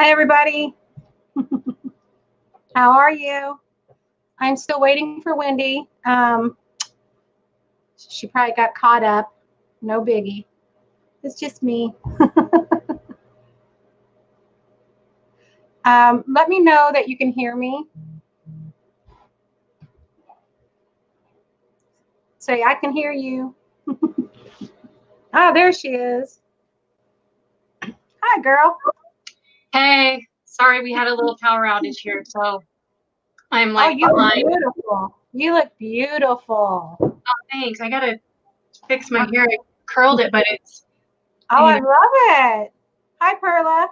Hi, everybody. How are you? I'm still waiting for Wendy. Um, she probably got caught up. No biggie. It's just me. um, let me know that you can hear me. Say, I can hear you. oh, there she is. Hi, girl. Hey, sorry we had a little power outage here, so I'm like. Oh, you look beautiful. You look beautiful. Oh, thanks. I gotta fix my hair. I curled it, but it's Oh, I love it. Hi, Perla,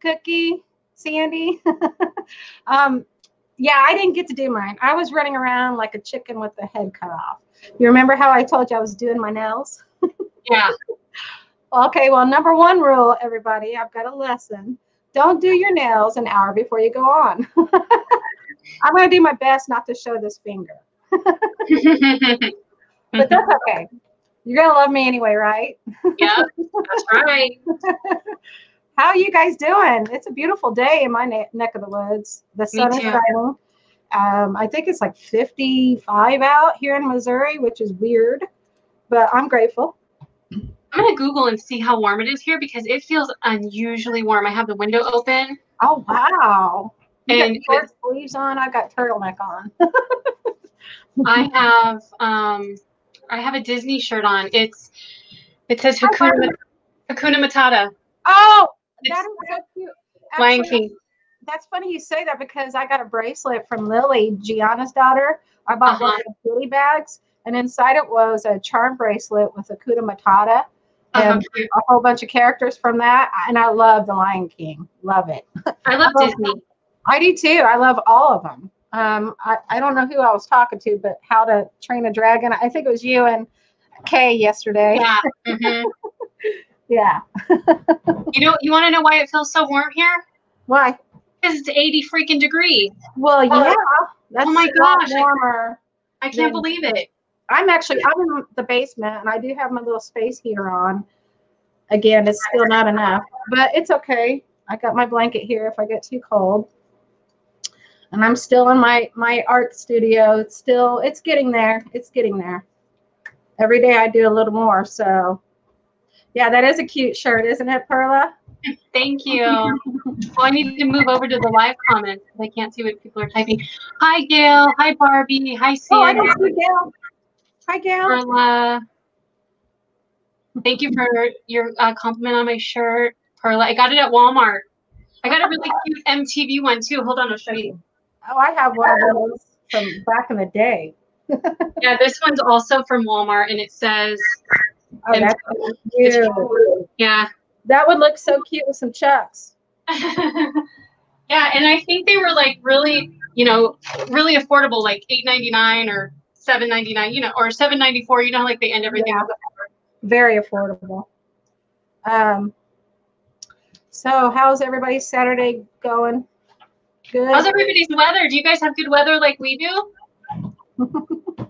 Cookie, Sandy. um, yeah, I didn't get to do mine. I was running around like a chicken with the head cut off. You remember how I told you I was doing my nails? yeah. Okay, well, number one rule, everybody, I've got a lesson. Don't do your nails an hour before you go on. I'm going to do my best not to show this finger, but that's okay. You're going to love me anyway, right? yeah, that's right. How are you guys doing? It's a beautiful day in my ne- neck of the woods. The sun is shining. Um, I think it's like 55 out here in Missouri, which is weird, but I'm grateful. I'm gonna Google and see how warm it is here because it feels unusually warm. I have the window open Oh wow! You and got short sleeves on. I've got turtleneck on. I have um I have a Disney shirt on. It's it says Hakuna, Hakuna Matata. Oh, It's that is so cute. Lion King. That's funny you say that because I got a bracelet from Lily, Gianna's daughter. I bought one Uh-huh. of the goodie bags, and inside it was a charm bracelet with Hakuna Matata and cute. a whole bunch of characters from that. And I love the Lion King. Love it. I love Oh. Disney. I do too. I love all of them. Um, I, I don't know who I was talking to, but How to Train a Dragon. I think it was you and Kay yesterday. Yeah. mhm. Yeah. You know, you want to know why it feels so warm here? Why? Because it's 80 freaking degrees. Well, yeah. That's Oh my gosh, I- warmer. I can't Yeah. believe it. I'm actually I'm in the basement and I do have my little space heater on. Again, it's still not enough, but it's okay. I got my blanket here if I get too cold. And I'm still in my my art studio. It's still it's getting there. It's getting there. Every day I do a little more. So yeah, that is a cute shirt, isn't it, Perla? Thank you. well, I need to move over to the live comments because I can't see what people are typing. Hi, Gail. Hi, Barbie. Hi, Oh, I don't see Gail. Hi, Gail. Perla. Thank you for your uh, compliment on my shirt, Perla. I got it at Walmart. I got a really cute MTV one too. Hold on, I'll show you. Oh, I have one of those from back in the day. Yeah, this one's also from Walmart, and it says, Oh, that's cute. yeah. That would look so cute with some chucks. yeah, and I think they were like really, you know, really affordable, like eight ninety nine or seven ninety nine, you know, or seven ninety four. You know, like they end everything. Yeah. very affordable. Um, so how's everybody's Saturday going? Good. How's everybody's weather? Do you guys have good weather like we do?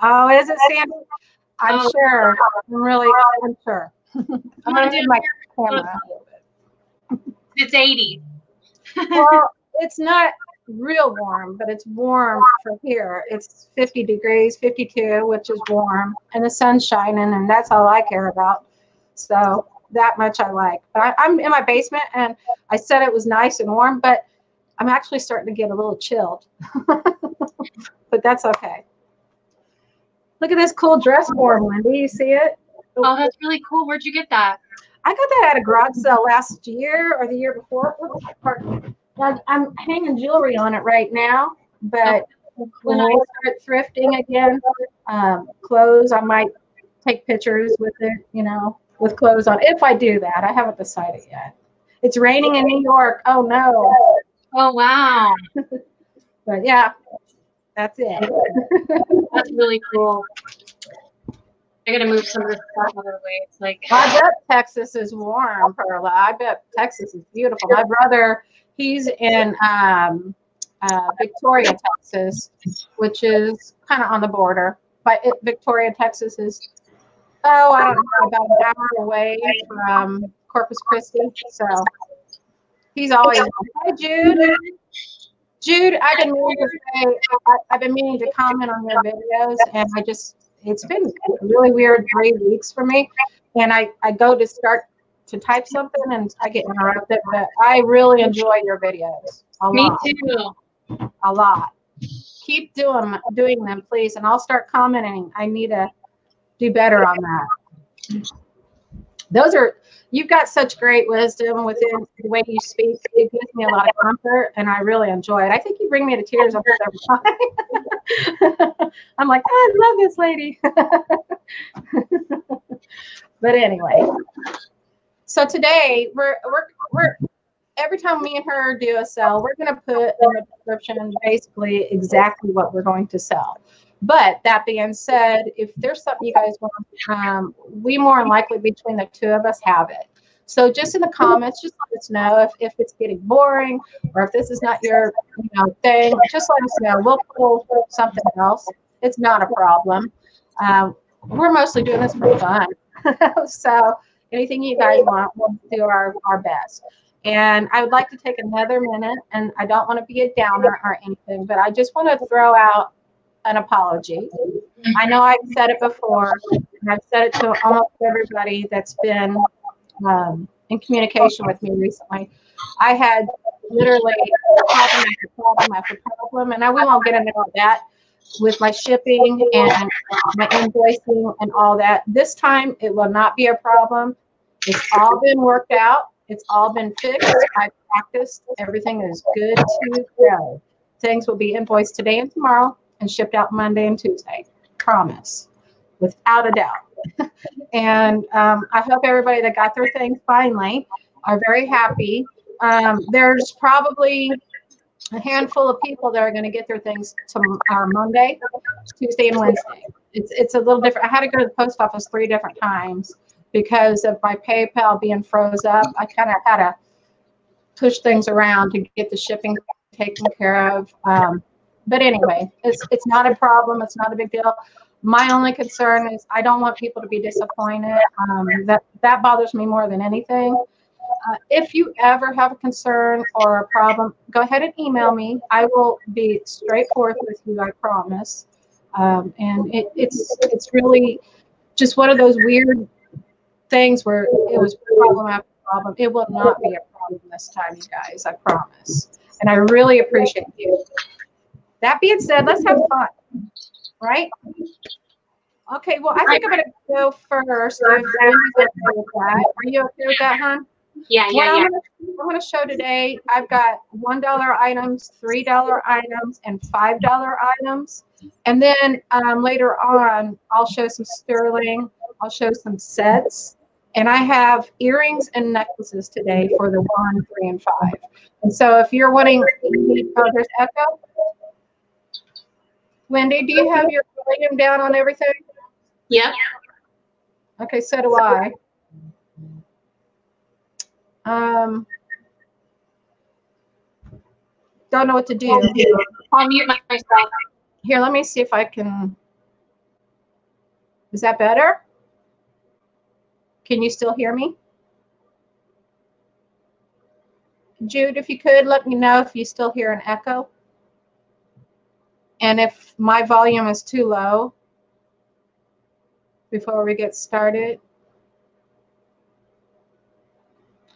oh, is it Sandy? I'm Oh. sure. I'm really, I'm sure. I'm gonna do my camera. It's eighty. Well, it's not real warm, but it's warm for here. It's 50 degrees, 52, which is warm, and the sun's shining, and that's all I care about. So that much I like. But I, I'm in my basement, and I said it was nice and warm, but I'm actually starting to get a little chilled. but that's okay. Look at this cool dress form, Wendy. You see it? Oh, that's really cool. Where'd you get that? I got that at a garage sale last year or the year before. Oops, pardon. I'm hanging jewelry on it right now, but when I start thrifting again, um, clothes, I might take pictures with it, you know, with clothes on. If I do that, I haven't decided yet. It's raining in New York. Oh no! Oh wow, But yeah, that's it. that's really cool. I gotta move some of this stuff out of the way. It's like I bet Texas is warm, Perla. I bet Texas is beautiful. My brother, he's in um, uh, Victoria, Texas, which is kind of on the border. But it, Victoria, Texas is oh, I don't know, about an hour away from Corpus Christi. So he's always, hi, Jude. Jude, I've been meaning to say, I've been meaning to comment on your videos, and I just, it's been really weird three weeks for me. And I, I go to start to type something and I get interrupted, but I really enjoy your videos a Me lot, too. a lot. Keep doing doing them, please, and I'll start commenting. I need to do better on that. Those are you've got such great wisdom within the way you speak. It gives me a lot of comfort, and I really enjoy it. I think you bring me to tears almost every time. I'm like, oh, I love this lady. but anyway, so today we're we're we're every time me and her do a sell, we're going to put in the description basically exactly what we're going to sell. But that being said, if there's something you guys want, um, we more than likely between the two of us have it. So just in the comments, just let us know if, if it's getting boring or if this is not your you know thing. Just let us know. We'll pull something else. It's not a problem. Um, we're mostly doing this for fun. so anything you guys want, we'll do our, our best. And I would like to take another minute, and I don't want to be a downer or anything, but I just want to throw out an apology. I know I've said it before, and I've said it to almost everybody that's been um, in communication with me recently. I had literally problem after problem after problem, and I we won't get into all that with my shipping and my invoicing and all that. This time, it will not be a problem. It's all been worked out. It's all been fixed. I practiced. Everything is good to go. Things will be invoiced today and tomorrow and shipped out Monday and Tuesday. Promise, without a doubt. and um, I hope everybody that got their things finally are very happy. Um, there's probably a handful of people that are going to get their things tomorrow, Monday, Tuesday, and Wednesday. It's it's a little different. I had to go to the post office three different times because of my PayPal being froze up. I kind of had to push things around to get the shipping taken care of. Um, but anyway, it's it's not a problem. It's not a big deal. My only concern is I don't want people to be disappointed. Um, that that bothers me more than anything. Uh, if you ever have a concern or a problem, go ahead and email me. I will be straightforward with you. I promise. Um, and it, it's it's really just one of those weird things where it was problem after problem. It will not be a problem this time, you guys. I promise. And I really appreciate you. That being said, let's have fun, right? Okay, well, I think I'm going to go first. If okay that. Are you okay with that, hon? Yeah, yeah, I'm yeah. I'm gonna show today, I've got one dollar items, three dollar items, and five dollar items. And then um, later on, I'll show some sterling. I'll show some sets, and I have earrings and necklaces today for the one, three, and five. And so, if you're wanting, oh, there's echo. Wendy, do you have your volume down on everything? Yep. Okay, so do I. Um, don't know what to do. I'll mute myself. Here, let me see if I can. Is that better? Can you still hear me? Jude, if you could, let me know if you still hear an echo. And if my volume is too low before we get started.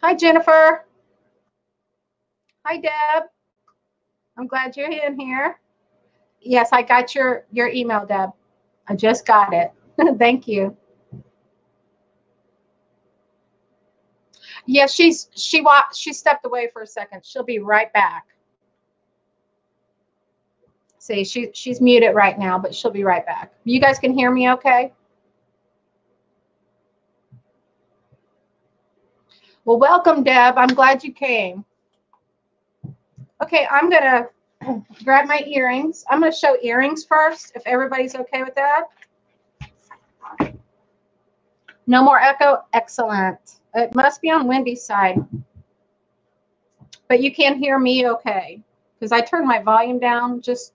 Hi, Jennifer. Hi, Deb. I'm glad you're in here. Yes, I got your, your email, Deb. I just got it. Thank you. Yes, she's she walked she stepped away for a second. She'll be right back. See, she she's muted right now, but she'll be right back. You guys can hear me okay? Well, welcome, Deb. I'm glad you came. Okay, I'm gonna grab my earrings. I'm gonna show earrings first, if everybody's okay with that. No more echo. Excellent. It must be on Wendy's side. But you can hear me okay because I turned my volume down just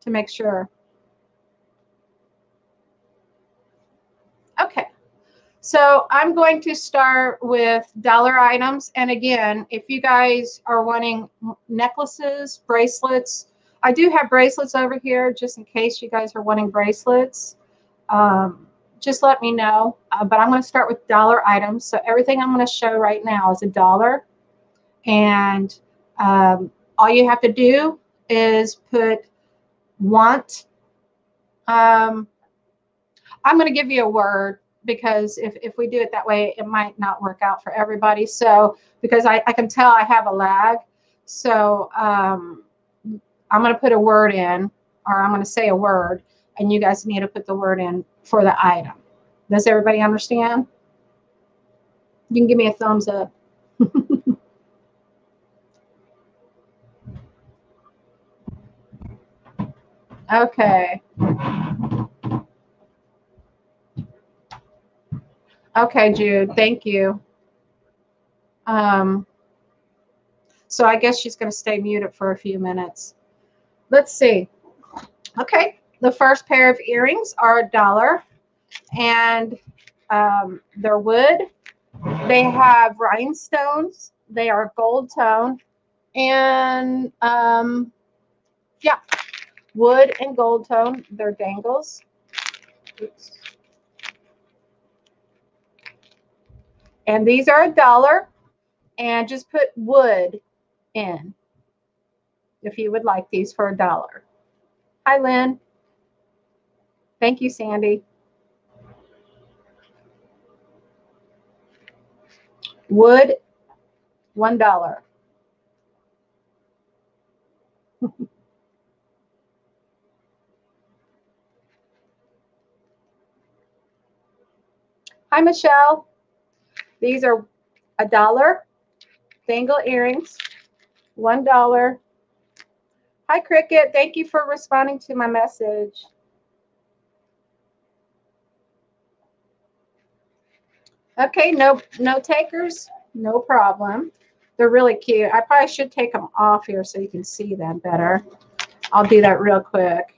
to make sure. Okay, so I'm going to start with dollar items. And again, if you guys are wanting necklaces, bracelets, I do have bracelets over here just in case you guys are wanting bracelets. Um, just let me know. Uh, but I'm going to start with dollar items. So everything I'm going to show right now is a dollar. And um, all you have to do is put want. Um, I'm going to give you a word because if, if we do it that way, it might not work out for everybody. So because I, I can tell I have a lag. So um, I'm going to put a word in or I'm going to say a word and you guys need to put the word in for the item. Does everybody understand? You can give me a thumbs up. okay. Okay, Jude, thank you. Um, so I guess she's going to stay muted for a few minutes. Let's see. Okay, the first pair of earrings are a dollar and um, they're wood. They have rhinestones. They are gold tone and um, yeah, wood and gold tone. They're dangles. Oops. And these are a dollar. And just put wood in if you would like these for a dollar. Hi, Lynn. Thank you, Sandy. Wood, one dollar. Hi, Michelle. These are a dollar. Dangle earrings, one dollar. Hi, Cricket. Thank you for responding to my message. Okay, no, no takers, no problem. They're really cute. I probably should take them off here so you can see them better. I'll do that real quick.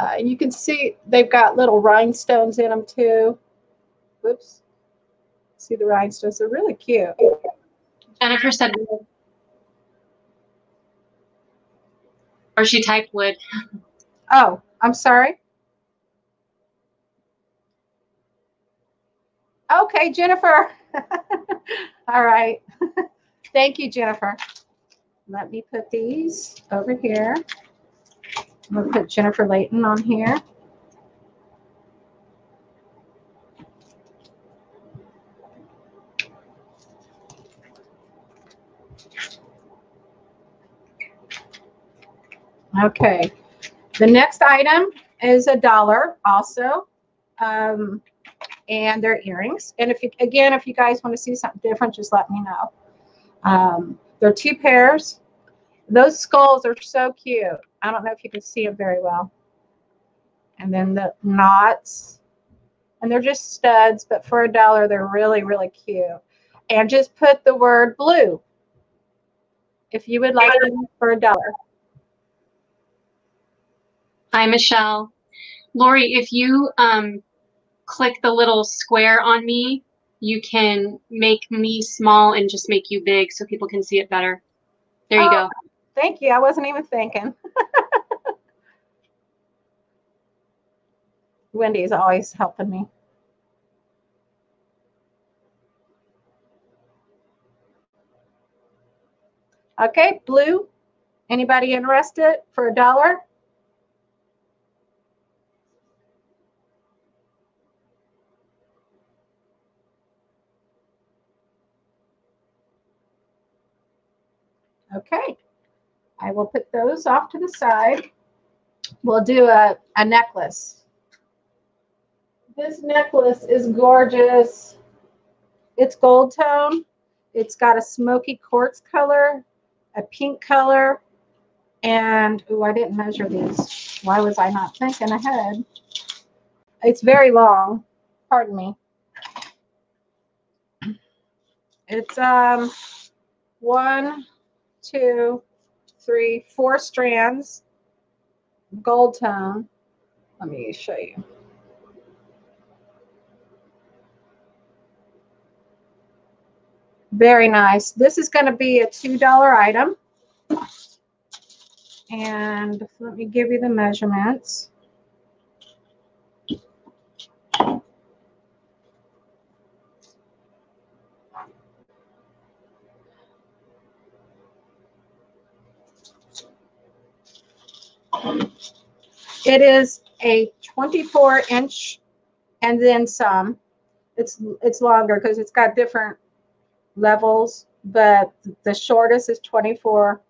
Uh, you can see they've got little rhinestones in them too. Whoops. See the rhinestones? They're really cute. Jennifer said wood. Or she typed wood. Oh, I'm sorry. Okay, Jennifer. All right. Thank you, Jennifer. Let me put these over here. I'm going to put Jennifer Layton on here. Okay. The next item is a dollar also. Um, and their earrings. And if you, again, if you guys want to see something different, just let me know. Um, they're two pairs. Those skulls are so cute. I don't know if you can see them very well. And then the knots. And they're just studs, but for a dollar, they're really, really cute. And just put the word blue if you would like them for a dollar. Hi, Michelle. Lori, if you um, click the little square on me, you can make me small and just make you big so people can see it better. There you oh, go. Thank you. I wasn't even thinking. Wendy's always helping me. Okay, blue. Anybody interested for a dollar? Okay, I will put those off to the side. We'll do a, a necklace. This necklace is gorgeous. It's gold tone. It's got a smoky quartz color, a pink color, and, oh, I didn't measure these. Why was I not thinking ahead? It's very long. Pardon me. It's um one, two, three, four strands, gold tone, Let me show you. Very nice. This is going to be a $2 item. And let me give you the measurements. It is a 24 inch and then some. It's it's longer because it's got different levels, but the shortest is 24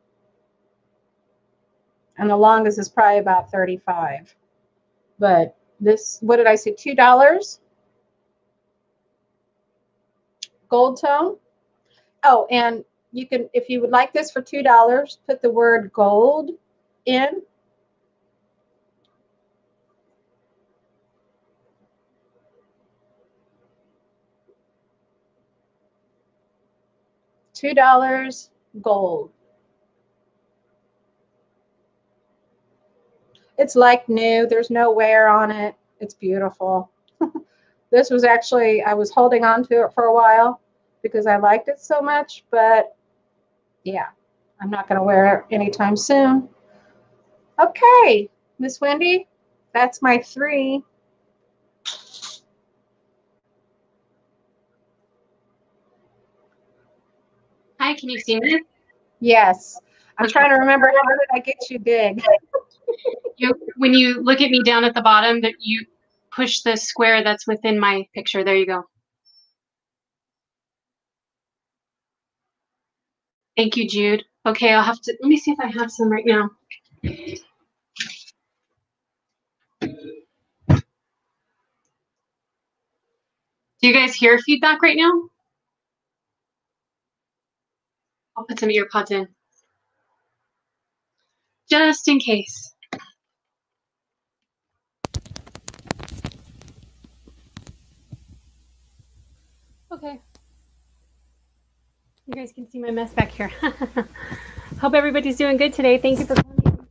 and the longest is probably about 35. But this, what did I say, $2? Gold tone. Oh, and you can, if you would like this for $2, put the word gold in $2 gold. It's like new. There's no wear on it. It's beautiful. this was actually, I was holding on to it for a while because I liked it so much, but yeah, I'm not going to wear it anytime soon. Okay, Miss Wendy, that's my three. Hi, can you see me? Yes. I'm trying to remember how did I get you big? You, when you look at me down at the bottom, that you push the square that's within my picture. There you go. Thank you, Jude. Okay, I'll have to, let me see if I have some right now. Do you guys hear feedback right now? I'll put some ear pods in. Just in case. Okay. You guys can see my mess back here. Hope everybody's doing good today. Thank you for coming.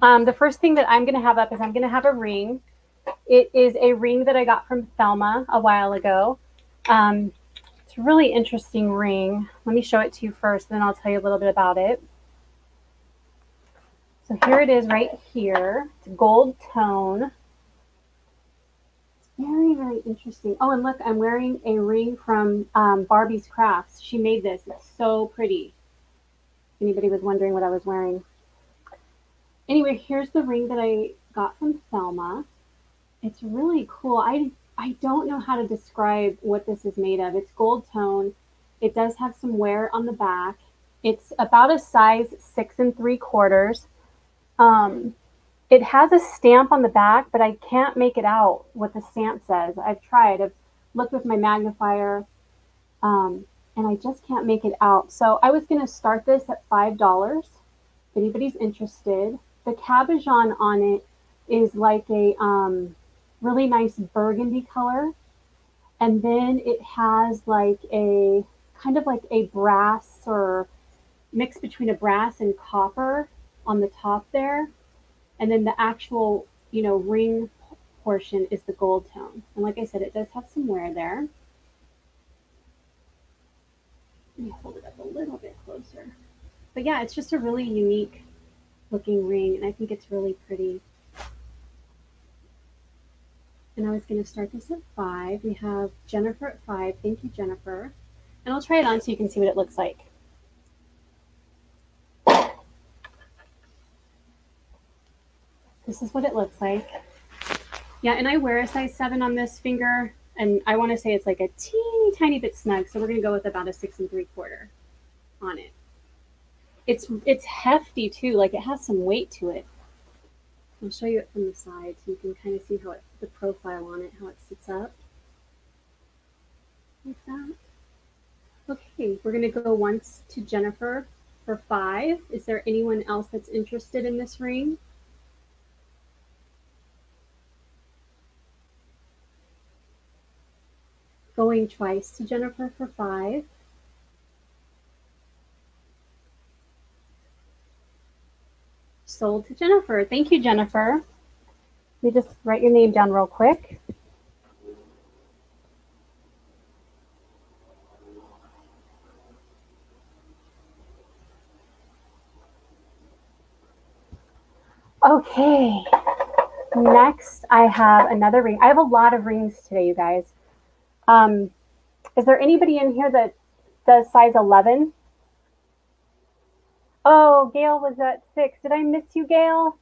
Um, the first thing that I'm going to have up is I'm going to have a ring. It is a ring that I got from Thelma a while ago. Um, it's a really interesting ring. Let me show it to you first, then I'll tell you a little bit about it. So here it is right here. It's gold tone. It's very, very interesting. Oh, and look, I'm wearing a ring from um, Barbie's Crafts. She made this. It's so pretty. If anybody was wondering what I was wearing. Anyway, here's the ring that I got from Thelma. It's really cool. I I don't know how to describe what this is made of. It's gold tone. It does have some wear on the back. It's about a size six and three quarters. Um, it has a stamp on the back, but I can't make it out what the stamp says. I've tried. I've looked with my magnifier, um, and I just can't make it out. So I was going to start this at $5. If anybody's interested. The cabochon on it is like a um, really nice burgundy color. And then it has like a kind of like a brass or mix between a brass and copper on the top there. And then the actual, you know, ring portion is the gold tone. And like I said, it does have some wear there. Let me hold it up a little bit closer. But yeah, it's just a really unique looking ring. And I think it's really pretty. And I was going to start this at five. We have Jennifer at five. Thank you, Jennifer. And I'll try it on so you can see what it looks like. This is what it looks like. Yeah, and I wear a size seven on this finger, and I want to say it's like a teeny tiny bit snug. So we're going to go with about a six and three quarter on it. It's it's hefty too, like it has some weight to it. I'll show you it from the side so you can kind of see how it, the profile on it, how it sits up. Like that. Okay, we're going to go once to Jennifer for five. Is there anyone else that's interested in this ring? Going twice to Jennifer for five. Sold to Jennifer. Thank you, Jennifer. Me just write your name down real quick. Okay. Next, I have another ring. I have a lot of rings today, you guys. Um, is there anybody in here that does size 11? Oh, Gail was at six. Did I miss you, Gail?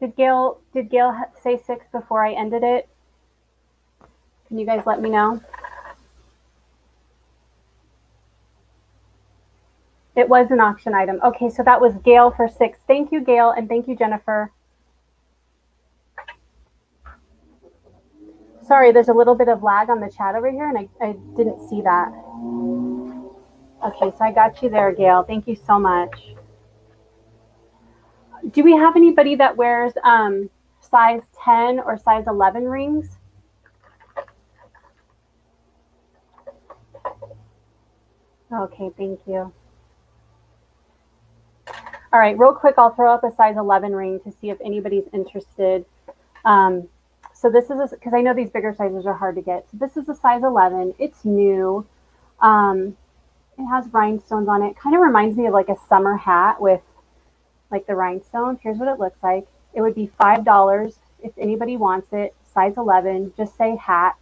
Did Gail did Gail say six before I ended it? Can you guys let me know? It was an auction item. Okay, so that was Gail for six. Thank you, Gail, and thank you, Jennifer. Sorry, there's a little bit of lag on the chat over here, and I, I didn't see that. Okay, so I got you there, Gail. Thank you so much. Do we have anybody that wears um, size 10 or size 11 rings? Okay, thank you. All right, real quick, I'll throw up a size 11 ring to see if anybody's interested. Um, so this is, because I know these bigger sizes are hard to get. So this is a size 11. It's new. Um, it has rhinestones on it. Kind of reminds me of like a summer hat with like the rhinestone. Here's what it looks like. It would be $5 if anybody wants it. Size 11. Just say hat.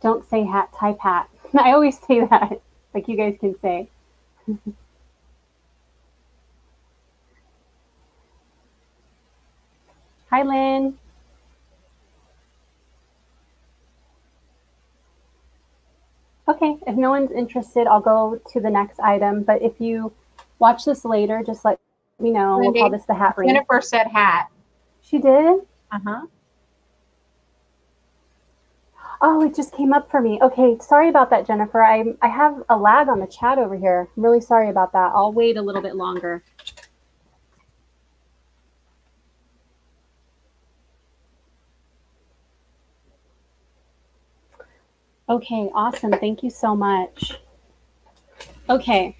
Don't say hat, type hat. I always say that, like you guys can say. Hi, Lynn. Okay, if no one's interested, I'll go to the next item. But if you watch this later, just let me know. We'll call this the hat ring. Jennifer said hat. She did? Uh-huh. Oh, it just came up for me. Okay, sorry about that, Jennifer. I I have a lag on the chat over here. I'm really sorry about that. I'll wait a little bit longer. Okay, awesome. Thank you so much. Okay,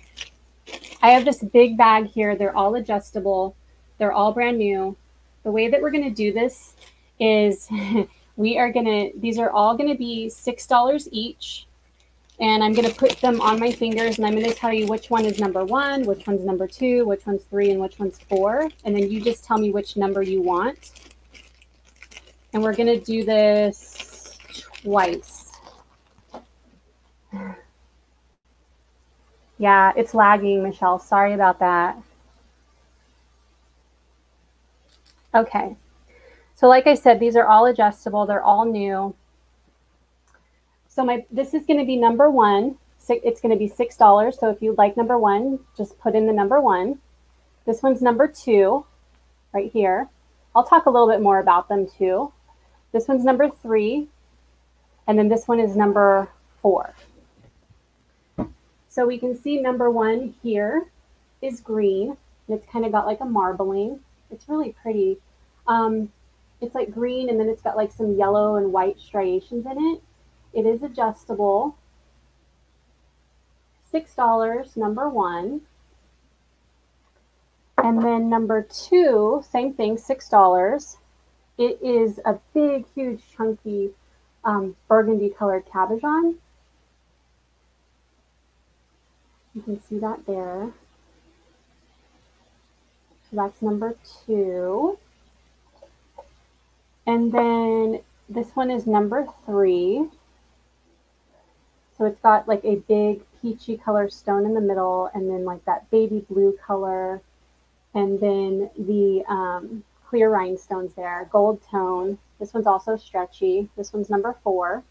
I have this big bag here. They're all adjustable. They're all brand new. The way that we're going to do this is we are gonna, these are all gonna be $6 each. And I'm gonna put them on my fingers and I'm gonna tell you which one is number one, which one's number two, which one's three, and which one's four. And then you just tell me which number you want. And we're gonna do this twice. Yeah, it's lagging, Michelle. Sorry about that. Okay. So like I said, these are all adjustable. They're all new. So my this is going to be number one. It's going to be $6. So if you'd like number one, just put in the number one. This one's number two right here. I'll talk a little bit more about them too. This one's number three. And then this one is number four. So we can see number one here is green. And it's kind of got like a marbling. It's really pretty. Um, it's like green and then it's got like some yellow and white striations in it. It is adjustable. $6, number one. And then number two, same thing, $6. It is a big, huge, chunky um, burgundy colored cabochon. You can see that there. So that's number two. And then this one is number three. So it's got like a big peachy color stone in the middle and then like that baby blue color. And then the um, clear rhinestones there, gold tone. This one's also stretchy. This one's number four.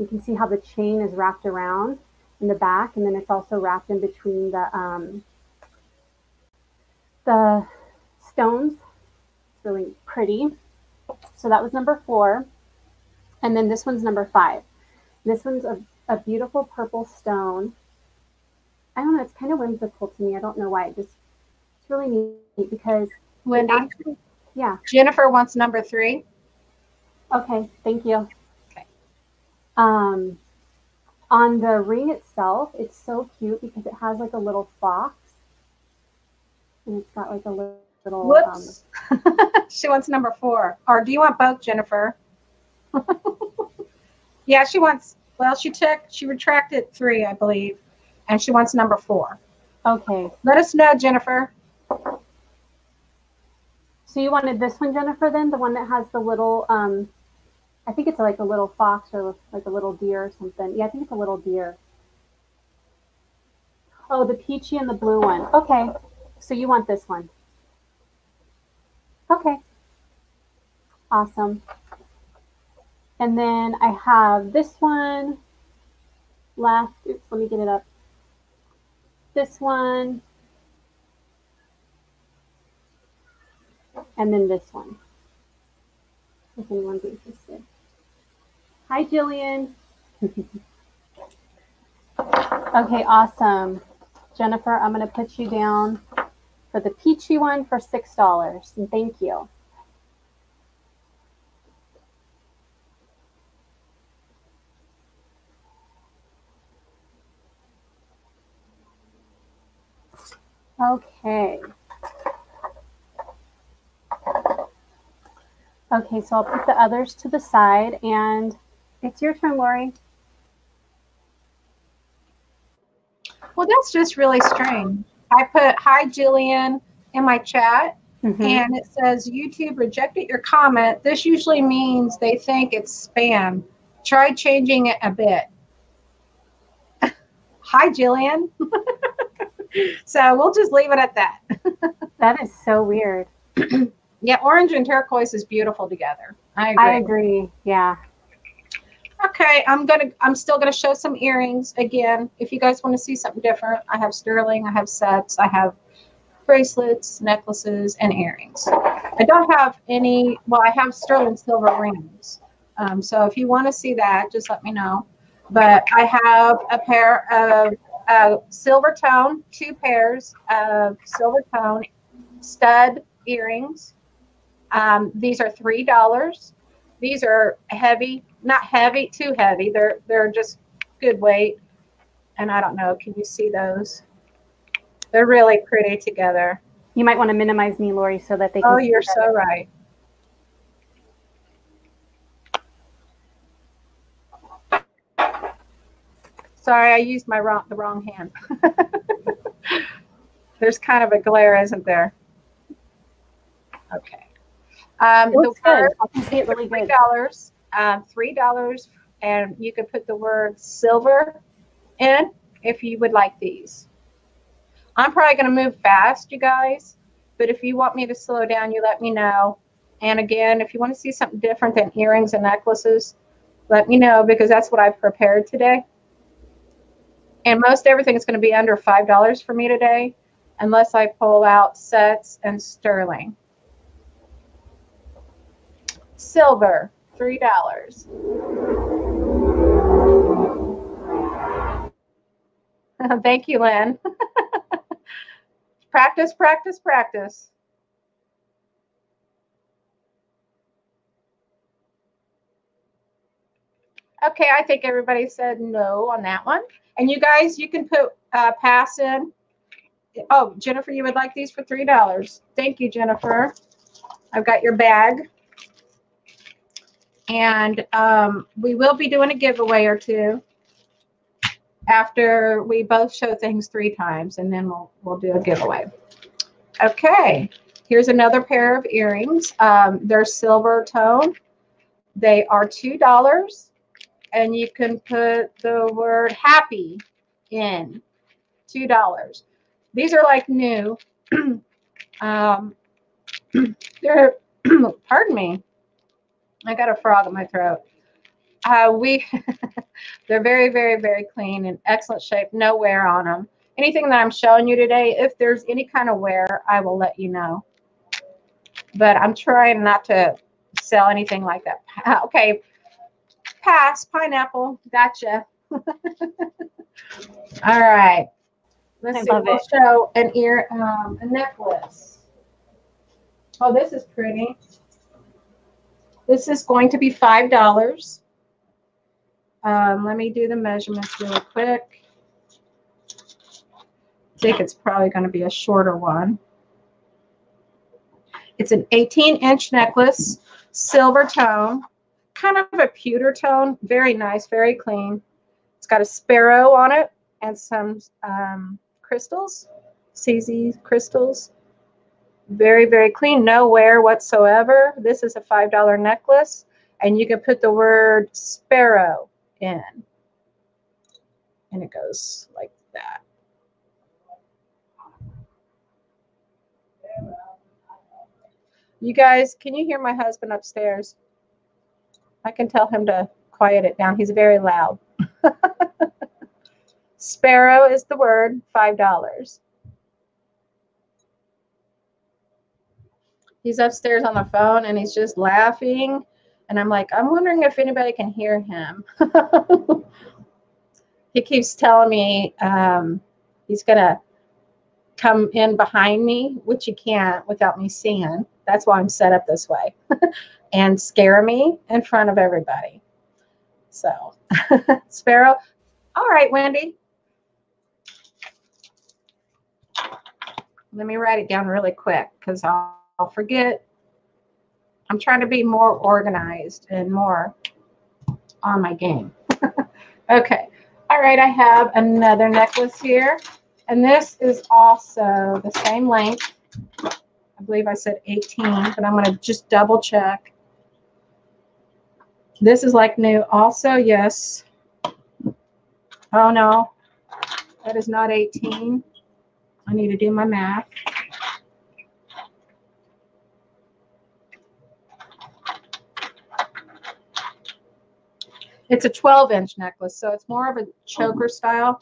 You can see how the chain is wrapped around in the back and then it's also wrapped in between the um, the stones really pretty. So that was number four. And then this one's number five. This one's a, a beautiful purple stone. I don't know. It's kind of whimsical to me. I don't know why. It just it's really neat because Wendy, actually, yeah. Jennifer wants number three. Okay, thank you. Um, on the ring itself, it's so cute because it has like a little fox, and it's got like a little. um, Whoops. she wants number four. Or do you want both, Jennifer? yeah, she wants, well, she took, she retracted three, I believe, and she wants number four. okay, Let us know, Jennifer. so you wanted this one, Jennifer? Then the one that has the little. Um, I think it's like a little fox or like a little deer or something. Yeah, I think it's a little deer. Oh, the peachy and the blue one. Okay, so you want this one? Okay. Awesome. And then I have this one left. Oops, let me get it up. This one. And then this one. If anyone's interested. Hi, Jillian. okay, awesome. Jennifer, I'm going to put you down for the peachy one for $6. And thank you. Okay. Okay, so I'll put the others to the side and it's your turn, Lori. Well, that's just really strange. I put hi, Jillian, in my chat, Mhm. and it says YouTube rejected your comment. This usually means they think it's spam. Try changing it a bit. hi, Jillian. so we'll just leave it at that. That is so weird. Yeah, orange and turquoise is beautiful together. I agree. I agree. Yeah. Okay, I'm gonna. I'm still gonna show some earrings again. If you guys want to see something different, I have sterling. I have sets. I have bracelets, necklaces, and earrings. I don't have any. Well, I have sterling silver rings. Um, so if you want to see that, just let me know. But I have a pair of uh, silver tone, two pairs of silver tone stud earrings. Um, these are three dollars. These are heavy, not heavy, too heavy. They're they're just good weight. And I don't know, can you see those? They're really pretty together. You might want to minimize me, Lori, so that they can Oh, you're better. so right. Sorry, I used my wrong the wrong hand. There's kind of a glare, isn't there? Okay. Um, the good. I can see it really good. dollars, um, three dollars, and you could put the word silver in if you would like these. I'm probably going to move fast, you guys, but if you want me to slow down, you let me know. And again, if you want to see something different than earrings and necklaces, let me know because that's what I've prepared today. And most everything is going to be under five dollars for me today, unless I pull out sets and sterling. Silver, three dollars. Thank you, Lynn. practice, practice, practice. Okay, I think everybody said no on that one. And you guys, you can put uh, pass in. Oh, Jennifer, you would like these for three dollars. Thank you, Jennifer. I've got your bag. And um, we will be doing a giveaway or two after we both show things three times, and then we'll we'll do a giveaway. Okay, here's another pair of earrings. Um, they're silver tone. They are two dollars, and you can put the word happy in. Two dollars. These are like new. um, they're pardon me. I got a frog in my throat. Uh, we they're very, very, very clean and excellent shape. No wear on them. Anything that I'm showing you today, if there's any kind of wear, I will let you know. But I'm trying not to sell anything like that. Okay, pass pineapple. Gotcha. All right. Let's I see. we'll it. show an ear, um, a necklace. Oh, this is pretty. This is going to be five dollars. Um, let me do the measurements really quick. I think it's probably going to be a shorter one. It's an 18 inch necklace, silver tone, kind of a pewter tone, very nice, very clean. It's got a sparrow on it and some um, crystals, CZ crystals. Very, very clean, no wear whatsoever. This is a $5 necklace, and you can put the word sparrow in. And it goes like that. You guys, can you hear my husband upstairs? I can tell him to quiet it down. He's very loud. Sparrow is the word, $5. He's upstairs on the phone and he's just laughing. And I'm like, I'm wondering if anybody can hear him. he keeps telling me um, he's going to come in behind me, which he can't without me seeing. That's why I'm set up this way. and scare me in front of everybody. So, Sparrow. All right, Wendy. Let me write it down really quick because I'll, I'll forget. I'm trying to be more organized and more on my game. okay. All right, I have another necklace here. And this is also the same length. I believe I said 18, but I'm going to just double check. This is like new also, yes. Oh no, that is not 18. I need to do my math. It's a 12 inch necklace, so it's more of a choker style.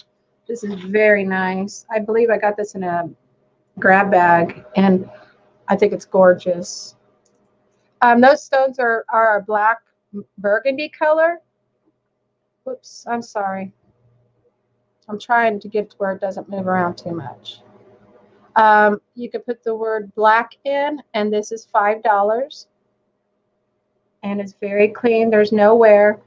This is very nice. I believe I got this in a grab bag and I think it's gorgeous. Um, those stones are, are a black burgundy color. Whoops, I'm sorry. I'm trying to get to where it doesn't move around too much. Um, you could put the word black in, and this is $5. And it's very clean. There's no wear.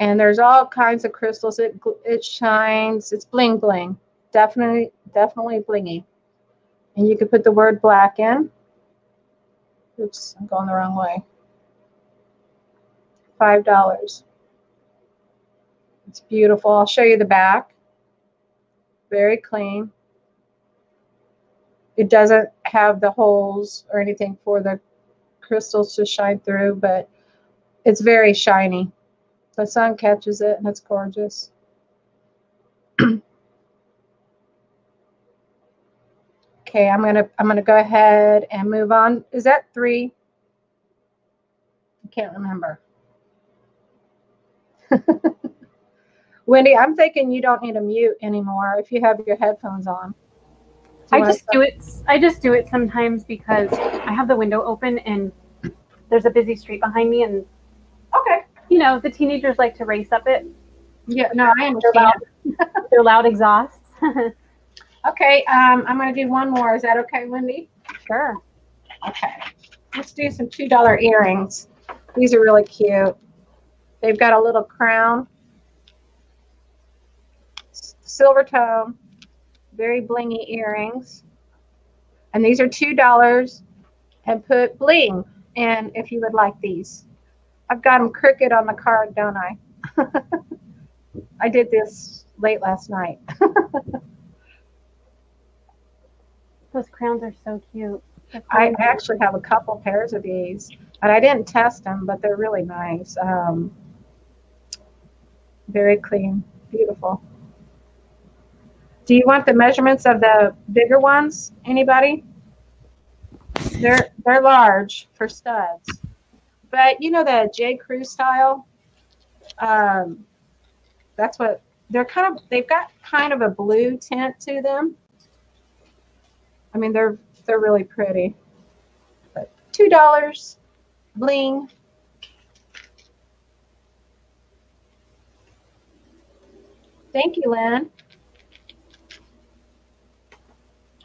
And there's all kinds of crystals. It, it shines. It's bling bling. Definitely, definitely blingy. And you could put the word black in. Oops, I'm going the wrong way. Five dollars. It's beautiful. I'll show you the back. Very clean. It doesn't have the holes or anything for the crystals to shine through, but it's very shiny. The sun catches it and it's gorgeous. Okay, I'm gonna I'm gonna go ahead and move on. Is that three? I can't remember. Wendy, I'm thinking you don't need a mute anymore if you have your headphones on. Do I just do it. I just do it sometimes because I have the window open and there's a busy street behind me, and Okay. You know the teenagers like to race up it. Yeah, no, I They're understand. loud. They're loud exhausts. Okay, um, I'm gonna do one more. Is that okay, Wendy? sure. Okay. Let's do some two dollar earrings. These are really cute. They've got a little crown. Silver tone. Very blingy earrings. And these are two dollars. And put bling in if you would like these. I've got them crooked on the card, don't I? I did this late last night. Those crowns are so cute. I actually have a couple pairs of these, and I didn't test them, but they're really nice. Um, very clean, beautiful. Do you want the measurements of the bigger ones? Anybody? They're they're large for studs, but you know the J Crew style. Um, that's what they're kind of. They've got kind of a blue tint to them. I mean, they're they're really pretty. But two dollars, bling. Thank you, Lynn.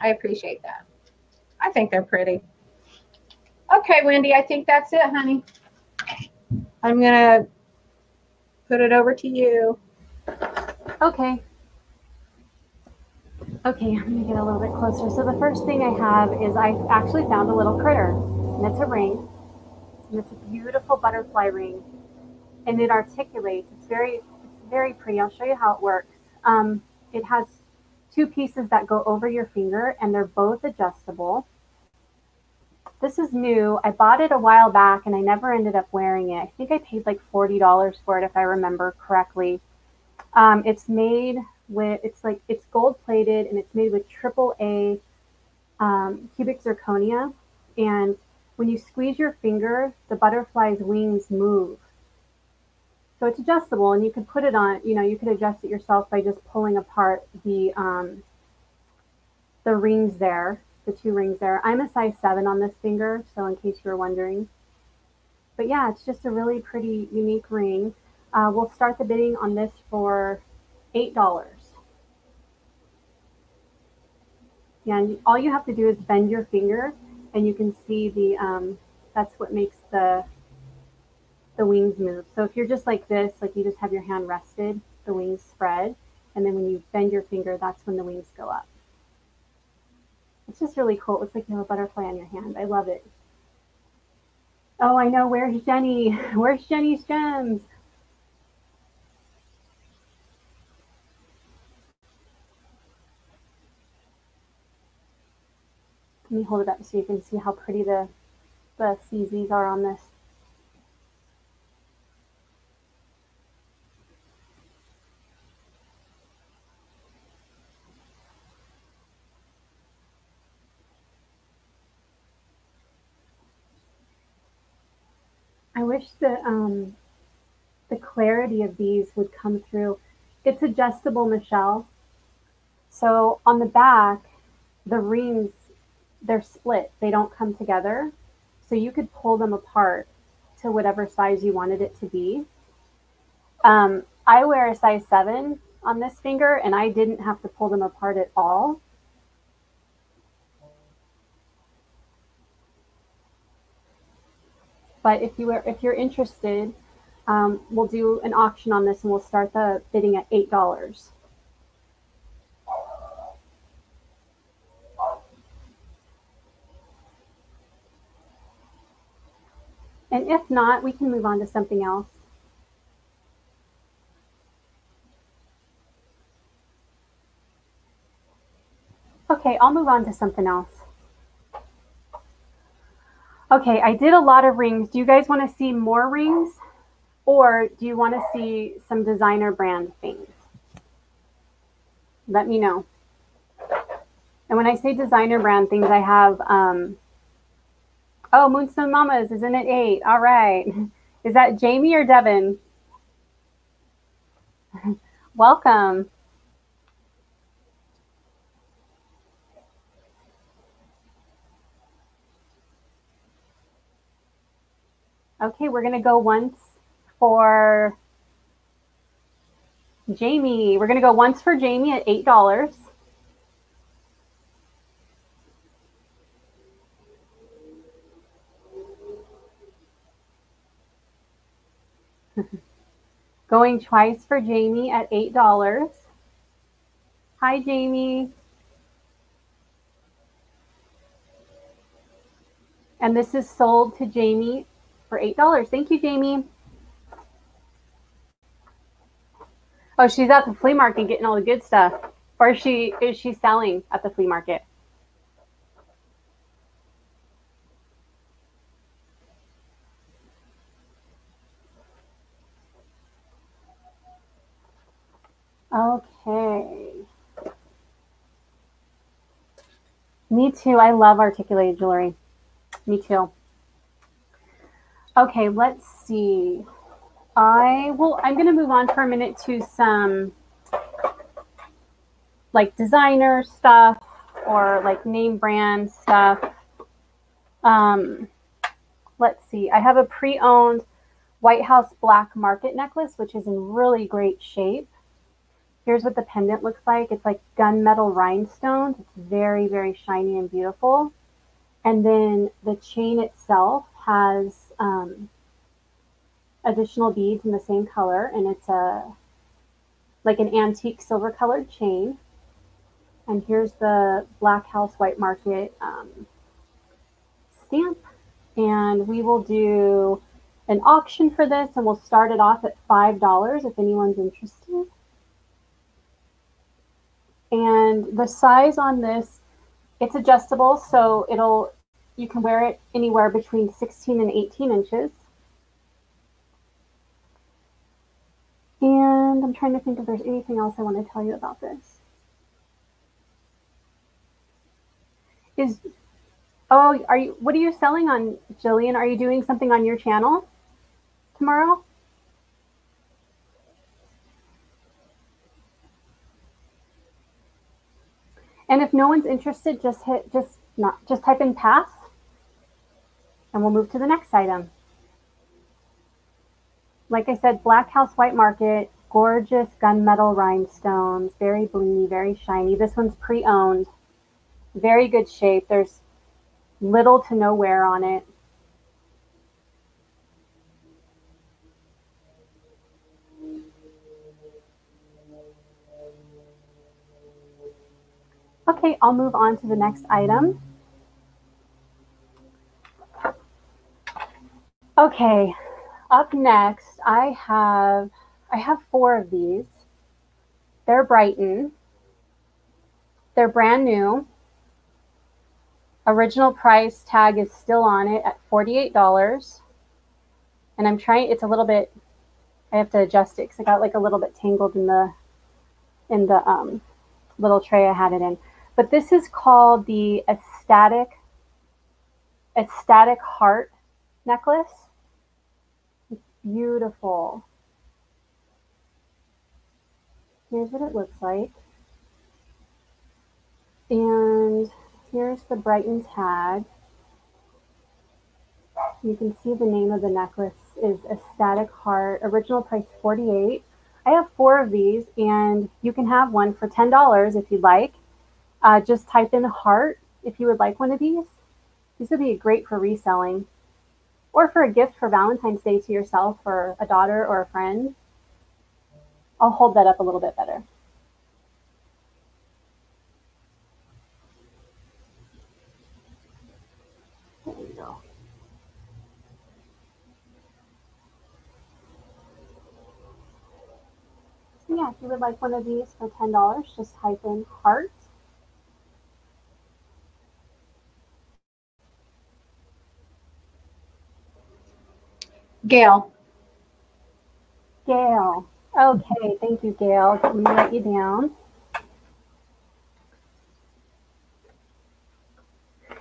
I appreciate that. I think they're pretty. Okay, Wendy, I think that's it, honey. I'm gonna put it over to you. Okay. Okay, I'm gonna get a little bit closer. So the first thing I have is I actually found a little critter, and it's a ring, and it's a beautiful butterfly ring, and it articulates. It's very, it's very pretty. I'll show you how it works. Um, it has two pieces that go over your finger, and they're both adjustable. This is new. I bought it a while back, and I never ended up wearing it. I think I paid like forty dollars for it, if I remember correctly. Um, it's made with it's like it's gold plated and it's made with triple A um, cubic zirconia. And when you squeeze your finger, the butterfly's wings move. So it's adjustable, and you could put it on. You know, you could adjust it yourself by just pulling apart the um, the rings there, the two rings there. I'm a size seven on this finger, so in case you were wondering. But yeah, it's just a really pretty, unique ring. Uh, we'll start the bidding on this for eight dollars. Yeah, and all you have to do is bend your finger, and you can see the. Um, that's what makes the the wings move. So if you're just like this, like you just have your hand rested, the wings spread, and then when you bend your finger, that's when the wings go up. It's just really cool. It looks like you have a butterfly on your hand. I love it. Oh, I know. Where's Jenny? Where's Jenny's gems? Let me hold it up so you can see how pretty the the CZs are on this. Wish the um, the clarity of these would come through. It's adjustable, Michelle. So on the back, the rings they're split. They don't come together. So you could pull them apart to whatever size you wanted it to be. Um, I wear a size seven on this finger, and I didn't have to pull them apart at all. But if you are, if you're interested, um, we'll do an auction on this and we'll start the bidding at eight dollars. And if not, we can move on to something else. Okay, I'll move on to something else. Okay, I did a lot of rings. Do you guys want to see more rings? Or do you want to see some designer brand things? Let me know. And when I say designer brand things, I have, um, oh, Moonstone Mamas is in at eight. All right. Is that Jamie or Devin? Welcome. Okay, we're going to go once for Jamie. We're going to go once for Jamie at $8. Going twice for Jamie at $8. Hi, Jamie. And this is sold to Jamie for $8. Thank you, Jamie. Oh, she's at the flea market getting all the good stuff. Or is she is she selling at the flea market? Okay. Me too. I love articulated jewelry. Me too. Okay, let's see. I will, I'm going to move on for a minute to some like designer stuff or like name brand stuff. Um, let's see. I have a pre-owned White House Black Market necklace, which is in really great shape. Here's what the pendant looks like. It's like gunmetal rhinestones. It's very, very shiny and beautiful. And then the chain itself has um, additional beads in the same color, and it's a like an antique silver colored chain. And here's the Black House White Market um, stamp. And we will do an auction for this, and we'll start it off at $5 if anyone's interested. And the size on this, it's adjustable, so it'll you can wear it anywhere between 16 and 18 inches. And I'm trying to think if there's anything else I want to tell you about this. Is oh, are you what are you selling on Jillian? Are you doing something on your channel tomorrow? And if no one's interested, just hit just not just type in pass and we'll move to the next item. Like I said, Black House White Market, gorgeous gunmetal rhinestones, very blingy, very shiny. This one's pre-owned, very good shape. There's little to no wear on it. Okay, I'll move on to the next item. Okay, up next, I have I have four of these. They're Brighton. They're brand new. Original price tag is still on it at $48. And I'm trying it's a little bit I have to adjust it because I got like a little bit tangled in the in the um, little tray I had it in. But this is called the ecstatic ecstatic heart necklace beautiful. Here's what it looks like. And here's the Brighton tag. You can see the name of the necklace is Ecstatic Heart, original price 48. I have four of these and you can have one for $10 if you'd like. Uh, just type in heart if you would like one of these. These would be great for reselling or for a gift for Valentine's Day to yourself or a daughter or a friend. I'll hold that up a little bit better. There you go. So yeah, if you would like one of these for $10, just type in heart Gail. Gail. Okay, thank you, Gail. Let me write you down.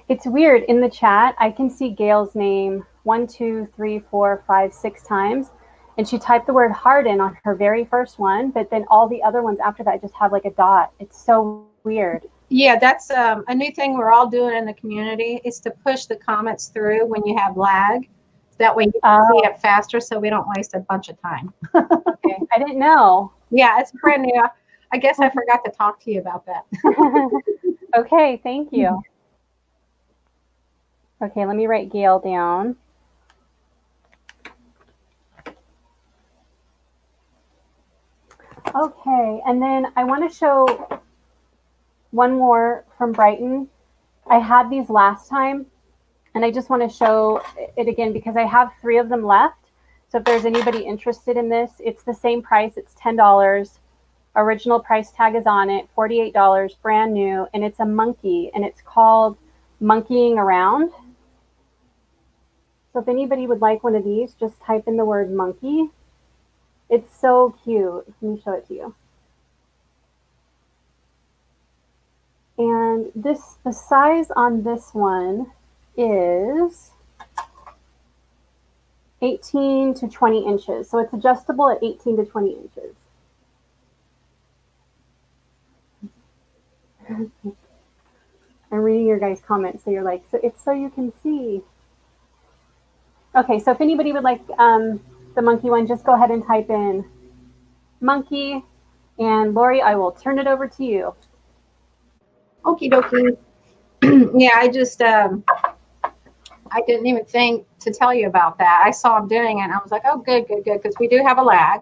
It's weird in the chat. I can see Gail's name one, two, three, four, five, six times. And she typed the word harden on her very first one, but then all the other ones after that just have like a dot. It's so weird. Yeah, that's um, a new thing we're all doing in the community is to push the comments through when you have lag. That way you can Oh. see it faster so we don't waste a bunch of time. Okay, I didn't know. Yeah, it's brand new. I guess I forgot to talk to you about that. okay, thank you. Okay, let me write Gail down. Okay, and then I want to show one more from Brighton. I had these last time, and I just want to show it again because I have three of them left. So if there's anybody interested in this, it's the same price. It's $10. Original price tag is on it, $48, brand new, and it's a monkey, and it's called Monkeying Around. So if anybody would like one of these, just type in the word monkey. It's so cute. Let me show it to you. And this, the size on this one is 18 to 20 inches. So it's adjustable at 18 to 20 inches. I'm reading your guys' comments. So you're like, so it's so you can see. Okay, so if anybody would like um, the monkey one, just go ahead and type in monkey And Lori, I will turn it over to you. Okie dokie. yeah, I just um, I didn't even think to tell you about that. I saw him doing it, and I was like, oh, good, good, good, because we do have a lag.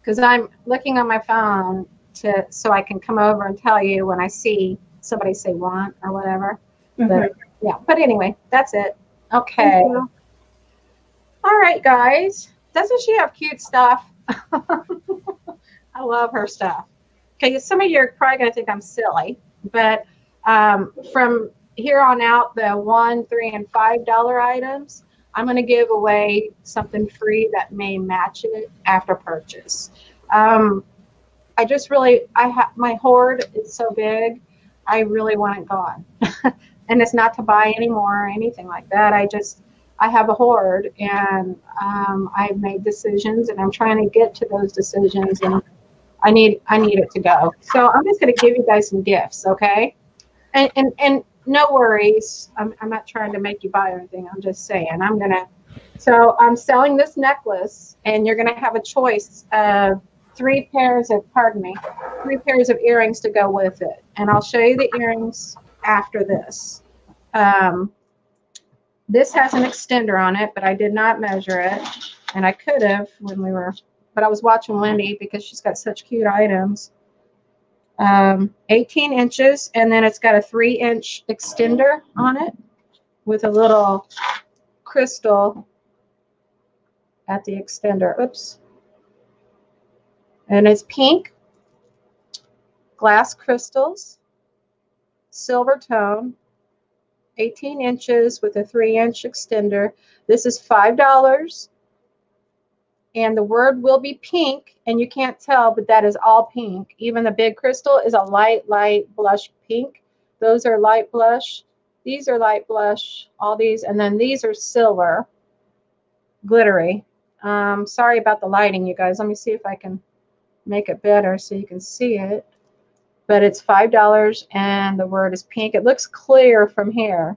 Because I'm looking on my phone to so I can come over and tell you when I see somebody say want or whatever. Mm-hmm. But yeah, but anyway, that's it. Okay. All right, guys. Doesn't she have cute stuff? I love her stuff. Okay, some of you are probably going to think I'm silly, but um, from here on out, the one, three, and five dollar items, I'm going to give away something free that may match it after purchase. Um, I just really, I have my hoard is so big, I really want it gone, and it's not to buy anymore or anything like that. I just I have a hoard and um, I've made decisions and I'm trying to get to those decisions and I need I need it to go. So I'm just going to give you guys some gifts, okay? And and, and no worries. I'm, I'm not trying to make you buy anything. I'm just saying I'm going to. So I'm selling this necklace and you're going to have a choice of three pairs of, pardon me, three pairs of earrings to go with it. And I'll show you the earrings after this. Um, this has an extender on it, but I did not measure it. And I could have when we were, but I was watching Wendy because she's got such cute items. Um, 18 inches, and then it's got a three inch extender on it with a little crystal at the extender. Oops. And it's pink, glass crystals, silver tone, 18 inches with a three inch extender. This is $5 and the word will be pink and you can't tell, but that is all pink. Even the big crystal is a light, light blush pink. Those are light blush. These are light blush, all these, and then these are silver, glittery. Um, sorry about the lighting, you guys. Let me see if I can make it better so you can see it. But it's $5 and the word is pink. It looks clear from here,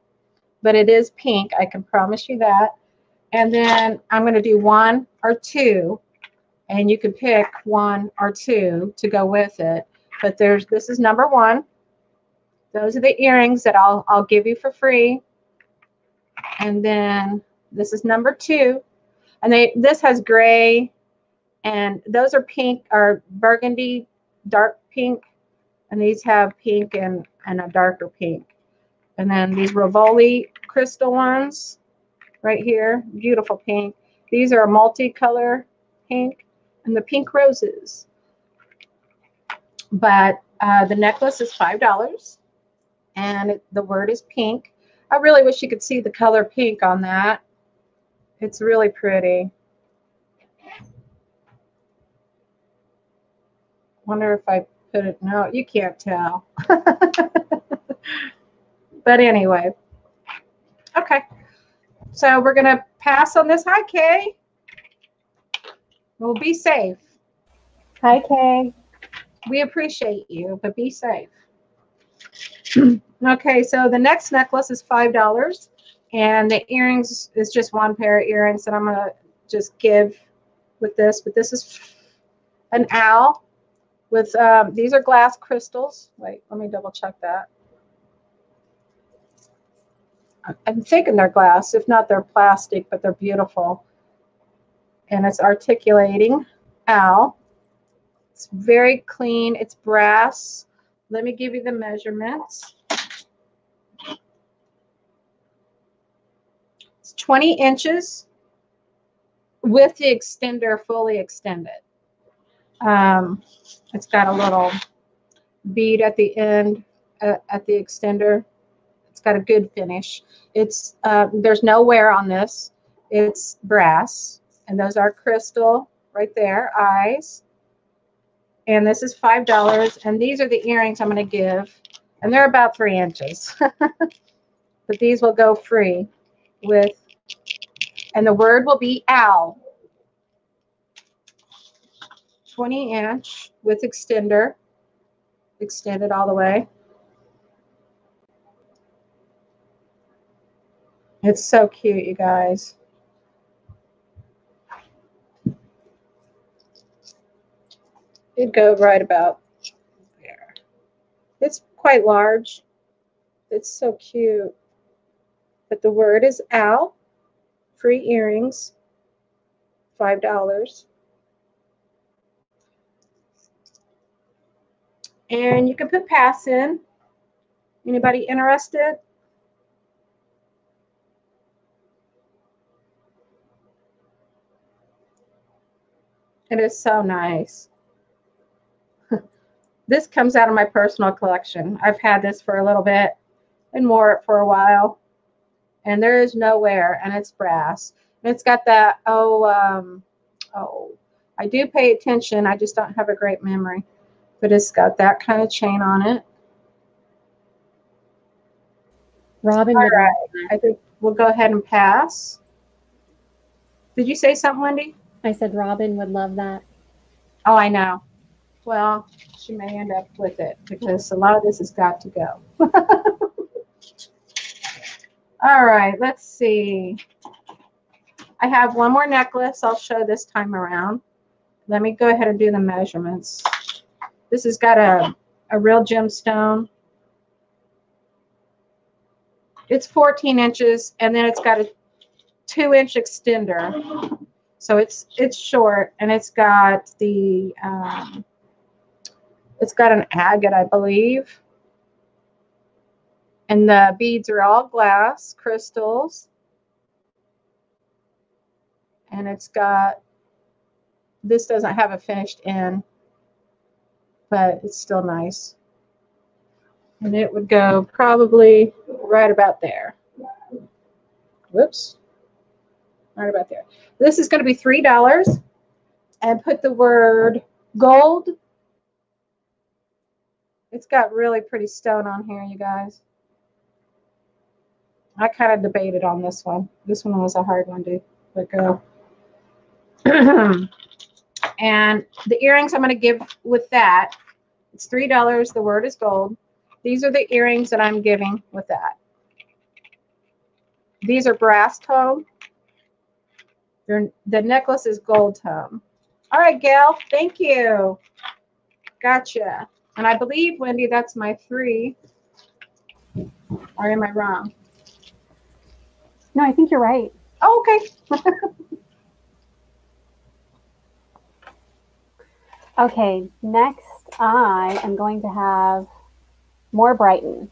but it is pink. I can promise you that. And then I'm going to do one or two, and you can pick one or two to go with it. But there's this is number one. Those are the earrings that I'll I'll give you for free. And then this is number two. And they this has gray and those are pink or burgundy, dark pink. And these have pink and, and a darker pink. And then these Rivoli crystal ones right here, beautiful pink. These are a multicolor pink and the pink roses. But uh, the necklace is $5 and it, the word is pink. I really wish you could see the color pink on that. It's really pretty. Wonder if I put it, no, you can't tell. but anyway, okay. So we're going to pass on this. Hi, Kay. We'll be safe. Hi, Kay. We appreciate you, but be safe. okay, so the next necklace is $5. And the earrings is just one pair of earrings that I'm going to just give with this. But this is an owl with, um, these are glass crystals. Wait, let me double check that. I'm thinking they're glass. If not, they're plastic, but they're beautiful. And it's articulating owl. It's very clean. It's brass. Let me give you the measurements. It's 20 inches with the extender fully extended. Um, it's got a little bead at the end uh, at the extender got a good finish. It's uh, there's no wear on this. It's brass, and those are crystal right there, eyes. And this is five dollars. And these are the earrings I'm going to give, and they're about three inches. but these will go free with, and the word will be owl. 20 inch with extender, extended all the way. It's so cute, you guys. It It'd go right about there. It's quite large. It's so cute. But the word is Al. Free earrings. $5. And you can put pass in. Anybody interested? It is so nice. this comes out of my personal collection. I've had this for a little bit and wore it for a while. And there is no wear, and it's brass. And it's got that, oh, um, oh, I do pay attention. I just don't have a great memory. But it's got that kind of chain on it. Robin, All right. I think we'll go ahead and pass. Did you say something, Wendy? I said Robin would love that. Oh, I know. Well, she may end up with it because a lot of this has got to go. All right, let's see. I have one more necklace I'll show this time around. Let me go ahead and do the measurements. This has got a, a real gemstone. It's 14 inches and then it's got a two inch extender. So it's it's short and it's got the um, it's got an agate, I believe. And the beads are all glass crystals. And it's got this doesn't have a finished end, but it's still nice. And it would go probably right about there. Whoops. Right about there. This is going to be $3 and put the word gold. It's got really pretty stone on here, you guys. I kind of debated on this one. This one was a hard one to let go. and the earrings I'm going to give with that, it's $3. The word is gold. These are the earrings that I'm giving with that. These are brass tone. Your, the necklace is gold tone. All right, Gail, thank you. Gotcha. And I believe, Wendy, that's my three. Or am I wrong? No, I think you're right. Oh, okay. Okay, next I am going to have more Brighton.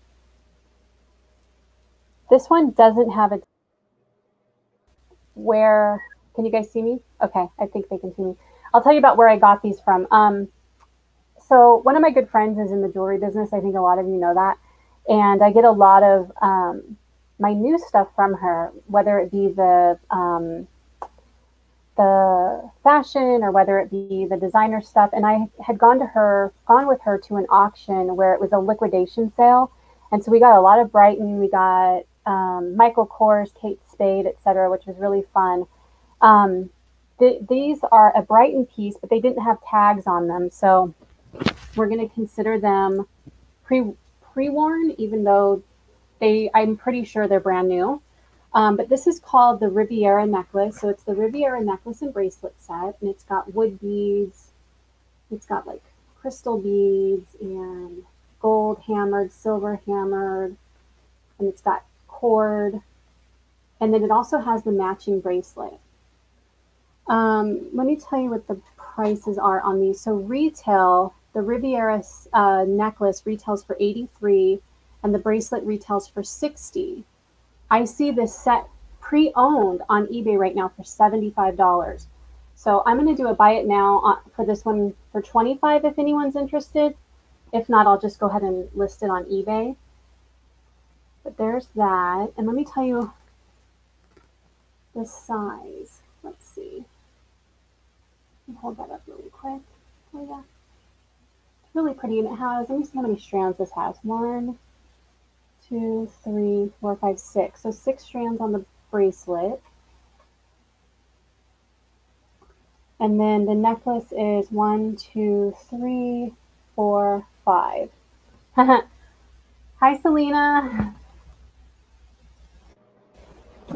This one doesn't have a where can you guys see me? Okay, I think they can see me. I'll tell you about where I got these from. Um, so one of my good friends is in the jewelry business. I think a lot of you know that, and I get a lot of um, my new stuff from her, whether it be the um, the fashion or whether it be the designer stuff. And I had gone to her, gone with her to an auction where it was a liquidation sale. And so we got a lot of Brighton, we got um, Michael Kors, Kate Spade, etc., which was really fun. Um, th- these are a Brighton piece, but they didn't have tags on them. So we're going to consider them pre pre worn, even though they, I'm pretty sure they're brand new. Um, but this is called the Riviera necklace. So it's the Riviera necklace and bracelet set, and it's got wood beads. It's got like crystal beads and gold hammered, silver hammered, and it's got cord. And then it also has the matching bracelet. Um, let me tell you what the prices are on these. So retail, the Riviera uh, necklace retails for 83 and the bracelet retails for 60 I see this set pre-owned on eBay right now for $75. So I'm going to do a buy it now on, for this one for 25 if anyone's interested. If not, I'll just go ahead and list it on eBay. But there's that. And let me tell you the size. Let's see. Hold that up really quick. Oh yeah. It's really pretty and it has, let me see how many strands this has. One, two, three, four, five, six. So six strands on the bracelet. And then the necklace is one, two, three, four, five. Hi, Selena.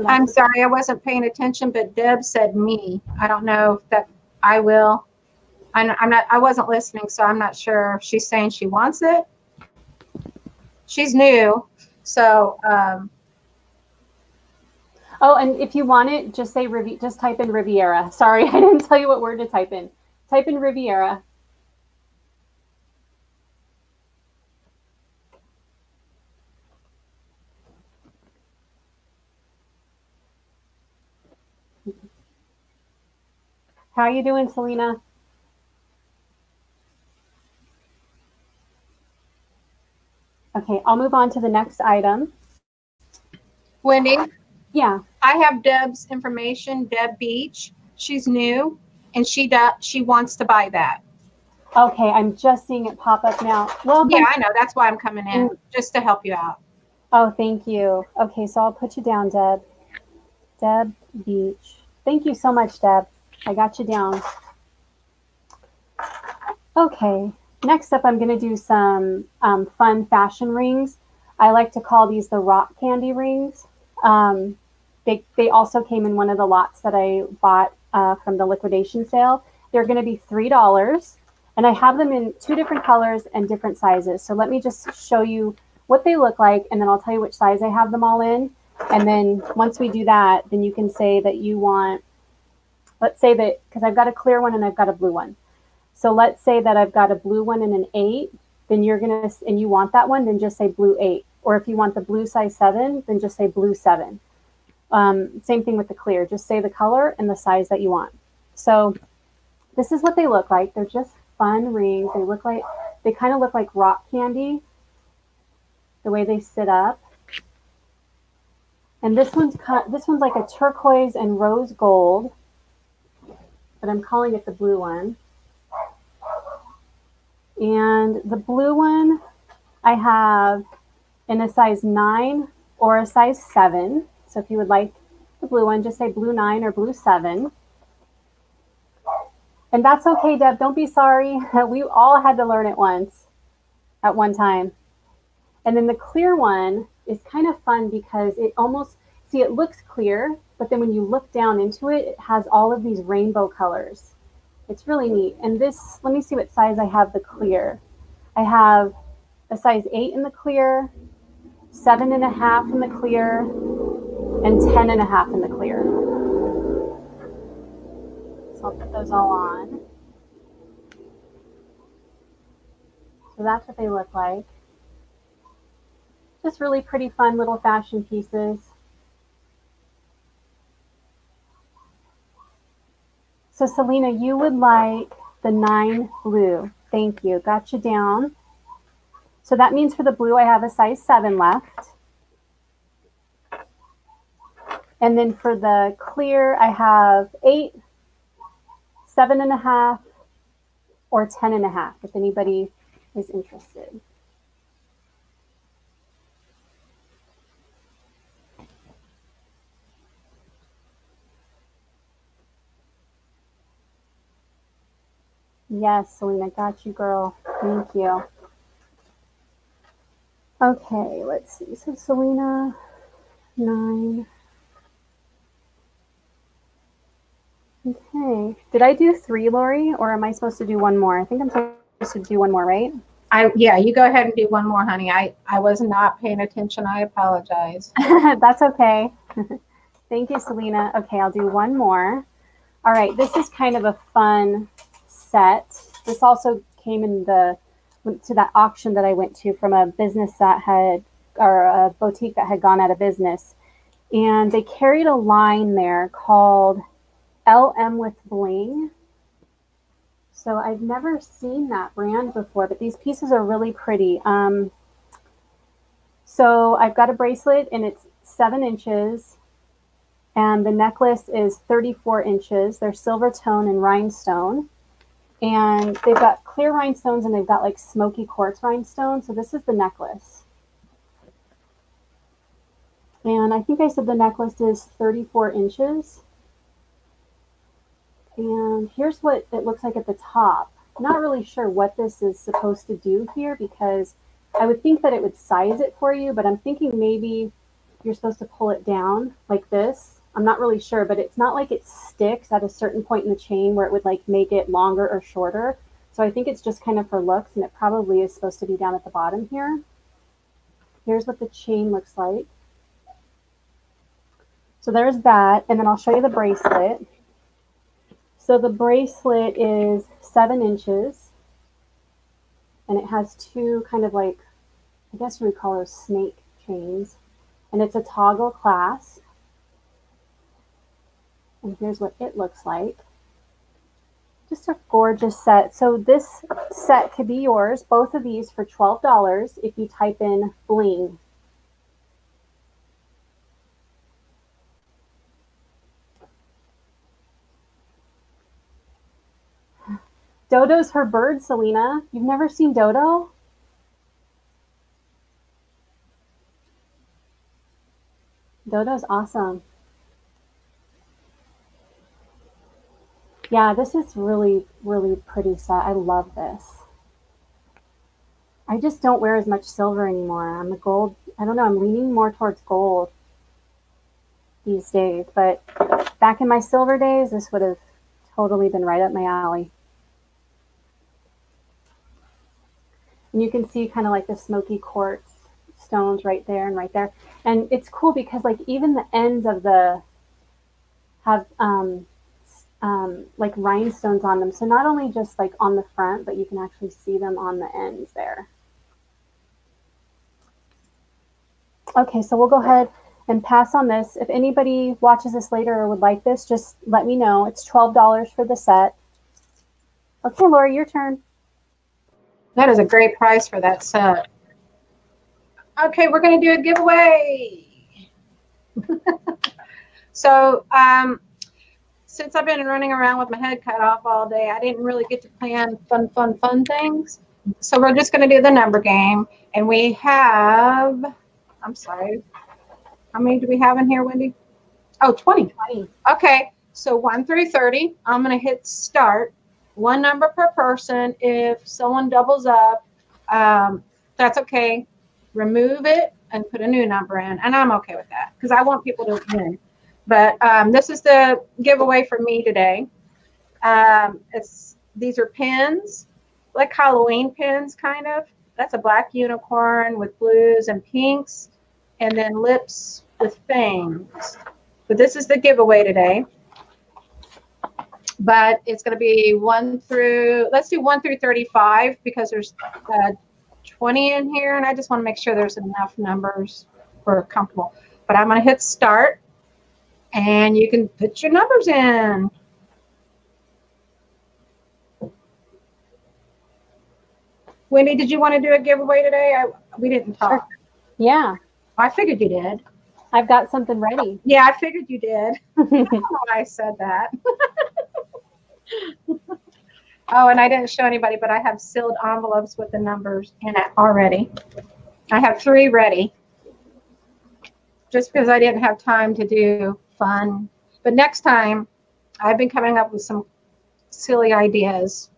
I'm sorry, I wasn't paying attention, but Deb said me. I don't know if that I will. I'm, I'm not, I wasn't listening, so I'm not sure if she's saying she wants it. She's new, so, um, Oh, and if you want it, just say Rivi- just type in Riviera. Sorry, I didn't tell you what word to type in. Type in Riviera. How are you doing, Selena? Okay, I'll move on to the next item. Wendy, Yeah. I have Deb's information, Deb Beach. She's new and she does, she wants to buy that. Okay, I'm just seeing it pop up now. Well, Yeah, I know. That's why I'm coming in, mm. just to help you out. Oh, thank you. Okay, so I'll put you down, Deb. Deb Beach. Thank you so much, Deb. I got you down. Okay, next up, I'm going to do some um, fun fashion rings. I like to call these the rock candy rings. Um, they, they also came in one of the lots that I bought uh, from the liquidation sale. They're going to be $3, and I have them in two different colors and different sizes. So let me just show you what they look like, and then I'll tell you which size I have them all in. And then once we do that, then you can say that you want, let's say that, because I've got a clear one and I've got a blue one. So let's say that I've got a blue one and an eight, then you're gonna, and you want that one, then just say blue eight. Or if you want the blue size seven, then just say blue seven. Um, same thing with the clear, just say the color and the size that you want. So this is what they look like. They're just fun rings. They look like, they kind of look like rock candy, the way they sit up. And this one's cut, this one's like a turquoise and rose gold, but I'm calling it the blue one. And the blue one I have in a size nine or a size seven. So if you would like the blue one, just say blue nine or blue seven. And that's okay, Deb. Don't be sorry. We all had to learn it once at one time. And then the clear one is kind of fun because it almost, see, it looks clear, but then when you look down into it, it has all of these rainbow colors. It's really neat. And this, let me see what size I have the clear. I have a size eight in the clear, seven and a half in the clear, and ten and a half in the clear. So I'll put those all on. So that's what they look like. Just really pretty fun little fashion pieces. So Selena, you would like the nine blue. Thank you. Got you down. So that means for the blue, I have a size seven left. And then for the clear, I have eight, seven and a half, or ten and a half, if anybody is interested. Yes, Selena, got you, girl. Thank you. Okay, let's see. So Selena, nine. Okay. Did I do three, Lori, or am I supposed to do one more? I think I'm supposed to do one more, right? I, yeah, you go ahead and do one more, honey. I, I was not paying attention. I apologize. That's okay. Thank you, Selena. Okay, I'll do one more. All right, this is kind of a fun set. This also came in the to that auction that I went to from a business that had or a boutique that had gone out of business. And they carried a line there called LM with Bling. So I've never seen that brand before, but these pieces are really pretty. Um, so I've got a bracelet and it's seven inches and the necklace is 34 inches. They're silver tone and rhinestone. And they've got clear rhinestones and they've got like smoky quartz rhinestones. So this is the necklace. And I think I said the necklace is 34 inches. And here's what it looks like at the top. Not really sure what this is supposed to do here because I would think that it would size it for you, but I'm thinking maybe you're supposed to pull it down like this I'm not really sure, but it's not like it sticks at a certain point in the chain where it would like make it longer or shorter. So I think it's just kind of for looks and it probably is supposed to be down at the bottom here. Here's what the chain looks like. So there's that. And then I'll show you the bracelet. So the bracelet is seven inches and it has two kind of like, I guess we call those snake chains. And it's a toggle clasp. And here's what it looks like. Just a gorgeous set. So this set could be yours, both of these for $12 if you type in bling. Dodo's her bird, Selena. You've never seen Dodo? Dodo's awesome. Yeah, this is really, really pretty set. I love this. I just don't wear as much silver anymore. I'm a gold, I don't know, I'm leaning more towards gold these days. But back in my silver days, this would have totally been right up my alley. And you can see kind of like the smoky quartz stones right there and right there. And it's cool because like even the ends of the have um, um, like rhinestones on them. So not only just like on the front, but you can actually see them on the ends there. Okay, so we'll go ahead and pass on this. If anybody watches this later or would like this, just let me know. It's $12 for the set. Okay, Laura, your turn. That is a great price for that set. Okay, we're going to do a giveaway. so um, since I've been running around with my head cut off all day, I didn't really get to plan fun, fun, fun things. So we're just going to do the number game. And we have, I'm sorry, how many do we have in here, Wendy? Oh, 20. 20. Okay, so 1 through 30. I'm going to hit start. One number per person. If someone doubles up, um, that's okay. Remove it and put a new number in. And I'm okay with that because I want people to win. But um, this is the giveaway for me today. Um, it's these are pins, like Halloween pins, kind of. That's a black unicorn with blues and pinks, and then lips with fangs. But this is the giveaway today. But it's going to be one through, let's do one through 35 because there's uh, 20 in here, and I just want to make sure there's enough numbers for comfortable. But I'm going to hit start and you can put your numbers in. Wendy, did you want to do a giveaway today? I, we didn't talk. Sure. Yeah. I figured you did. I've got something ready. Yeah, I figured you did. Oh, I said that. oh, and I didn't show anybody, but I have sealed envelopes with the numbers in it already. I have three ready. Just because I didn't have time to do fun. But next time, I've been coming up with some silly ideas.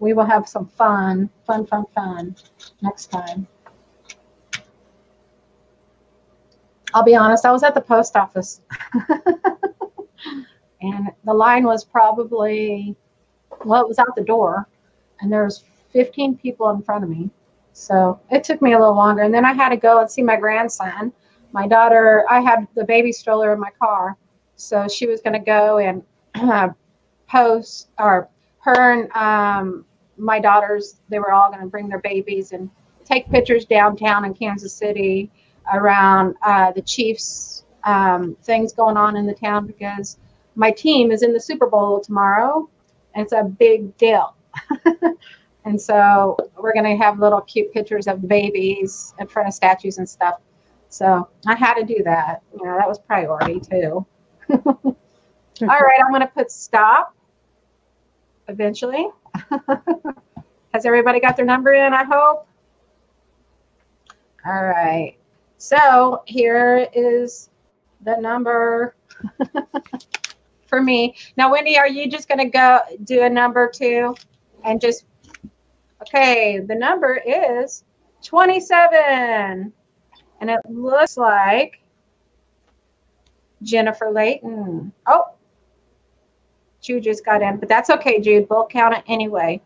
We will have some fun, fun, fun, fun next time. I'll be honest, I was at the post office. and the line was probably, well, it was out the door. And there was 15 people in front of me. So it took me a little longer. And then I had to go and see my grandson my daughter, I had the baby stroller in my car, so she was going to go and uh, post, or her and um, my daughters, they were all going to bring their babies and take pictures downtown in Kansas City around uh, the Chiefs um, things going on in the town because my team is in the Super Bowl tomorrow. And it's a big deal. and so we're going to have little cute pictures of babies in front of statues and stuff. So I had to do that. Yeah, that was priority too. All right, I'm going to put stop eventually. Has everybody got their number in, I hope? All right. So here is the number for me. Now, Wendy, are you just going to go do a number two and just, okay, the number is 27. And it looks like Jennifer Layton. Oh, Jude just got in, but that's okay, Jude. We'll count it anyway.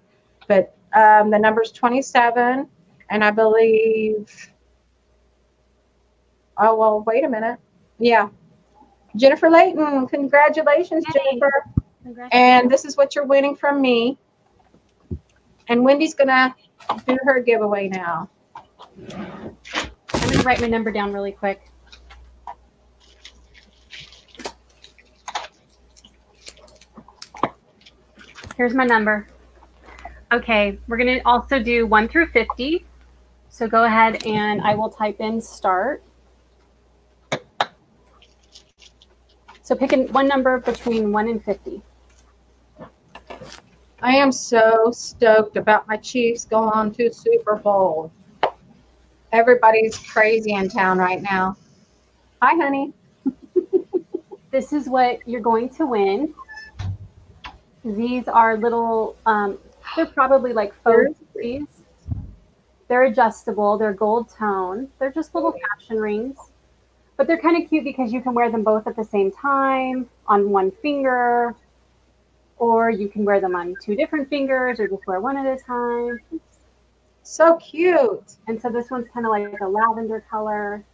But um, the number's 27, and I believe. Oh, well, wait a minute. Yeah. Jennifer Layton, congratulations, Yay. Jennifer. Congratulations. And this is what you're winning from me. And Wendy's going to do her giveaway now. Write my number down really quick. Here's my number. Okay, we're going to also do 1 through 50. So go ahead and I will type in start. So pick one number between 1 and 50. I am so stoked about my Chiefs going to Super Bowl. Everybody's crazy in town right now. Hi, honey. this is what you're going to win. These are little, um, they're probably like faux trees. They're adjustable. They're gold tone. They're just little fashion rings, but they're kind of cute because you can wear them both at the same time on one finger, or you can wear them on two different fingers, or just wear one at a time. So cute. And so this one's kind of like a lavender color.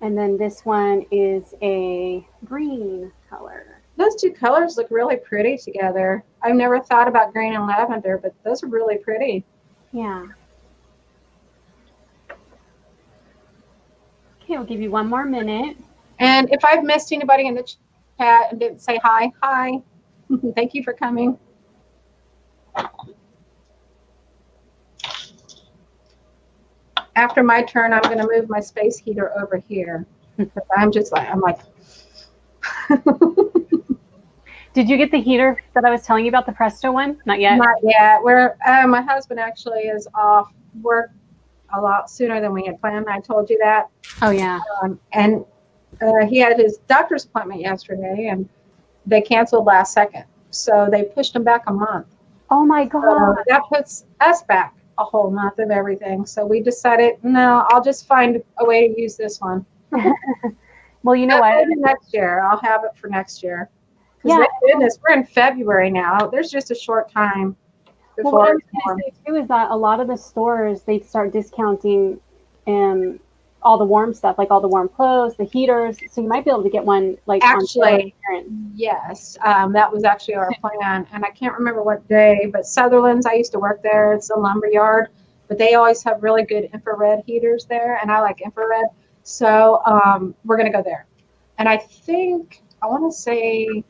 And then this one is a green color. Those two colors look really pretty together. I've never thought about green and lavender, but those are really pretty. Yeah. Okay, we'll give you one more minute. And if I've missed anybody in the chat and didn't say hi, hi. Thank you for coming. After my turn, I'm going to move my space heater over here. I'm just like, I'm like, Did you get the heater that I was telling you about, the Presto one? Not yet. not yet. Where uh, my husband actually is off work a lot sooner than we had planned. I told you that. Oh yeah. Um, and uh, he had his doctor's appointment yesterday, and they canceled last second. So they pushed him back a month. Oh my So god. that puts us back a whole month of everything. So we decided, no, I'll just find a way to use this one. Well, you know what? Next year, I'll have it for next year. Yeah. my goodness, we're in February now. There's just a short time Well, what I was going to say too is that a lot of the stores they start discounting um all the warm stuff, like all the warm clothes, the heaters. So you might be able to get one like Actually. Yes, um, that was actually our plan, and I can't remember what day, but Sutherland's. I used to work there. It's a lumber yard, but they always have really good infrared heaters there, and I like infrared. So um, we're gonna go there, and I think I want to say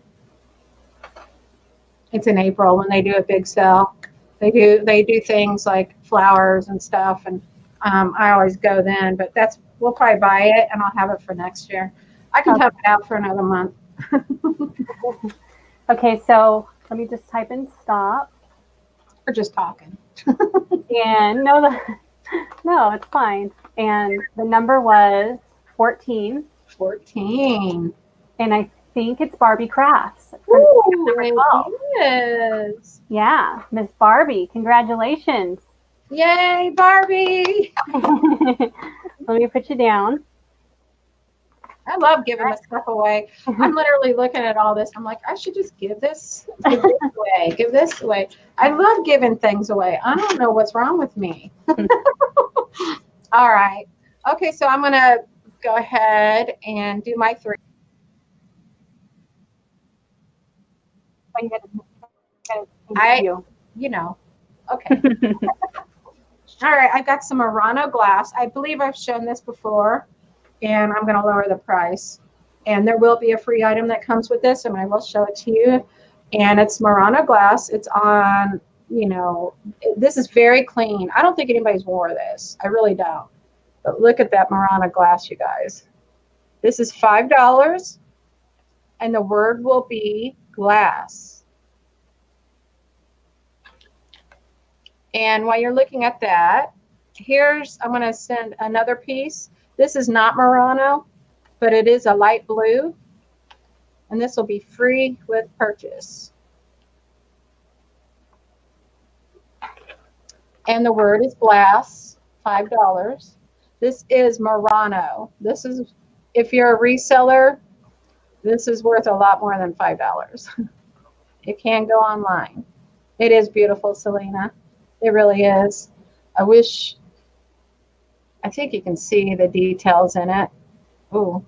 it's in April when they do a big sale. They do they do things like flowers and stuff, and um, I always go then. But that's we'll probably buy it, and I'll have it for next year. I can Okay. have it out for another month. Okay, so let me just type in stop. We're just talking. And no, the, no, it's fine. And the number was 14. 14. And I think it's Barbie Crafts. Ooh, it 12. is. Yeah, Miss Barbie, congratulations. Yay, Barbie. Let me put you down. I love giving this stuff away. I'm literally looking at all this. I'm like, I should just give this, give this away, give this away. I love giving things away. I don't know what's wrong with me. all right. Okay, so I'm going to go ahead and do my three. I- you. You know. Okay. All right, I've got some Murano glass. I believe I've shown this before, and I'm going to lower the price. And there will be a free item that comes with this, and I will show it to you. And it's Murano glass. It's on, you know, this is very clean. I don't think anybody's wore this. I really don't. But look at that Murano glass, you guys. This is $5, and the word will be glass. And while you're looking at that, here's, I'm going to send another piece. This is not Murano, but it is a light blue. And this will be free with purchase. And the word is glass, $5. This is Murano. This is if you're a reseller, this is worth a lot more than $5. it can go online. It is beautiful, Selena. It really is. I wish, I think you can see the details in it. Ooh.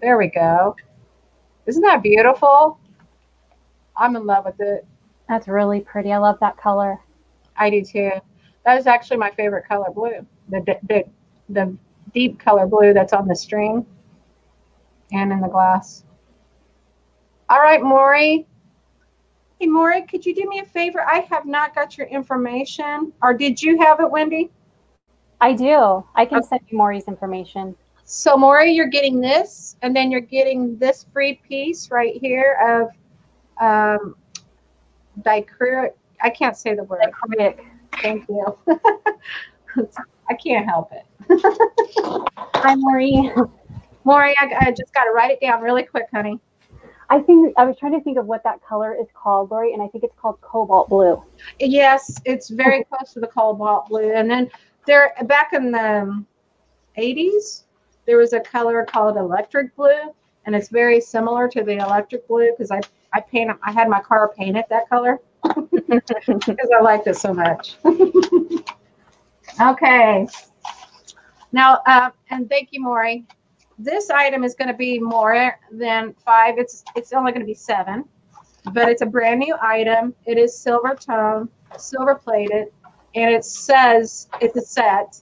There we go. Isn't that beautiful? I'm in love with it. That's really pretty. I love that color. I do too. That is actually my favorite color blue. The, the, the deep color blue that's on the string and in the glass. All right, Maury. Hey, Maury, could you do me a favor? I have not got your information. Or did you have it, Wendy? I do. I can send you Maury's information. So, Maury, you're getting this, and then you're getting this free piece right here of um, dichroic. I can't say the word. Dichroic. Thank you. I can't help it. Hi, Maury. Maury, I, I just got to write it down really quick, honey. I think I was trying to think of what that color is called, Lori, and I think it's called cobalt blue. Yes, it's very close to the cobalt blue. And then there, back in the 80s, there was a color called electric blue, and it's very similar to the electric blue because I I paint I had my car painted that color because I liked it so much. okay. Now, uh, and thank you, Maury. This item is going to be more than five. It's it's only going to be seven, but it's a brand new item. It is silver tone, silver plated, and it says it's a set.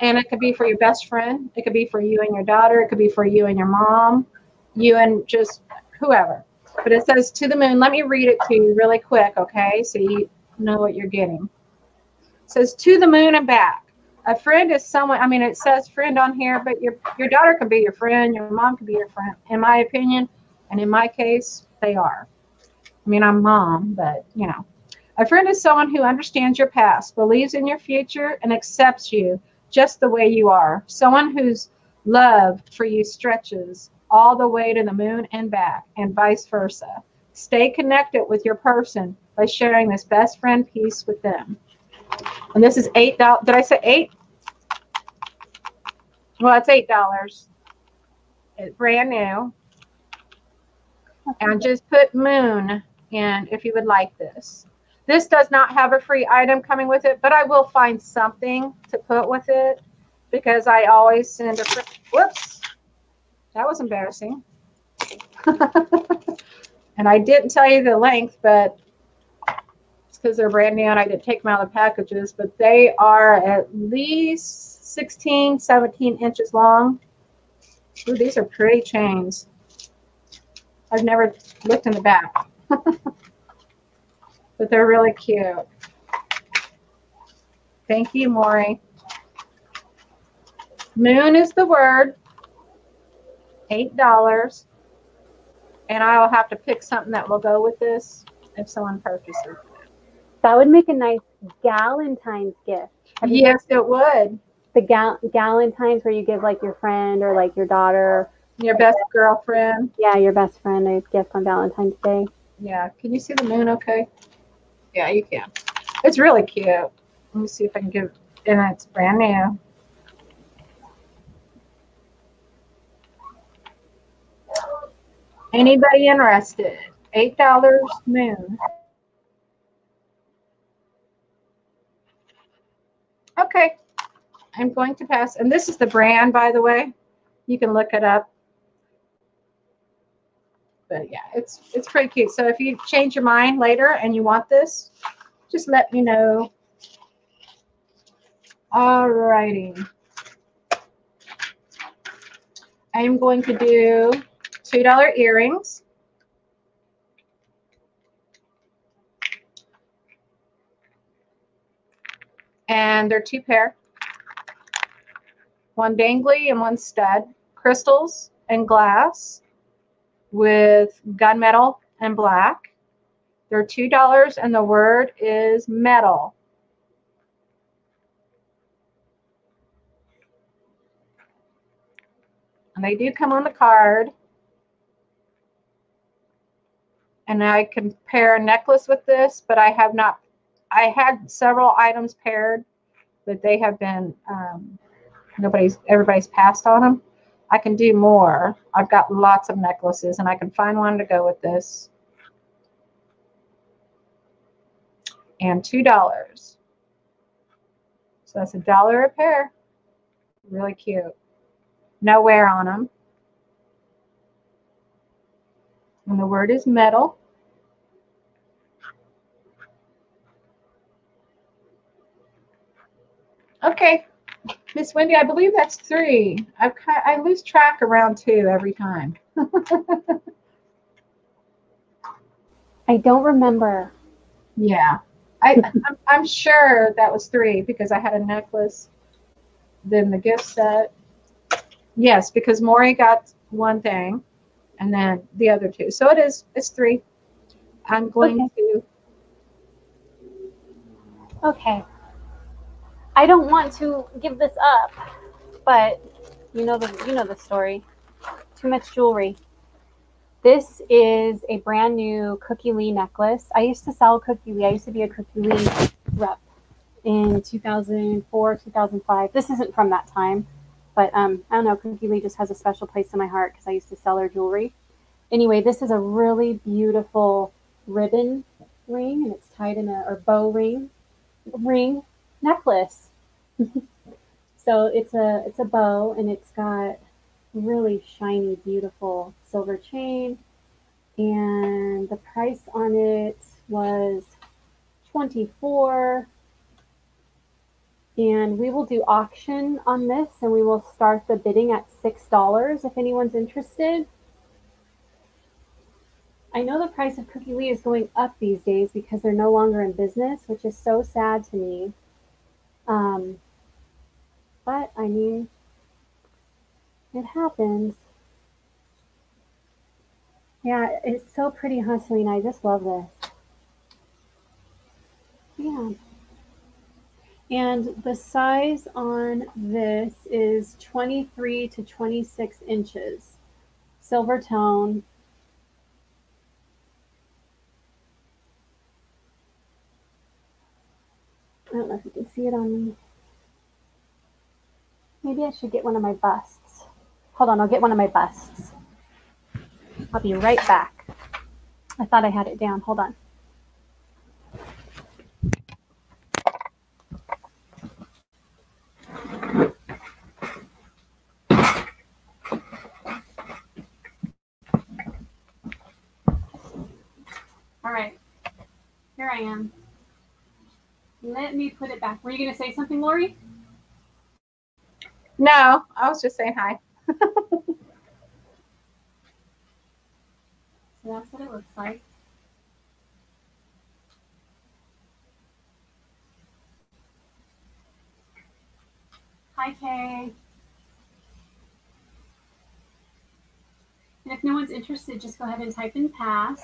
And it could be for your best friend. It could be for you and your daughter. It could be for you and your mom, you and just whoever. But it says to the moon. Let me read it to you really quick, okay? So you know what you're getting. It says to the moon and back. A friend is someone, I mean, it says friend on here, but your, your daughter could be your friend, your mom could be your friend, in my opinion. And in my case, they are. I mean, I'm mom, but you know. A friend is someone who understands your past, believes in your future, and accepts you just the way you are. Someone whose love for you stretches all the way to the moon and back, and vice versa. Stay connected with your person by sharing this best friend piece with them. And this is eight. Did I say eight? Well, it's eight dollars. It's brand new. And just put moon in if you would like this. This does not have a free item coming with it, but I will find something to put with it because I always send a free, whoops, that was embarrassing. and I didn't tell you the length, but it's because they're brand new and I didn't take them out of the packages, but they are at least 16, 17 inches long. Ooh, these are pretty chains. I've never looked in the back. but they're really cute. Thank you, Maury. Moon is the word eight dollars. And I will have to pick something that will go with this if someone purchases. It. That would make a nice Galentine's gift. Yes, it would. The gal- Galentine's where you give like your friend or like your daughter, Your best girlfriend. yeah, your best friend a gift on Valentine's Day. Yeah. Can you see the moon okay? Yeah, you can. It's really cute. Let me see if I can give and it's brand new. Anybody interested? Eight dollars moon. Okay. I'm going to pass. And this is the brand, by the way. You can look it up. But yeah, it's it's pretty cute. So if you change your mind later and you want this, just let me know. All righty. I'm going to do $2 earrings. And they're two pair. One dangly and one stud. Crystals and glass with gunmetal and black. They're $2 and the word is metal. And they do come on the card. And I can pair a necklace with this, but I have not, I had several items paired, but they have been, um, nobody's, everybody's passed on them. I can do more. I've got lots of necklaces and I can find one to go with this. And $2. So that's a dollar a pair. Really cute. No wear on them. And the word is metal. Okay, Miss Wendy, I believe that's three. I've I lose track around two every time. I don't remember. Yeah, I I'm, I'm sure that was three because I had a necklace, then the gift set. Yes, because Maury got one thing, and then the other two. So it is it's three. I'm going Okay. to. Okay. I don't want to give this up, but you know the you know the story. Too much jewelry. This is a brand new Cookie Lee necklace. I used to sell Cookie Lee. I used to be a Cookie Lee rep in 2004, 2005. This isn't from that time, but um, I don't know. Cookie Lee just has a special place in my heart because I used to sell her jewelry. Anyway, this is a really beautiful ribbon ring, and it's tied in a or bow ring ring necklace. so it's a it's a bow and it's got really shiny, beautiful silver chain. And the price on it was 24 and we will do auction on this and we will start the bidding at $6 if anyone's interested. I know the price of Cookie Lee is going up these days because they're no longer in business, which is so sad to me. Um, but I mean, it happens. Yeah, it's so pretty, huh, Selena? I just love this. Yeah. And the size on this is 23 to 26 inches. Silver tone. I don't know if you see it on me. Maybe I should get one of my busts. Hold on, I'll get one of my busts. I'll be right back. I thought I had it down. Hold on. All right. Here I am. Let me put it back. Were you going to say something, Lori? No, I was just saying hi. So that's what it looks like. Hi, Kay. And if no one's interested, just go ahead and type in pass.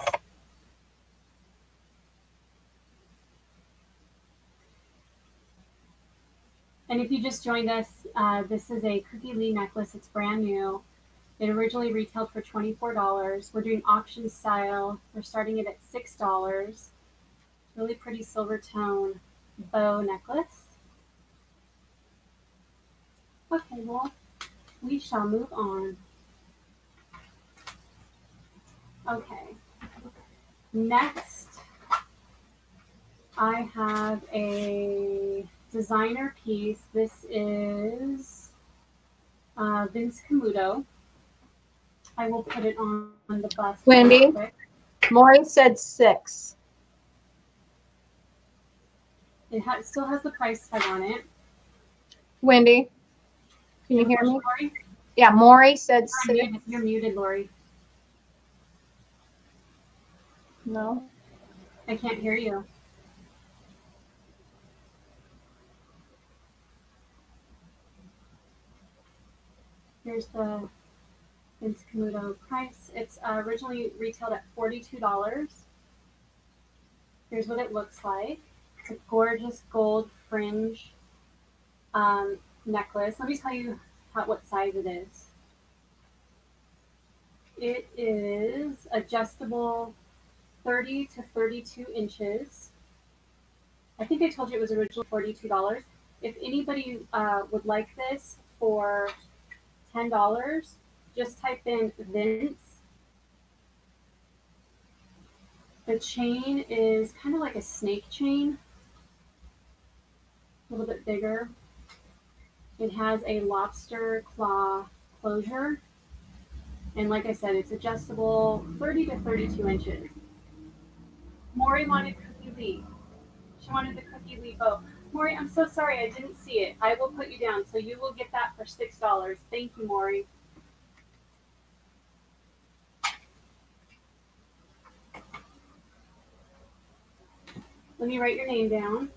And if you just joined us, uh, this is a Cookie Lee necklace. It's brand new. It originally retailed for $24. We're doing auction style. We're starting it at $6. Really pretty silver tone bow necklace. Okay, well, we shall move on. Okay. Next, I have a designer piece. This is uh, Vince Camuto. I will put it on, on the bus. Wendy? Maury said six. It ha- still has the price tag on it. Wendy, can you hear me? Lori? Yeah, Maury said six. muted, you're muted, Lori. No. I can't hear you. Here's the Vince Camuto price. It's uh, originally retailed at $42. Here's what it looks like. It's a gorgeous gold fringe um, necklace. Let me tell you how, what size it is. It is adjustable 30 to 32 inches. I think I told you it was originally $42. If anybody uh, would like this for ten dollars, just type in Vince. The chain is kind of like a snake chain, a little bit bigger. It has a lobster claw closure. And like I said, it's adjustable 30 to 32 inches. Maury wanted Cookie Lee. She wanted the Cookie Lee bow. Maury, I'm so sorry. I didn't see it. I will put you down. So you will get that for $6. Thank you, Maury. Let me write your name down.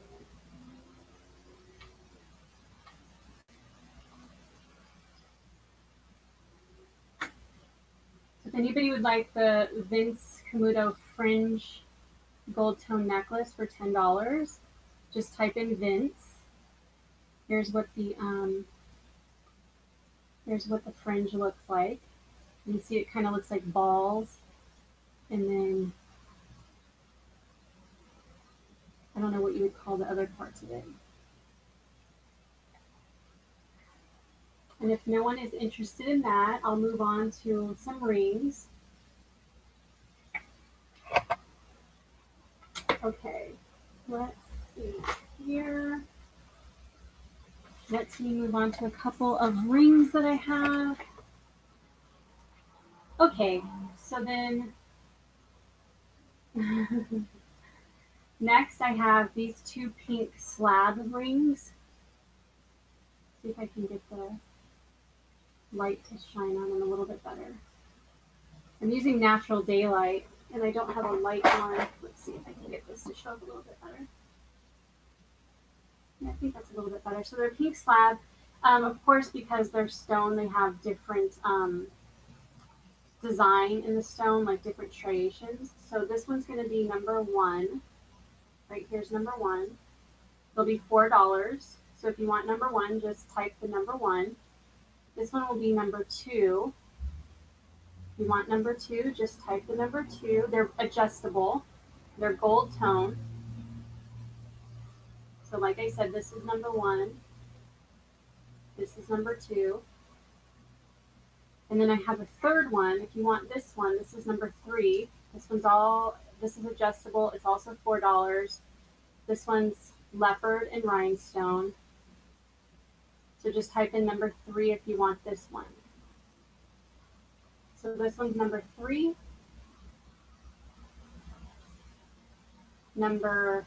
If anybody would like the Vince Camuto fringe gold tone necklace for ten dollars, just type in Vince. Here's what the um, here's what the fringe looks like. You see it kind of looks like balls, and then I don't know what you would call the other parts of it. And if no one is interested in that, I'll move on to some rings. Okay, let's here. Let's me move on to a couple of rings that I have. Okay, so then next I have these two pink slab rings. See if I can get the light to shine on them a little bit better. I'm using natural daylight and I don't have a light on. Let's see if I can get this to show up a little bit better. I think that's a little bit better. So they're pink slab. Um, of course, because they're stone, they have different um, design in the stone, like different striations. So this one's going to be number one. Right here's number one. It'll be $4. So if you want number one, just type the number one. This one will be number two. If you want number two, just type the number two. They're adjustable. They're gold tone. So like I said, this is number one. This is number two. And then I have a third one. If you want this one, this is number three. This one's all, this is adjustable. It's also $4. This one's leopard and rhinestone. So just type in number three if you want this one. So this one's number three. Number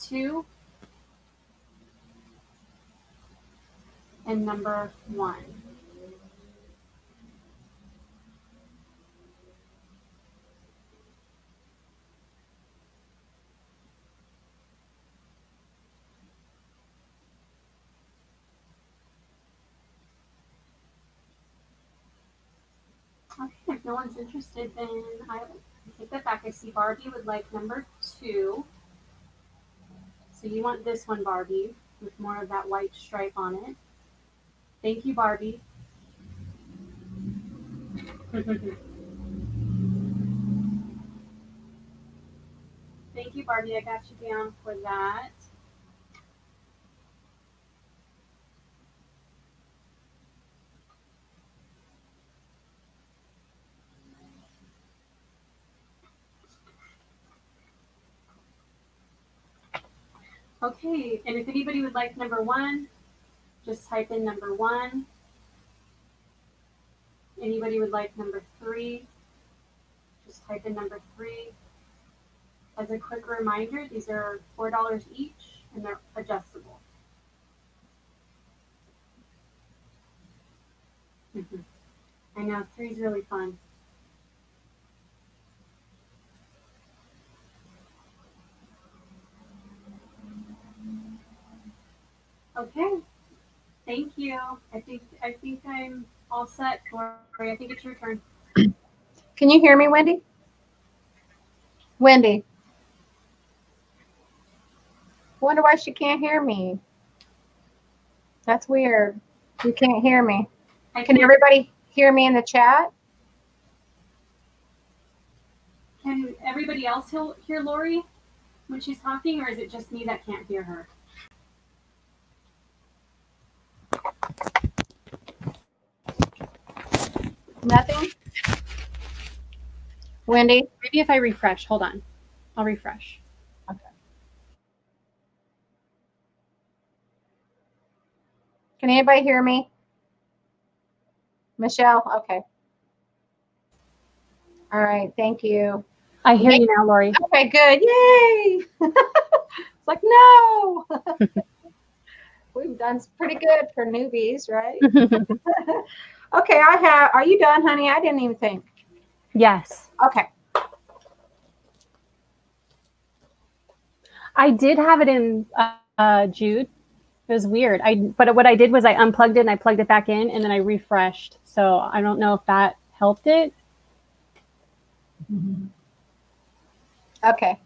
two. And number one. Okay, if no one's interested, then I take that back. I see Barbie would like number two. So you want this one, Barbie, with more of that white stripe on it. Thank you, Barbie. Thank you, Barbie. I got you down for that. Okay, and if anybody would like number one, just type in number one. Anybody would like number three, just type in number three. As a quick reminder, these are $4 each and they're adjustable. Mm-hmm. I know, three is really fun. Okay. Thank you. I think I think I'm all set, Lori. I think it's your turn. Can you hear me, Wendy? Wendy. Wonder why she can't hear me. That's weird. You can't hear me. I Can everybody hear me in the chat? Can everybody else hear Lori when she's talking, or is it just me that can't hear her? Nothing? Wendy? Maybe if I refresh, hold on. I'll refresh. Okay. Can anybody hear me? Michelle? Okay. All right, thank you. I hear you now, Lori. Okay, good. Yay! it's like, no. We've done pretty good for newbies, right? okay, I have. Are you done, honey? I didn't even think. yes. Okay. I did have it in uh, uh, Jude. It was weird. I but what I did was I unplugged it and I plugged it back in and then I refreshed. So I don't know if that helped it. Okay.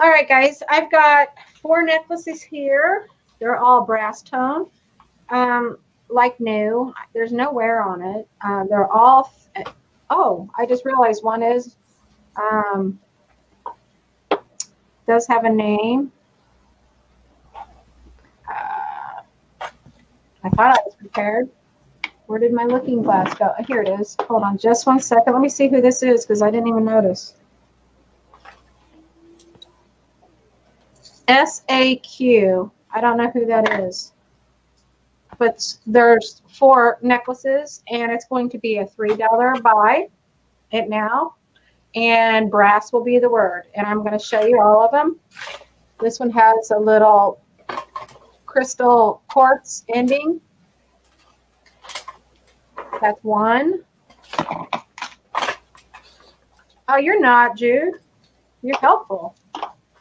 All right, guys. I've got four necklaces here. They're all brass tone, um, like new. There's no wear on it. Uh, they're all. oh, I just realized one is um, does have a name. Uh, I thought I was prepared. Where did my looking glass go? Here it is. Hold on just one second. Let me see who this is because I didn't even notice. SAQ. I don't know who that is. But there's four necklaces and it's going to be a $3 buy it now. And brass will be the word. And I'm going to show you all of them. This one has a little crystal quartz ending. That's one. Oh, you're not, Jude. You're helpful.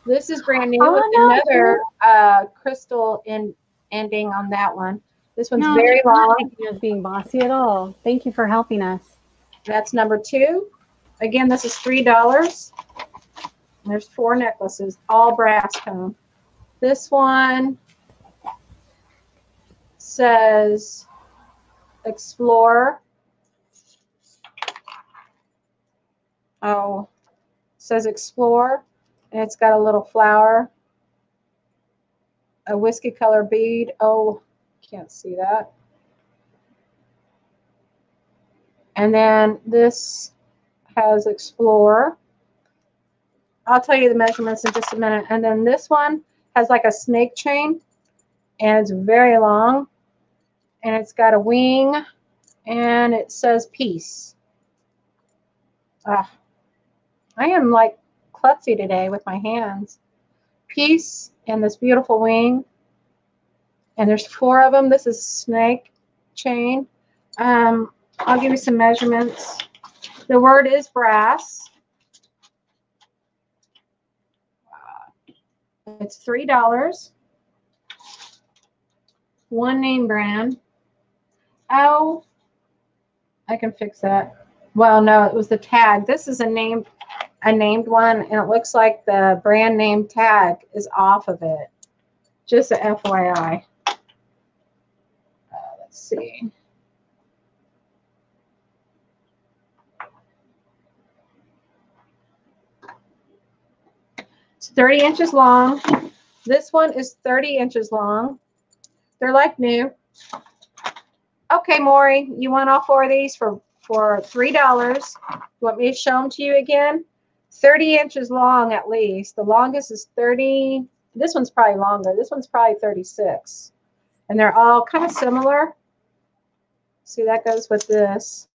This is brand new Oh, with no, another uh, crystal in, ending on that one. This one's No, very not long. thinking of being bossy at all. Thank you for helping us. That's number two. Again, this is three dollars. There's four necklaces, all brass tone. This one says explore. Oh, says explore, and it's got a little flower, a whiskey color bead. Oh, can't see that. And then this has explore. I'll tell you the measurements in just a minute. And then this one has like a snake chain and it's very long and it's got a wing and it says peace. Ah, I am like klutzy today with my hands. Peace and this beautiful wing. And there's four of them. This is snake chain. Um, I'll give you some measurements. The word is brass. Uh, It's three dollars. One name brand. Oh, I can fix that. Well, no, it was the tag. This is a named a named one, and it looks like the brand name tag is off of it. Just a FYI. Let's see. It's 30 inches long. This one is 30 inches long. They're like new. Okay, Maury, you want all four of these for, for $3. You want me to show them to you again? 30 inches long at least. The longest is 30. This one's probably longer. This one's probably 36. And they're all kind of similar. See, that goes with this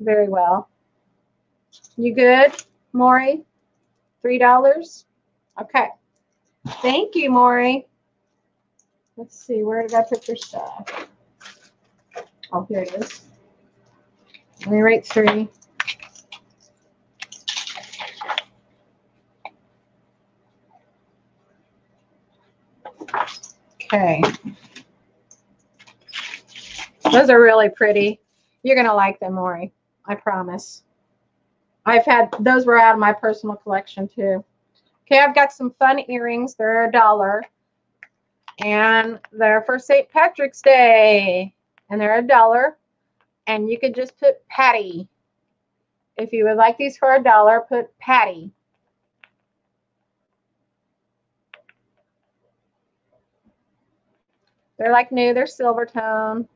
very well. You good, Maury? Three dollars? Okay. Thank you, Maury. Let's see, where did I put your stuff? Oh, here it is. Let me write three. Okay. Those are really pretty. You're going to like them, Maury. I promise. I've had, those were out of my personal collection too. Okay, I've got some fun earrings. They're a dollar. And they're for St. Patrick's Day. And they're a dollar. And you could just put Patty. If you would like these for a dollar, put Patty. They're like new, they're silver tone.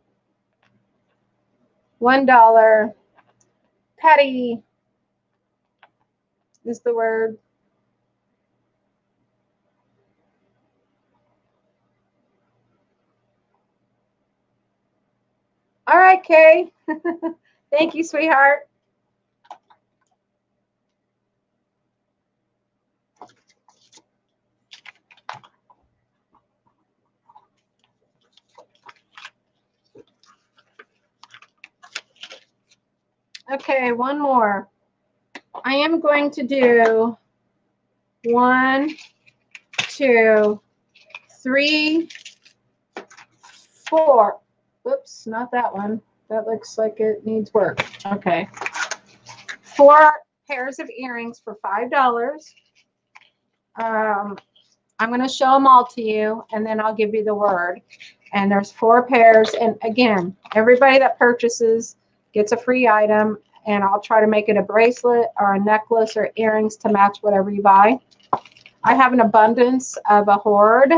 One dollar. Patty is the word. All right, Kay. Thank you, sweetheart. Okay, one more. I am going to do one, two, three, four. Oops, not that one. That looks like it needs work. Okay. Four pairs of earrings for $5. Um, I'm going to show them all to you and then I'll give you the word. And there's four pairs. And again, everybody that purchases gets a free item and I'll try to make it a bracelet or a necklace or earrings to match whatever you buy. I have an abundance of a hoard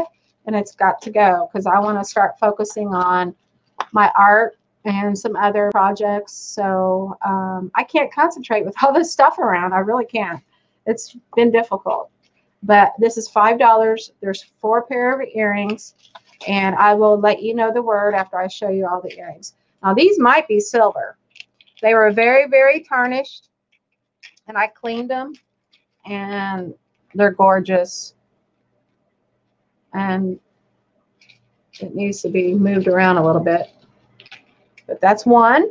and it's got to go because I want to start focusing on my art and some other projects. So um, I can't concentrate with all this stuff around. I really can't. It's been difficult. But this is $5. There's four pair of earrings. And I will let you know the word after I show you all the earrings. Now these might be silver. They were very, very tarnished. And I cleaned them. And they're gorgeous. And it needs to be moved around a little bit. But that's one.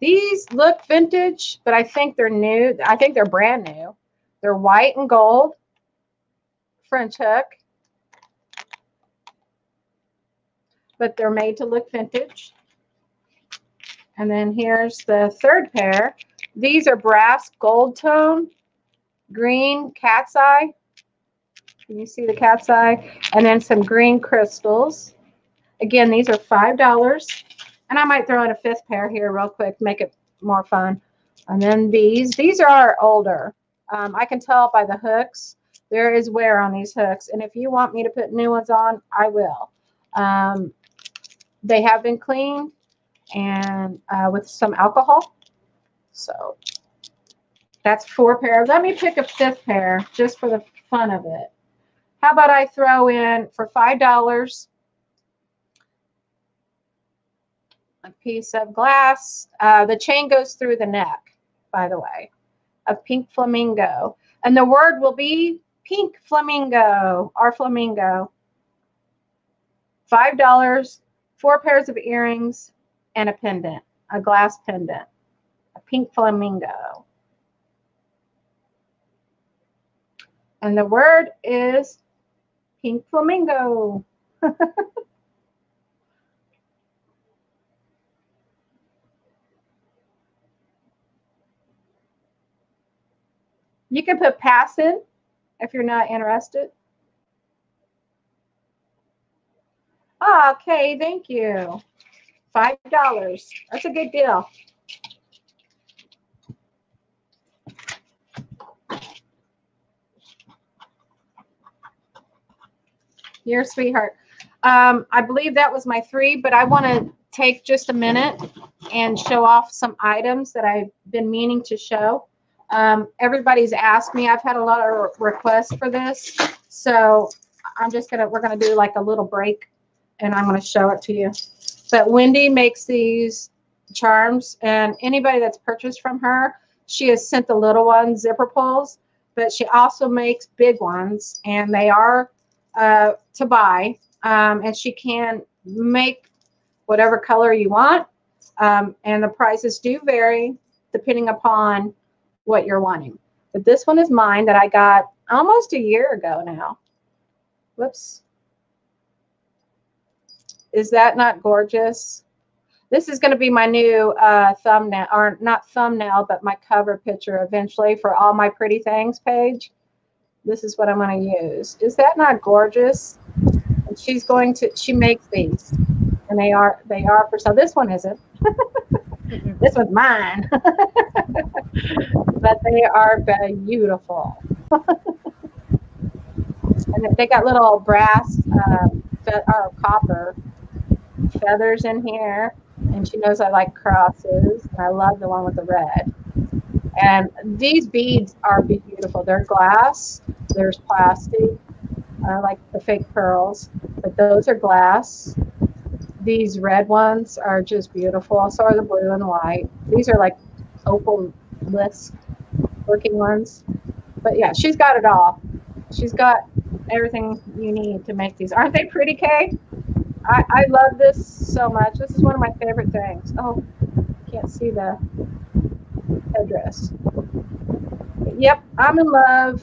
These look vintage, but I think they're new. I think they're brand new. They're white and gold. French hook. But they're made to look vintage. And then here's the third pair. These are brass gold tone, green cat's eye. Can you see the cat's eye? And then some green crystals. Again, these are $5. And I might throw in a fifth pair here real quick, make it more fun. And then these, these are older. Um, I can tell by the hooks. There is wear on these hooks. And if you want me to put new ones on, I will. Um, they have been cleaned and uh, with some alcohol. So that's four pairs. Let me pick a fifth pair just for the fun of it. How about I throw in for $5 a piece of glass. Uh, the chain goes through the neck, by the way, of pink flamingo. And the word will be pink flamingo or flamingo. $5, four pairs of earrings, and a pendant, a glass pendant, a pink flamingo. And the word is pink flamingo. you can put pass in if you're not interested. Okay, thank you. Five dollars. That's a good deal. Your sweetheart. Um, I believe that was my three, but I want to take just a minute and show off some items that I've been meaning to show. Um, everybody's asked me. I've had a lot of requests for this, so I'm just gonna we're gonna do like a little break, and I'm gonna show it to you. But Wendy makes these charms, and anybody that's purchased from her, she has sent the little ones zipper pulls, but she also makes big ones, and they are uh, to buy, um, and she can make whatever color you want. Um, and the prices do vary depending upon what you're wanting. But this one is mine that I got almost a year ago now. Whoops. Is that not gorgeous? This is going to be my new uh, thumbnail, or not thumbnail, but my cover picture eventually for all my pretty things page this is what I'm going to use. Is that not gorgeous? And she's going to, she makes these and they are, they are for sale. This one isn't. this one's mine. but they are beautiful. and they got little brass um, or copper feathers in here, and she knows I like crosses, and I love the one with the red. And these beads are beautiful. They're glass. There's plastic, I like the fake pearls, but those are glass. These red ones are just beautiful. So are the blue and white. These are like opal list looking ones. But yeah, she's got it all. She's got everything you need to make these. Aren't they pretty, Kay? I, I love this so much. This is one of my favorite things. Oh, I can't see the headdress. Yep, I'm in love.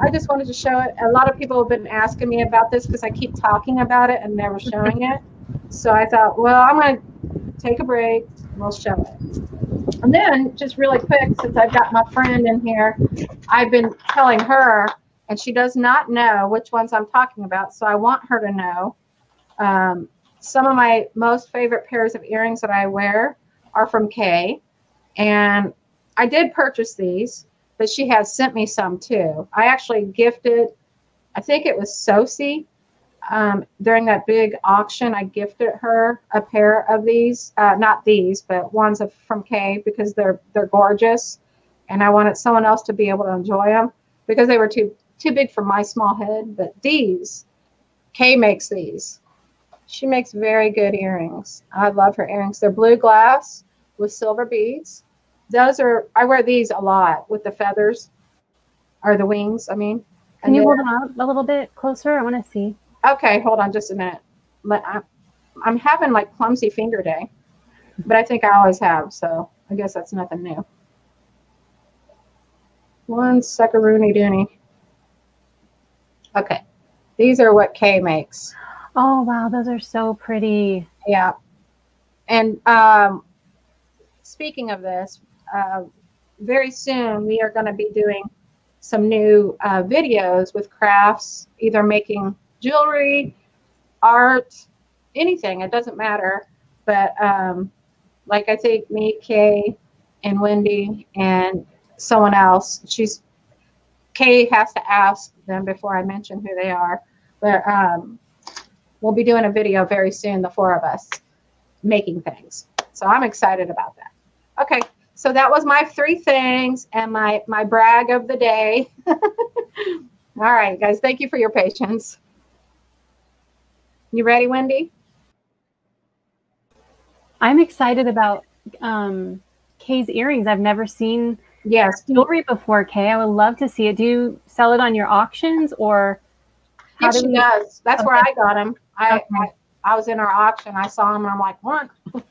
I just wanted to show it. A lot of people have been asking me about this because I keep talking about it and never showing it. So I thought, well, I'm going to take a break. And we'll show it. And then, just really quick, since I've got my friend in here, I've been telling her, and she does not know which ones I'm talking about. So I want her to know. Um, some of my most favorite pairs of earrings that I wear are from Kay. And I did purchase these, but she has sent me some too. I actually gifted, I think it was Sosi. Um, during that big auction, I gifted her a pair of these, uh, not these, but ones of, from Kay because they're they're gorgeous, and I wanted someone else to be able to enjoy them because they were too too big for my small head. But these, Kay makes these. She makes very good earrings. I love her earrings. They're blue glass with silver beads. Those are I wear these a lot with the feathers or the wings. I mean. Can you hold them up a little bit closer? I want to see. Okay, hold on just a minute. I'm, I'm having like clumsy finger day, but I think I always have, so I guess that's nothing new. One One second, dooney. Okay, these are what Kay makes. Oh wow, those are so pretty. Yeah, and um, speaking of this, uh, very soon we are going to be doing some new uh, videos with crafts, either making jewelry, art, anything. It doesn't matter. But um, like I think me, Kay, and Wendy, and someone else. She's Kay has to ask them before I mention who they are. But um, we'll be doing a video very soon, the four of us, making things. So I'm excited about that. Okay, so that was my three things and my my brag of the day. All right, guys, thank you for your patience. You ready, Wendy? I'm excited about um, Kay's earrings. I've never seen yes jewelry before, Kay. I would love to see it. Do you sell it on your auctions or? Yes, she does. That's okay. where I got them. I. I, I was in our auction. I saw them and I'm like, what?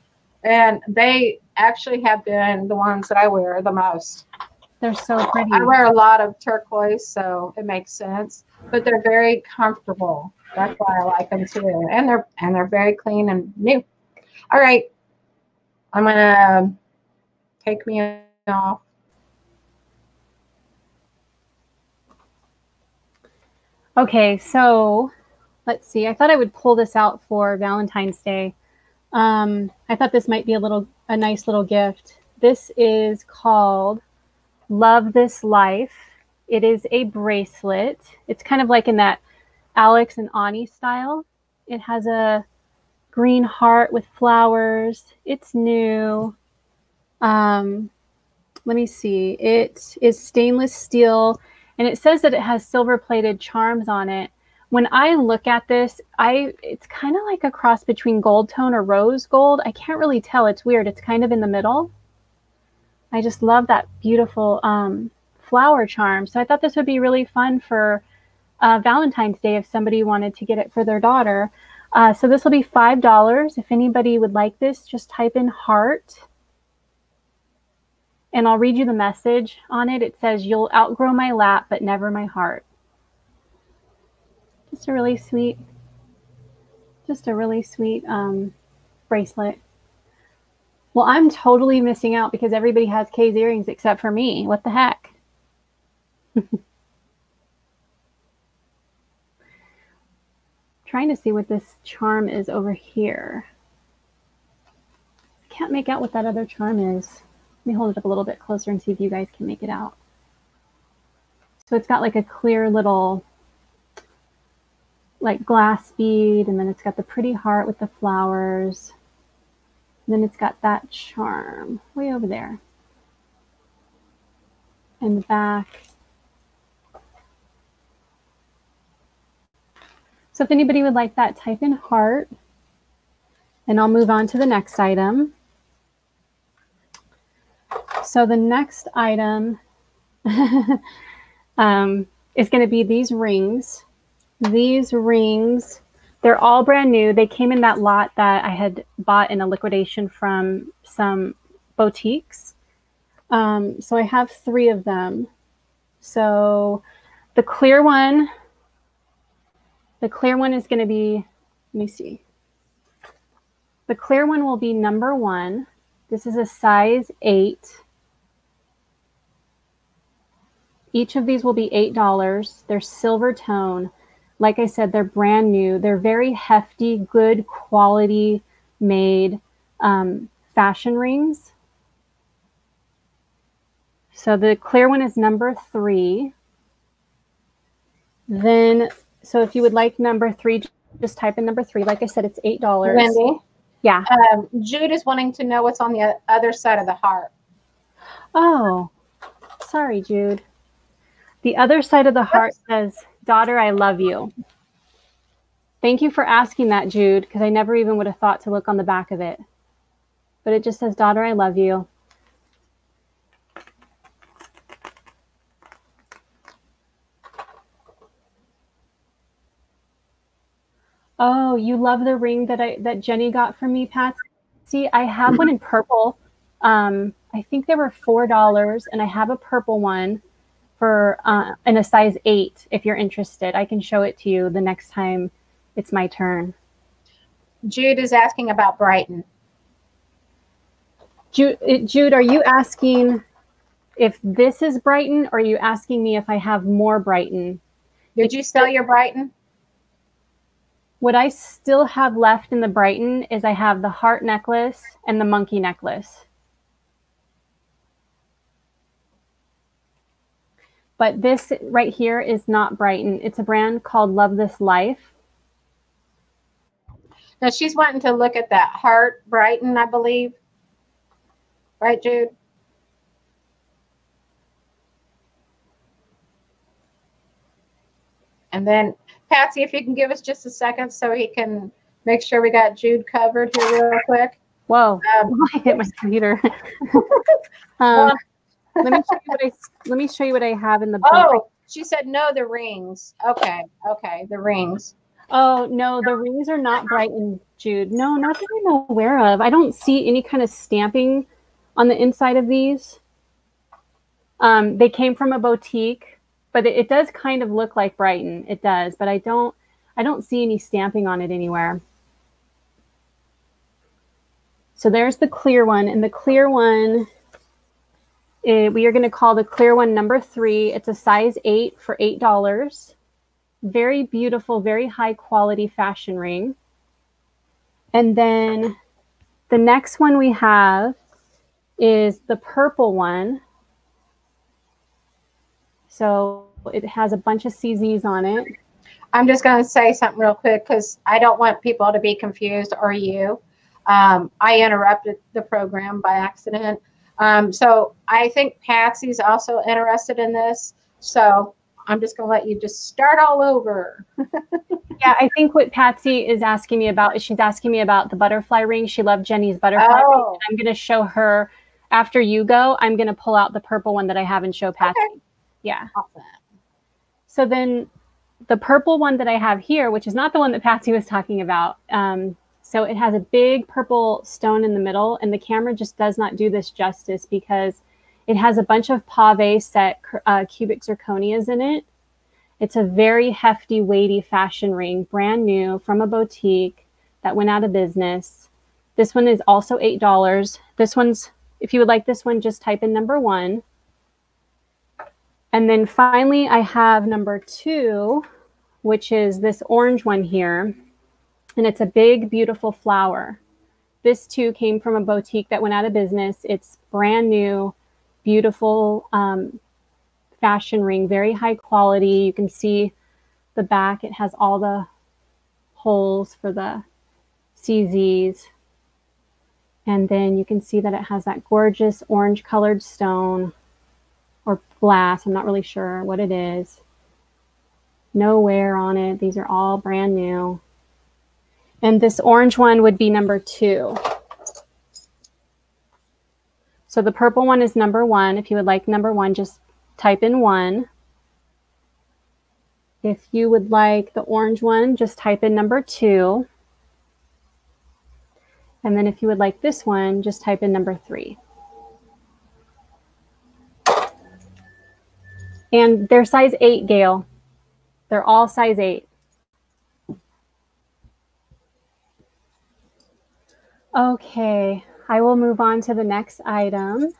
and they actually have been the ones that I wear the most. They're so pretty. I wear a lot of turquoise, so it makes sense. But they're very comfortable. That's why I like them too. And they're and they're very clean and new. All right. I'm gonna take me off. Okay, so let's see. I thought I would pull this out for Valentine's Day. Um, I thought this might be a little a nice little gift. This is called Love This Life. It is a bracelet. It's kind of like in that Alex and Ani style. It has a green heart with flowers. It's new. Um, let me see. It is stainless steel and it says that it has silver plated charms on it. When I look at this, I it's kind of like a cross between gold tone or rose gold. I can't really tell. It's weird. It's kind of in the middle. I just love that beautiful um, flower charm. So I thought this would be really fun for uh, Valentine's Day if somebody wanted to get it for their daughter. Uh, so this will be $5. If anybody would like this, just type in heart. And I'll read you the message on it. It says, You'll outgrow my lap, but never my heart. Just a really sweet, just a really sweet um, bracelet. Well, I'm totally missing out because everybody has Kay's earrings except for me. What the heck? trying to see what this charm is over here. I can't make out what that other charm is. Let me hold it up a little bit closer and see if you guys can make it out. So it's got like a clear little like glass bead, and then it's got the pretty heart with the flowers. And then it's got that charm way over there. In the back. So if anybody would like that, type in heart. And I'll move on to the next item. So the next item um, is going to be these rings. These rings, they're all brand new. They came in that lot that I had bought in a liquidation from some boutiques. Um, so I have three of them. So the clear one, the clear one is going to be, let me see. The clear one will be number one. This is a size eight. Each of these will be $8. They're silver tone. Like I said, they're brand new. They're very hefty, good quality made um, fashion rings. So the clear one is number three. Then, so if you would like number three, just type in number three. Like I said, it's $8. Wendy, Yeah. um, Jude is wanting to know what's on the other side of the heart. Oh, sorry, Jude. The other side of the heart says, Daughter, I love you. Thank you for asking that, Jude, because I never even would have thought to look on the back of it. But it just says, Daughter, I love you. Oh, you love the ring that I that Jenny got for me, Pat. See, I have one in purple. Um, I think they were four dollars, and I have a purple one for uh, in a size eight. If you're interested, I can show it to you the next time it's my turn. Jude is asking about Brighton. Jude, Jude, are you asking if this is Brighton, or are you asking me if I have more Brighton? Did you sell your Brighton? What I still have left in the Brighton is I have the heart necklace and the monkey necklace. But this right here is not Brighton. It's a brand called Love This Life. Now she's wanting to look at that heart Brighton, I believe. Right, Jude? And then Patsy, if you can give us just a second so he can make sure we got Jude covered here real quick. Whoa! Um, I hit my computer. um, let me show you what I let me show you what I have in the book. oh, she said no, the rings. Okay, okay, the rings. Oh no, the rings are not Brighton, Jude. No, not that I'm aware of. I don't see any kind of stamping on the inside of these. Um, they came from a boutique, but it, it does kind of look like Brighton. It does, but I don't I don't see any stamping on it anywhere. So there's the clear one, and the clear one eh, we are going to call the clear one number three. It's a size eight for eight dollars very beautiful, very high quality fashion ring. And then the next one we have is the purple one. So it has a bunch of CZs on it. I'm just going to say something real quick because I don't want people to be confused or you. Um, I interrupted the program by accident. Um, so I think Patsy's also interested in this. So I'm just going to let you just start all over. Yeah, I think what Patsy is asking me about is she's asking me about the butterfly ring. She loved Jenny's butterfly ring. Oh. And I'm going to show her after you go. I'm going to pull out the purple one that I have and show Patsy. Okay. Yeah. Awesome. So then the purple one that I have here, which is not the one that Patsy was talking about. Um, so it has a big purple stone in the middle, and the camera just does not do this justice because it has a bunch of pave set uh, cubic zirconias in it. It's a very hefty, weighty fashion ring, brand new from a boutique that went out of business. This one is also $8. This one's, if you would like this one, just type in number one. And then finally, I have number two, which is this orange one here. And it's a big, beautiful flower. This too came from a boutique that went out of business. It's brand new, beautiful um, fashion ring, very high quality. You can see the back. It has all the holes for the CZs. And then you can see that it has that gorgeous orange colored stone or glass. I'm not really sure what it is. No wear on it. These are all brand new. And this orange one would be number two. So the purple one is number one. If you would like number one, just type in one. If you would like the orange one, just type in number two. And then if you would like this one, just type in number three. And they're size eight, Gail. They're all size eight. Okay, I will move on to the next item.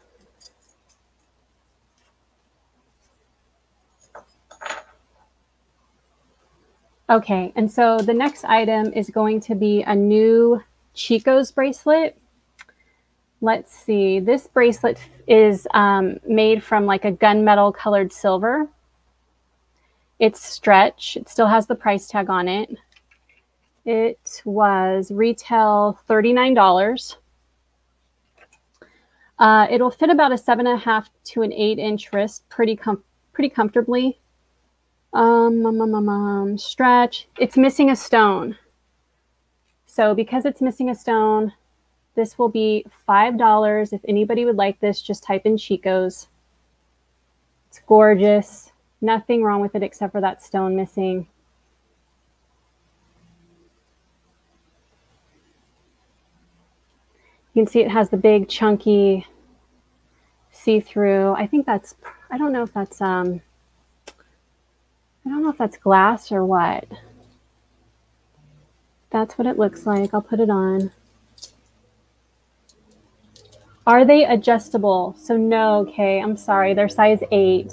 Okay, and so the next item is going to be a new Chico's bracelet. Let's see, this bracelet is um, made from like a gunmetal colored silver. It's stretch, it still has the price tag on it. It was retail $39. Uh, it'll fit about a seven and a half to an eight inch wrist pretty com pretty comfortably. Um, um, um, um, um, stretch. It's missing a stone. So because it's missing a stone, this will be $5. If anybody would like this, just type in Chico's. It's gorgeous. Nothing wrong with it except for that stone missing. You can see it has the big chunky see-through. I think that's, I don't know if that's, um, I don't know if that's glass or what. That's what it looks like. I'll put it on. Are they adjustable? So no, okay, I'm sorry. They're size eight.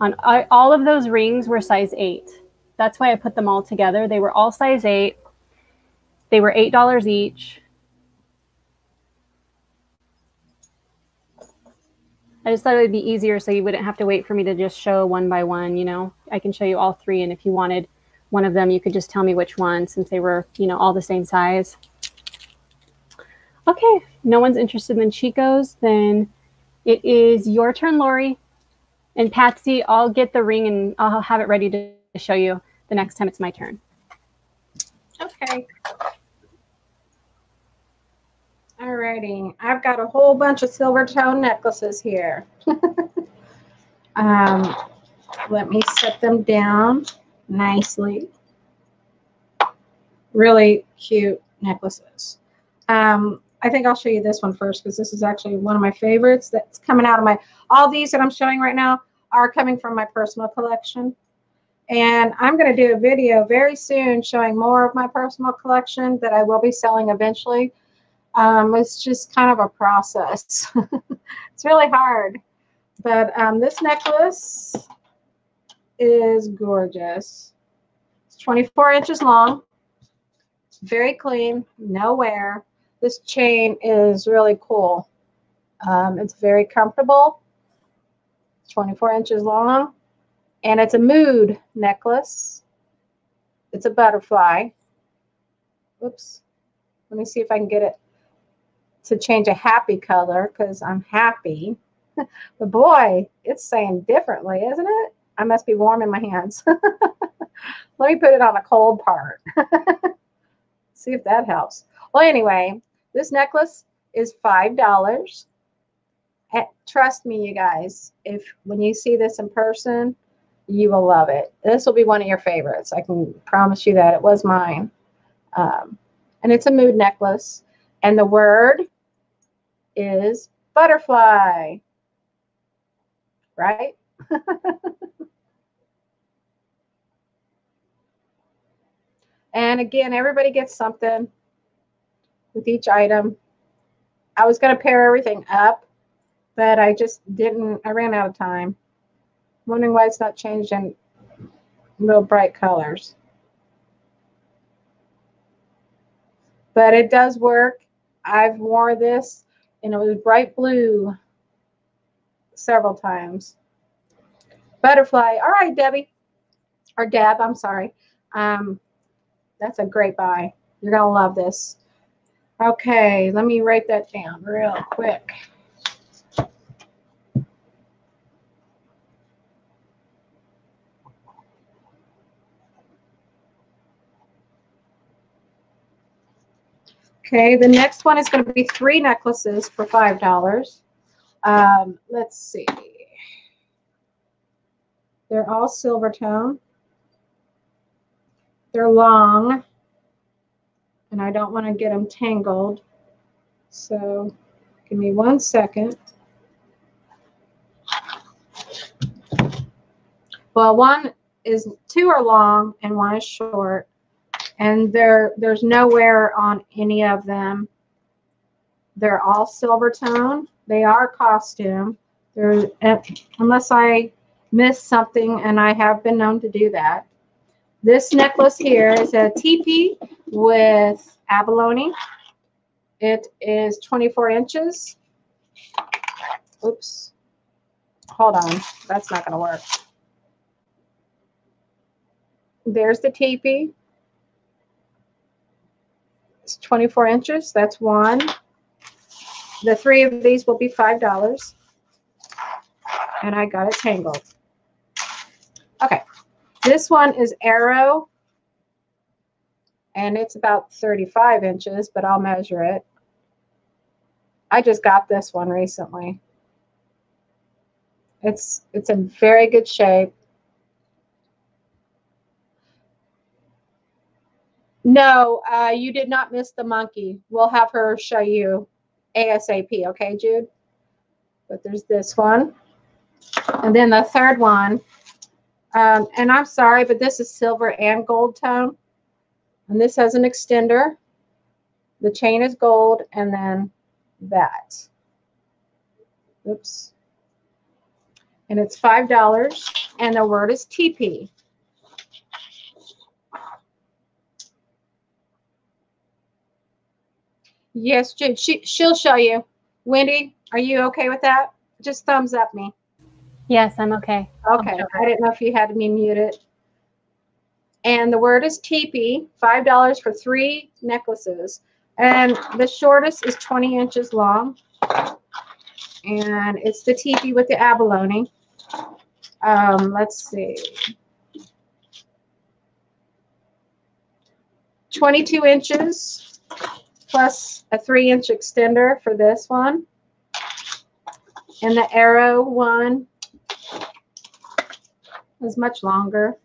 On all of those rings were size eight. That's why I put them all together. They were all size eight. They were $8 each. I just thought it would be easier so you wouldn't have to wait for me to just show one by one, you know. I can show you all three and if you wanted one of them, you could just tell me which one since they were, you know, all the same size. Okay, no one's interested in Chico's, then it is your turn, Lori. And Patsy, I'll get the ring and I'll have it ready to show you the next time it's my turn. Okay. Alrighty, I've got a whole bunch of silver tone necklaces here. um, let me set them down nicely. Really cute necklaces. Um, I think I'll show you this one first because this is actually one of my favorites that's coming out of my, all these that I'm showing right now are coming from my personal collection. And I'm going to do a video very soon showing more of my personal collection that I will be selling eventually. Um, it's just kind of a process. it's really hard. But um, this necklace is gorgeous. It's 24 inches long. Very clean, no wear. This chain is really cool. Um, it's very comfortable. It's 24 inches long. And it's a mood necklace. It's a butterfly. Oops. Let me see if I can get it to change a happy color because I'm happy. but boy, it's saying differently, isn't it? I must be warm in my hands. Let me put it on a cold part. see if that helps. Well, anyway, this necklace is $5. And trust me, you guys, if when you see this in person, you will love it. This will be one of your favorites. I can promise you that. It was mine. Um, and it's a mood necklace. And the word is butterfly, right? and again, everybody gets something with each item. I was going to pair everything up, but I just didn't. I ran out of time. I'm wondering why it's not changed in real bright colors. But it does work. I've wore this and it was bright blue several times. Butterfly. All right, Debbie. Or Deb, I'm sorry. Um, That's a great buy. You're going to love this. Okay, let me write that down real quick. Okay, the next one is going to be three necklaces for $5. Um, let's see. They're all silver tone. They're long, and I don't want to get them tangled. So give me one second. Well, one is, two are long and one is short and there there's nowhere on any of them. They're all silver tone. They are costume. They're unless I miss something, and I have been known to do that. This necklace here is a teepee with abalone. It is 24 inches. Oops. Hold on. That's not going to work. There's the teepee. It's 24 inches. That's one. The three of these will be $5. And I got it tangled. Okay. This one is Arrow. And it's about 35 inches, but I'll measure it. I just got this one recently. It's it's in very good shape. No, uh, you did not miss the monkey. We'll have her show you ASAP, okay, Jude? But there's this one. And then the third one, um, and I'm sorry, but this is silver and gold tone. And this has an extender. The chain is gold, and then that. Oops. And it's $5, and the word is TP. Yes, Jude. She she'll show you. Wendy, are you okay with that? Just thumbs up me. Yes, I'm okay. Okay. I didn't know if you had me muted. And the word is teepee, five dollars for three necklaces. And the shortest is 20 inches long. And it's the teepee with the abalone. Um, let's see. 22 inches plus a three inch extender for this one. And the arrow one is much longer.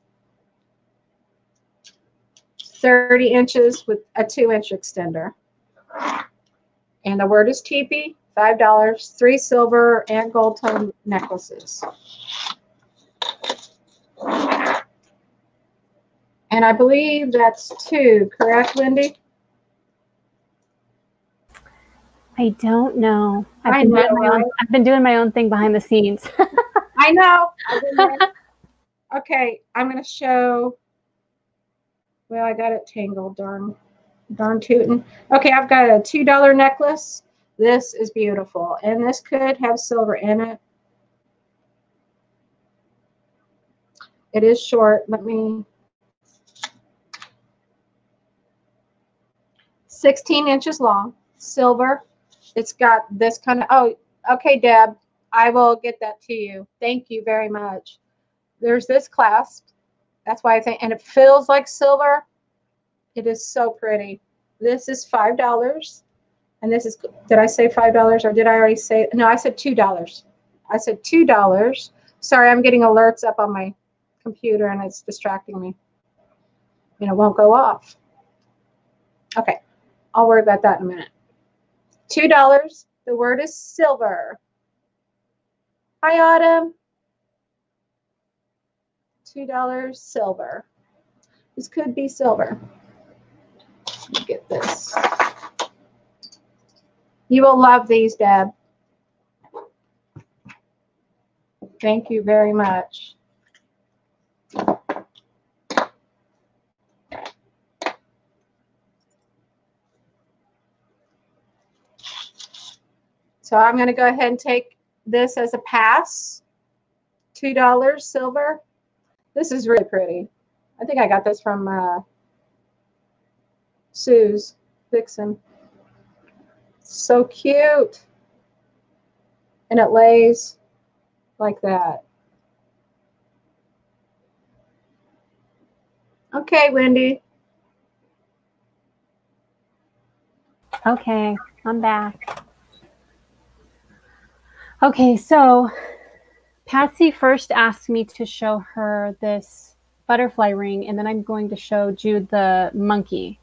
30 inches with a two inch extender. And the word is teepee, $5, three silver and gold tone necklaces. And I believe that's two, correct, Wendy? I don't know. I've, I been, know, doing my own. I've been doing my own thing behind the scenes. I know. I've been there. okay, I'm going to show. Well, I got it tangled, darn, darn tootin'. Okay, I've got a $2 necklace. This is beautiful. And this could have silver in it. It is short. Let me. 16 inches long, silver. It's got this kind of, oh, okay, Deb, I will get that to you. Thank you very much. There's this clasp. That's why I think, and it feels like silver. It is so pretty. This is $5. And this is, did I say $5 or did I already say, no, I said $2. I said $2. Sorry, I'm getting alerts up on my computer and it's distracting me. And it won't go off. Okay, I'll worry about that in a minute. $2. The word is silver. Hi, Autumn. $2 silver. This could be silver. Get this. You will love these, Deb. Thank you very much. So I'm going to go ahead and take this as a pass. $2 silver. This is really pretty. I think I got this from uh, Sue's Vixen. So cute. And it lays like that. Okay, Wendy. Okay, I'm back. Okay, so Patsy first asked me to show her this butterfly ring, and then I'm going to show Jude the monkey.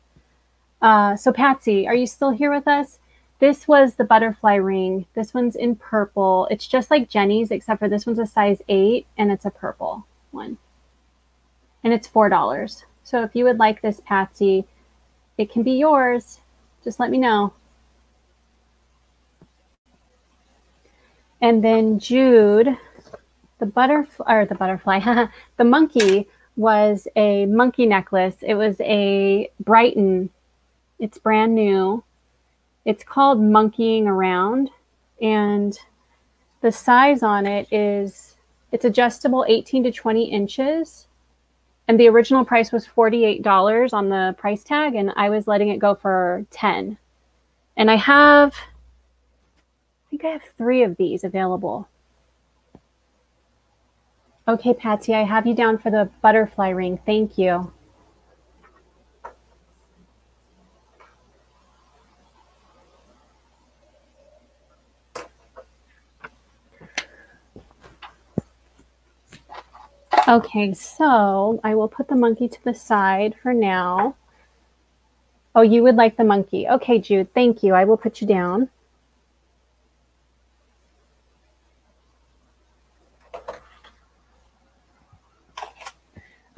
Uh, so Patsy, are you still here with us? This was the butterfly ring. This one's in purple. It's just like Jenny's, except for this one's a size 8, and it's a purple one. And it's $4. So if you would like this, Patsy, it can be yours. Just let me know. And then Jude, the butterfly, or the butterfly, the monkey was a monkey necklace. It was a Brighton. It's brand new. It's called Monkeying Around. And the size on it is, it's adjustable 18 to 20 inches. And the original price was $48 on the price tag. And I was letting it go for 10. And I have, I think I have three of these available. Okay, Patsy, I have you down for the butterfly ring. Thank you. Okay, so I will put the monkey to the side for now. Oh, you would like the monkey. Okay, Jude, thank you. I will put you down.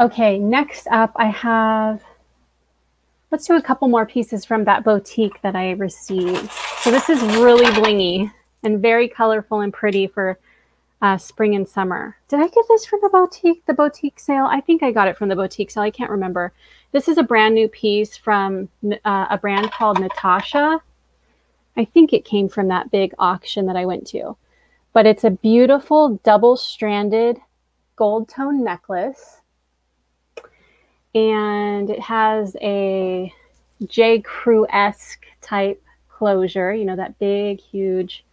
Okay, next up I have, let's do a couple more pieces from that boutique that I received. So this is really blingy and very colorful and pretty for uh, spring and summer. Did I get this from the boutique, the boutique sale? I think I got it from the boutique sale. I can't remember. This is a brand new piece from uh, a brand called Natasha. I think it came from that big auction that I went to. But it's a beautiful double-stranded gold tone necklace and it has a J. Crew-esque type closure, you know, that big, huge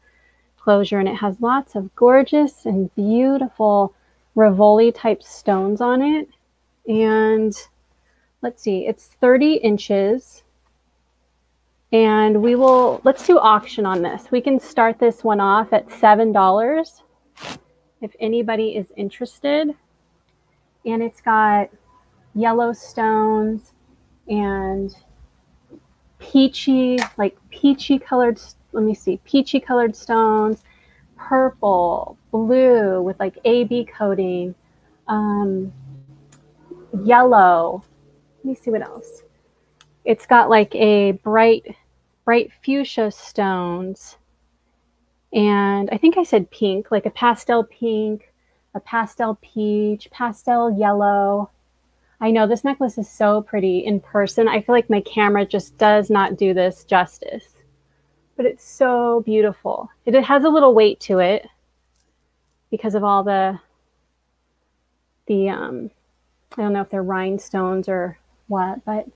closure, and it has lots of gorgeous and beautiful Rivoli type stones on it. And let's see, it's 30 inches. And we will, let's do auction on this. We can start this one off at $7 if anybody is interested. And it's got yellow stones and peachy, like peachy colored, let me see, peachy colored stones, purple, blue with like AB coating, um, yellow. Let me see what else. It's got like a bright, bright fuchsia stones. And I think I said pink, like a pastel pink, a pastel peach, pastel yellow, I know this necklace is so pretty in person. I feel like my camera just does not do this justice, but it's so beautiful. It, it has a little weight to it because of all the, the, um, I don't know if they're rhinestones or what, but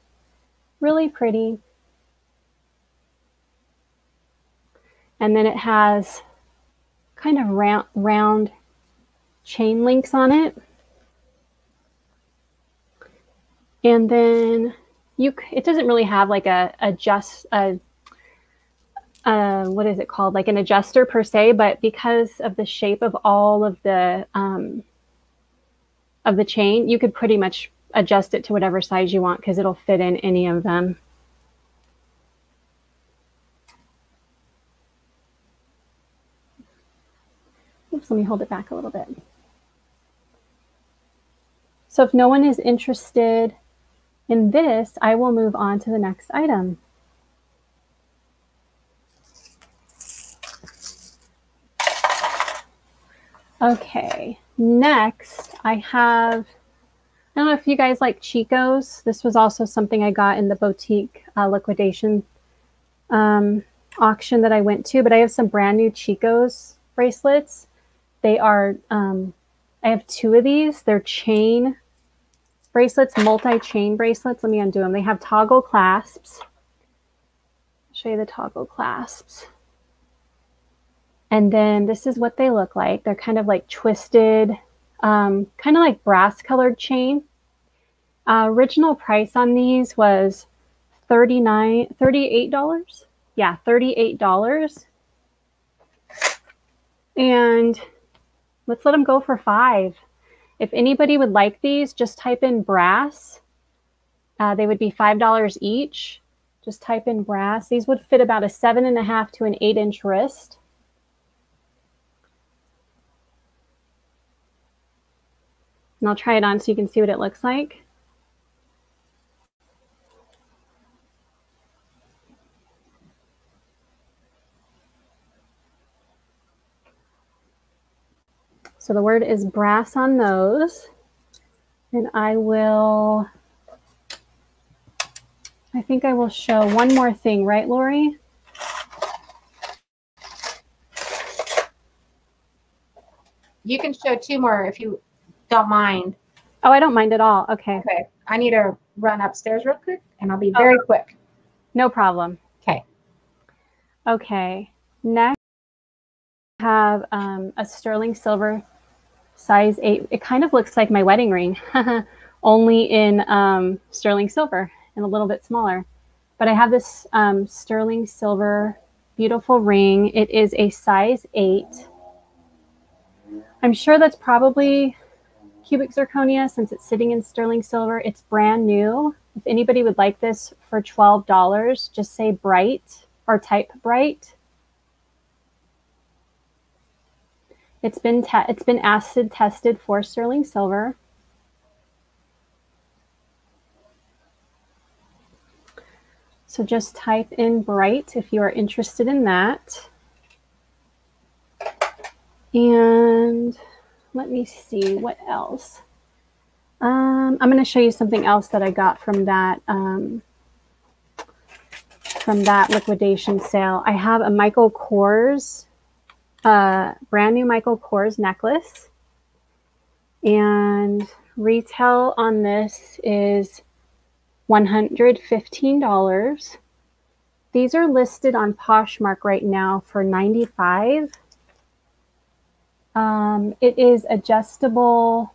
really pretty. And then it has kind of round, round chain links on it. And then you, it doesn't really have like a adjust, a, what is it called? Like an adjuster per se, but because of the shape of all of the, um, of the chain, you could pretty much adjust it to whatever size you want because it'll fit in any of them. Oops, let me hold it back a little bit. So if no one is interested in this, I will move on to the next item. Okay, next I have, I don't know if you guys like Chico's. This was also something I got in the boutique uh, liquidation um, auction that I went to, but I have some brand new Chico's bracelets. They are, um, I have two of these. They're chain bracelets, multi-chain bracelets. Let me undo them. They have toggle clasps. I'll show you the toggle clasps. And then this is what they look like. They're kind of like twisted, um, kind of like brass colored chain. Uh, original price on these was $39, $38. Yeah, $38. And let's let them go for five. If anybody would like these, just type in brass. Uh, they would be $5 each. Just type in brass. These would fit about a seven and a half to an eight inch wrist. And I'll try it on so you can see what it looks like. So the word is brass on those. And I will, I think I will show one more thing, right, Lori? You can show two more if you don't mind. Oh, I don't mind at all. Okay. Okay. I need to run upstairs real quick and I'll be very Oh. quick. No problem. Okay. Okay. Next, I have um, a sterling silver size eight. It kind of looks like my wedding ring, only in um, sterling silver and a little bit smaller. But I have this um, sterling silver beautiful ring. It is a size eight. I'm sure that's probably cubic zirconia since it's sitting in sterling silver. It's brand new. If anybody would like this for $12, just say bright or type bright. It's been te- it's been acid tested for sterling silver. So just type in bright if you are interested in that. And let me see what else. Um, I'm going to show you something else that I got from that um, from that liquidation sale. I have a Michael Kors, uh, brand new Michael Kors necklace, and retail on this is $115. These are listed on Poshmark right now for 95. Um, it is adjustable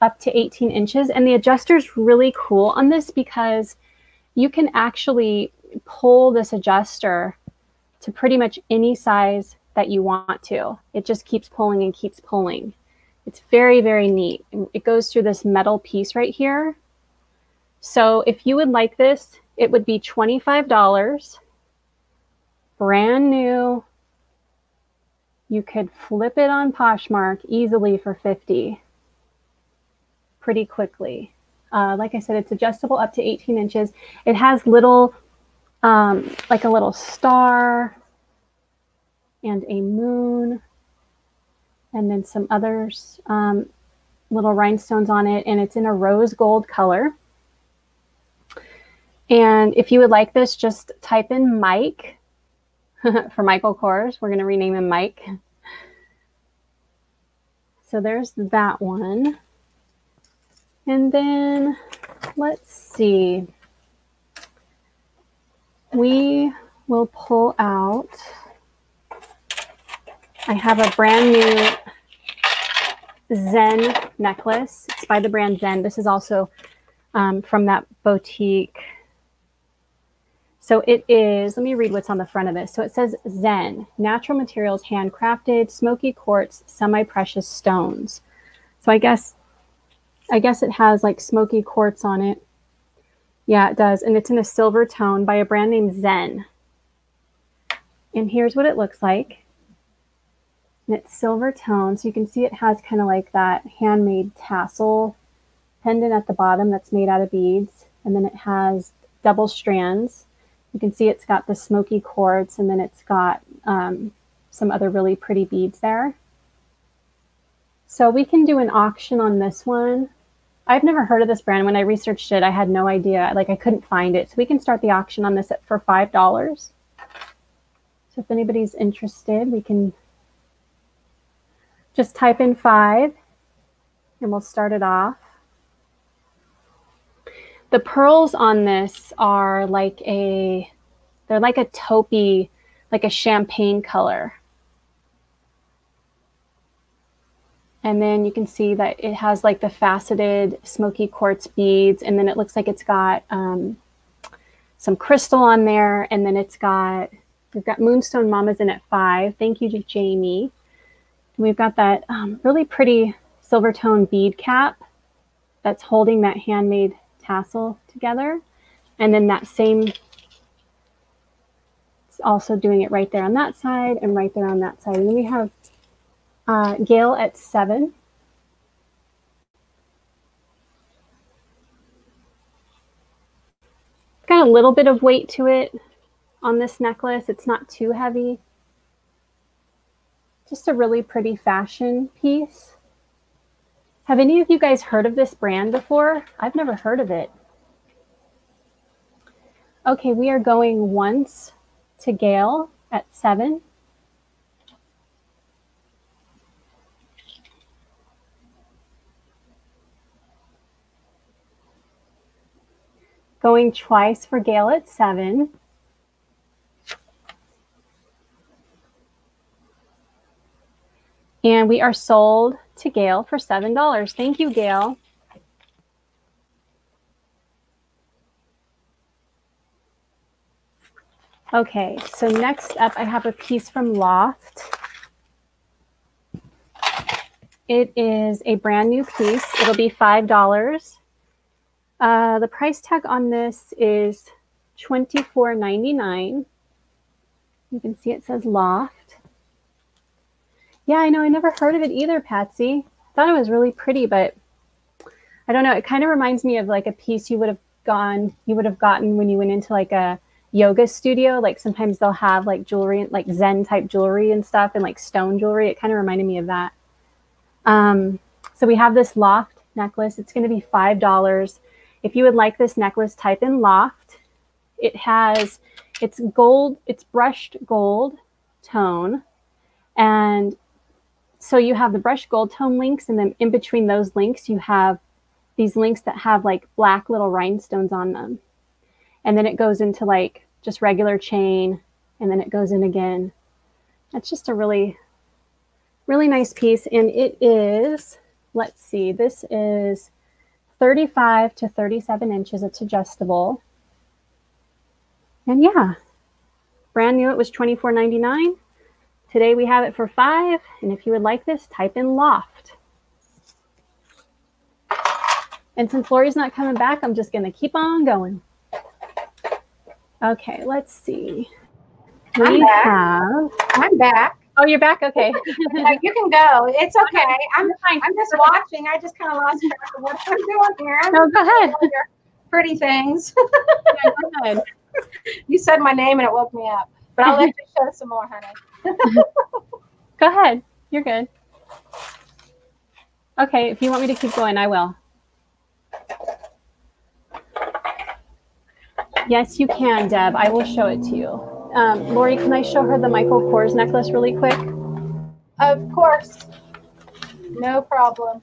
up to 18 inches. And the adjuster is really cool on this because you can actually pull this adjuster to pretty much any size that you want to. It just keeps pulling and keeps pulling. It's very, very neat. It goes through this metal piece right here. So if you would like this, it would be $25, brand new. You could flip it on Poshmark easily for 50 pretty quickly. Uh, like I said, it's adjustable up to 18 inches. It has little, um, like a little star and a moon, and then some others, um, little rhinestones on it, and it's in a rose gold color. And if you would like this, just type in Mike for Michael Kors. We're going to rename him Mike. So there's that one. And then let's see. We will pull out. I have a brand new Zen necklace. It's by the brand Zen. This is also um, from that boutique. So it is, let me read what's on the front of this. So it says Zen, natural materials, handcrafted, smoky quartz, semi-precious stones. So I guess I guess it has like smoky quartz on it. Yeah, it does. And it's in a silver tone by a brand named Zen. And here's what it looks like. And it's silver tone. So you can see it has kind of like that handmade tassel pendant at the bottom that's made out of beads. And then it has double strands. You can see it's got the smoky quartz and then it's got um, some other really pretty beads there. So we can do an auction on this one. I've never heard of this brand. When I researched it, I had no idea. Like I couldn't find it. So we can start the auction on this at, for $5. So if anybody's interested, we can just type in five and we'll start it off. the pearls on this are like a, they're like a taupey, like a champagne color. And then you can see that it has like the faceted smoky quartz beads. And then it looks like it's got um, some crystal on there. And then it's got, we've got Moonstone Mamas in at five. Thank you to Jamie. We've got that um, really pretty silver tone bead cap that's holding that handmade tassel together. And then that same, it's also doing it right there on that side and right there on that side. And then we have uh, Gail at seven. Got a little bit of weight to it on this necklace. It's not too heavy. Just a really pretty fashion piece. Have any of you guys heard of this brand before? I've never heard of it. Okay, we are going once to Gail at seven. Going twice for Gail at seven. And we are sold to Gail for $7. Thank you, Gail. Okay, so next up I have a piece from Loft. It is a brand new piece. It'll be $5. Uh, the price tag on this is $24.99. You can see it says Loft. Yeah, I know. I never heard of it either, Patsy. I thought it was really pretty, but I don't know. It kind of reminds me of like a piece you would have gone, you would have gotten when you went into like a yoga studio. Like sometimes they'll have like jewelry, like Zen type jewelry and stuff, and like stone jewelry. It kind of reminded me of that. Um, so we have this Loft necklace. It's going to be five dollars. If you would like this necklace, type in Loft. It has, it's gold, it's brushed gold tone. And so you have the brushed gold tone links, and then in between those links, you have these links that have like black little rhinestones on them. And then it goes into like just regular chain, and then it goes in again. That's just a really, really nice piece. And it is, let's see, this is 35 to 37 inches. It's adjustable. And yeah, brand new. It was $24.99. Today we have it for five. And if you would like this, type in loft. And since Lori's not coming back, I'm just going to keep on going. Okay, let's see. We I'm back. have. I'm back. Oh, you're back. Okay. you can go. It's okay. I'm fine. I'm just watching. I just kind of lost track of what I'm doing here. no, go ahead. Pretty things. Yeah, go ahead. you said my name and it woke me up. But I'll let you show some more, honey. Go ahead. You're good. Okay, if you want me to keep going, I will. Yes, you can, Deb. I will show it to you. Um, Lori, can I show her the Michael Kors necklace really quick? Of course. No problem.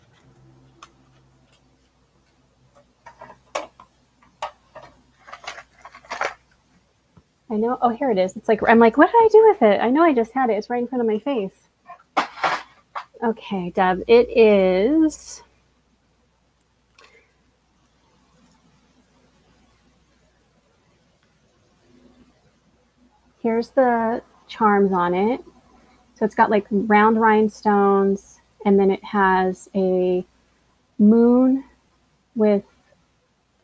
I know. Oh, here it is. It's like, I'm like, what did I do with it? I know I just had it. It's right in front of my face. Okay, Deb, it is. Here's the charms on it. So it's got like round rhinestones, and then it has a moon with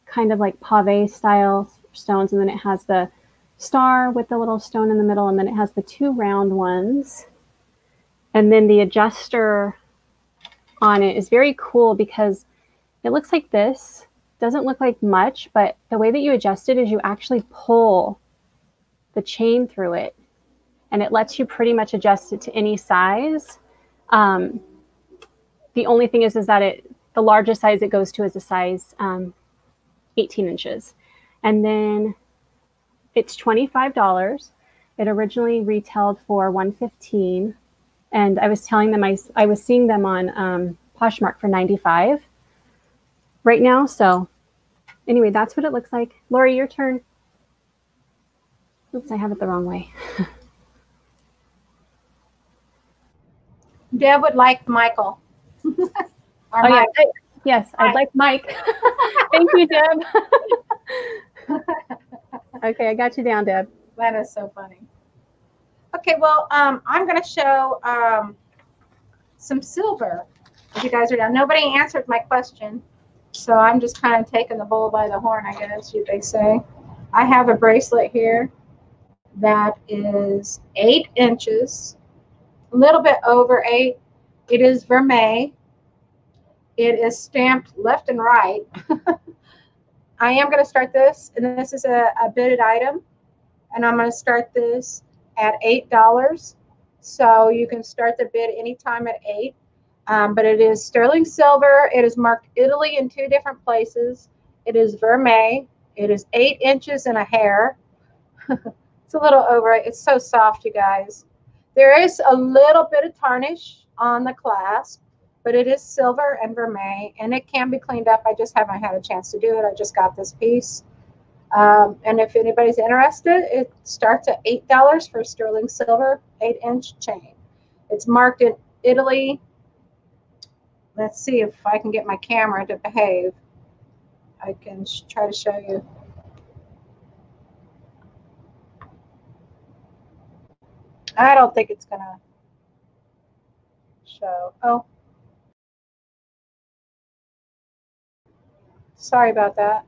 kind of like pave style stones, and then it has the star with the little stone in the middle, and then it has the two round ones. And then the adjuster on it is very cool because it looks like this. Doesn't look like much, but the way that you adjust it is you actually pull the chain through it and it lets you pretty much adjust it to any size. Um, the only thing is, is that it the largest size it goes to is a size um, 18 inches. And then it's $25. It originally retailed for 115 and I was telling them I, I was seeing them on um, Poshmark for 95 right now. So anyway, that's what it looks like. Lori, your turn. Oops, I have it the wrong way. Deb would like Michael. oh, yeah. I, yes, I'd like Mike. Thank you, Deb. Okay, I got you down, Deb. That is so funny. Okay, well, um, I'm going to show um, some silver. If you guys are down, nobody answered my question, so I'm just kind of taking the bull by the horn, I guess you they say. I have a bracelet here that is eight inches, a little bit over eight. It is vermeil. It is stamped left and right. I am going to start this, and this is a, a bidded item, and I'm going to start this at $8. So you can start the bid anytime at 8 um, but it is sterling silver. It is marked Italy in two different places. It is vermeil. It is eight inches and a hair. it's a little over. It's so soft, you guys. There is a little bit of tarnish on the clasp, but it is silver and vermeil, and it can be cleaned up. I just haven't had a chance to do it. I just got this piece. Um, and if anybody's interested, it starts at $8 for sterling silver 8 inch chain. It's marked in Italy. Let's see if I can get my camera to behave. I can try to show you. I don't think it's going to show. Oh. Sorry about that.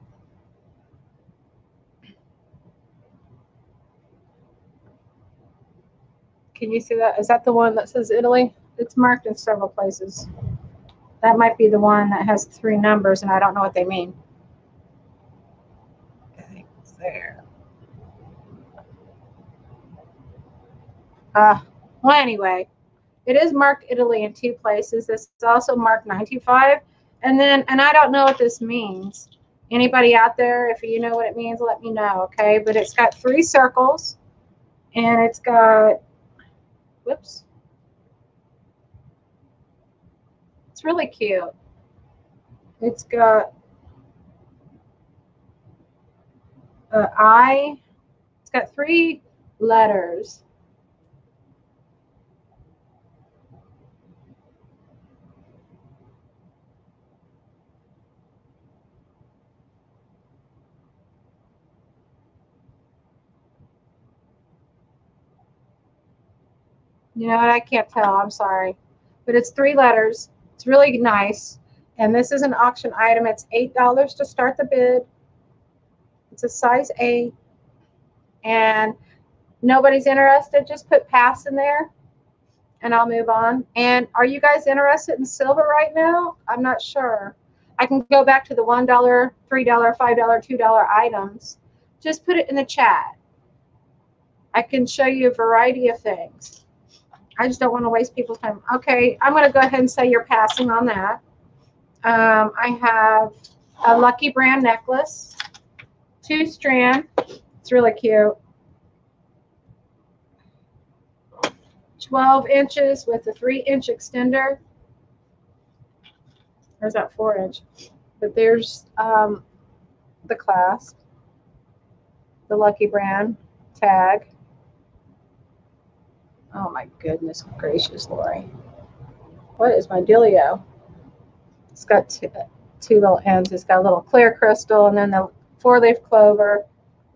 Can you see that? Is that the one that says Italy? It's marked in several places. That might be the one that has three numbers and I don't know what they mean. I think it's there. Uh, well, anyway, it is marked Italy in two places. This is also marked 95. And then, and I don't know what this means. Anybody out there, if you know what it means, let me know, okay? But it's got three circles and it's got Whoops. It's really cute. It's got an I. It's got three letters. You know what? I can't tell. I'm sorry. But it's three letters. It's really nice. And this is an auction item. It's $8 to start the bid. It's a size 8. And nobody's interested, just put pass in there and I'll move on. And are you guys interested in silver right now? I'm not sure. I can go back to the $1, $3, $5, $2 items. Just put it in the chat. I can show you a variety of things. I just don't want to waste people's time. Okay, I'm going to go ahead and say you're passing on that. Um, I have a Lucky Brand necklace, two strand. It's really cute. 12 inches with a three inch extender. There's that four inch? But there's um, the clasp, the Lucky Brand tag. Oh my goodness gracious, Lori. What is my dealio? It's got two, two little ends. It's got a little clear crystal and then the four leaf clover.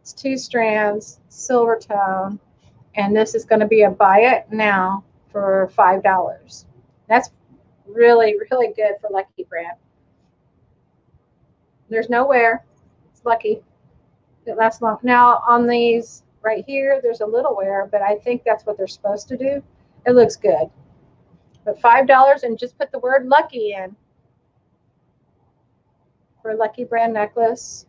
It's two strands, silver tone. And this is going to be a buy it now for $5. That's really, really good for Lucky Brand. There's no wear. It's lucky. It lasts long. Now on these right here, there's a little wear, but I think that's what they're supposed to do. It looks good. But $5 and just put the word lucky in for lucky brand necklace.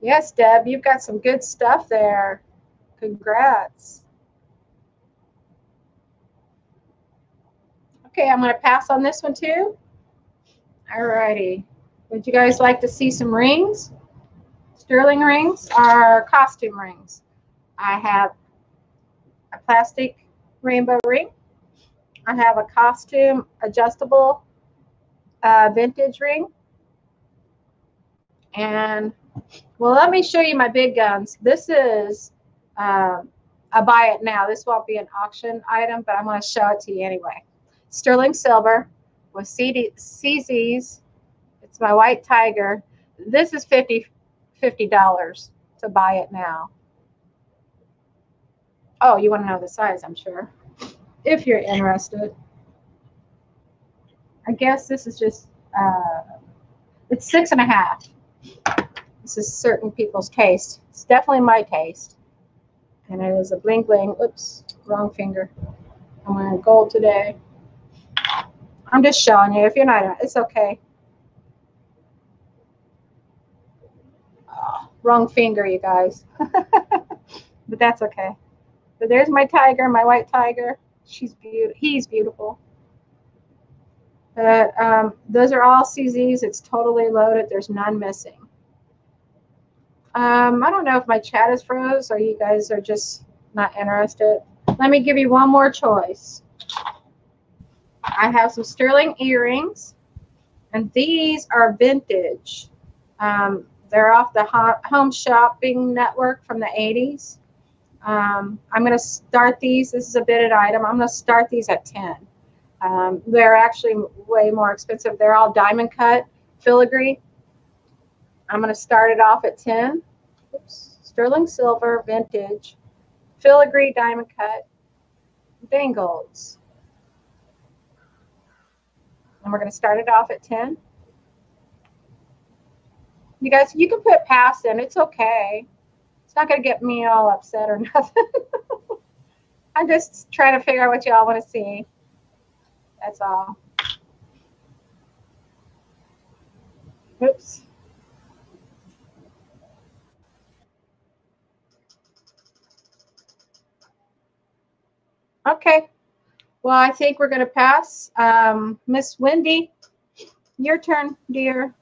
Yes, Deb, you've got some good stuff there. Congrats. Okay, I'm going to pass on this one too. Alrighty. Would you guys like to see some rings? Sterling rings are costume rings. I have a plastic rainbow ring. I have a costume adjustable uh, vintage ring. And well, let me show you my big guns. This is um, a buy it now. This won't be an auction item, but I'm going to show it to you anyway. Sterling silver with CZs. It's my white tiger. This is 50 $50 to buy it now. Oh, you want to know the size, I'm sure. If you're interested. I guess this is just, uh, it's six and a half. This is certain people's taste. It's definitely my taste. And it is a bling bling. Oops, wrong finger. I'm wearing gold today. I'm just showing you. If you're not, it's okay. Oh, wrong finger, you guys. but that's okay. But there's my tiger, my white tiger. She's beautiful. He's beautiful. But um, those are all CZs. It's totally loaded. There's none missing. Um, I don't know if my chat is froze or you guys are just not interested. Let me give you one more choice. I have some sterling earrings, and these are vintage. Um, they're off the Home Shopping Network from the 80s. Um, I'm going to start these. This is a bidded item. I'm going to start these at 10. Um, they're actually way more expensive. They're all diamond cut filigree. I'm going to start it off at 10. Oops. Sterling silver, vintage, filigree diamond cut, bangles. And we're going to start it off at 10. You guys, you can put pass in. It's okay. It's not going to get me all upset or nothing. I'm just trying to figure out what y'all want to see. That's all. Oops. Okay. Well, I think we're going to pass. Um, Miss Wendy, your turn, dear.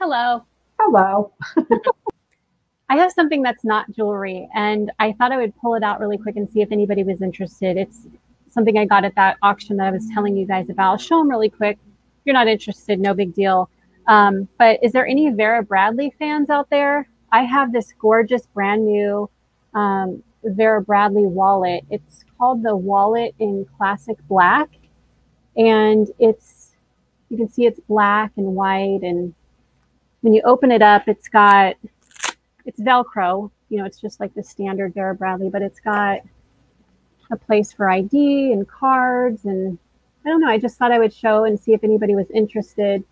Hello. Hello. I have something that's not jewelry, and I thought I would pull it out really quick and see if anybody was interested. It's something I got at that auction that I was telling you guys about. I'll show them really quick. If you're not interested, no big deal. Um, but is there any Vera Bradley fans out there? I have this gorgeous brand new um, Vera Bradley wallet. It's called the wallet in classic black. And it's, you can see it's black and white. And when you open it up, it's got, it's Velcro. You know, it's just like the standard Vera Bradley, but it's got a place for ID and cards. And I don't know, I just thought I would show and see if anybody was interested.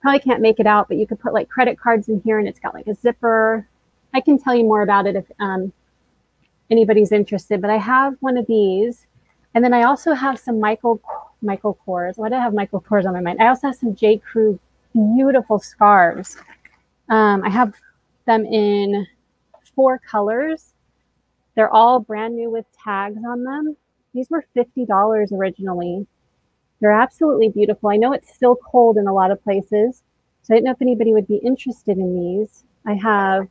Probably can't make it out, but you could put like credit cards in here and it's got like a zipper. I can tell you more about it if um, anybody's interested, but I have one of these. And then I also have some Michael Michael Kors. Why do I have Michael Kors on my mind? I also have some J. Crew beautiful scarves. Um, I have them in four colors. They're all brand new with tags on them. These were $50 originally. They're absolutely beautiful. I know it's still cold in a lot of places, so I didn't know if anybody would be interested in these. I have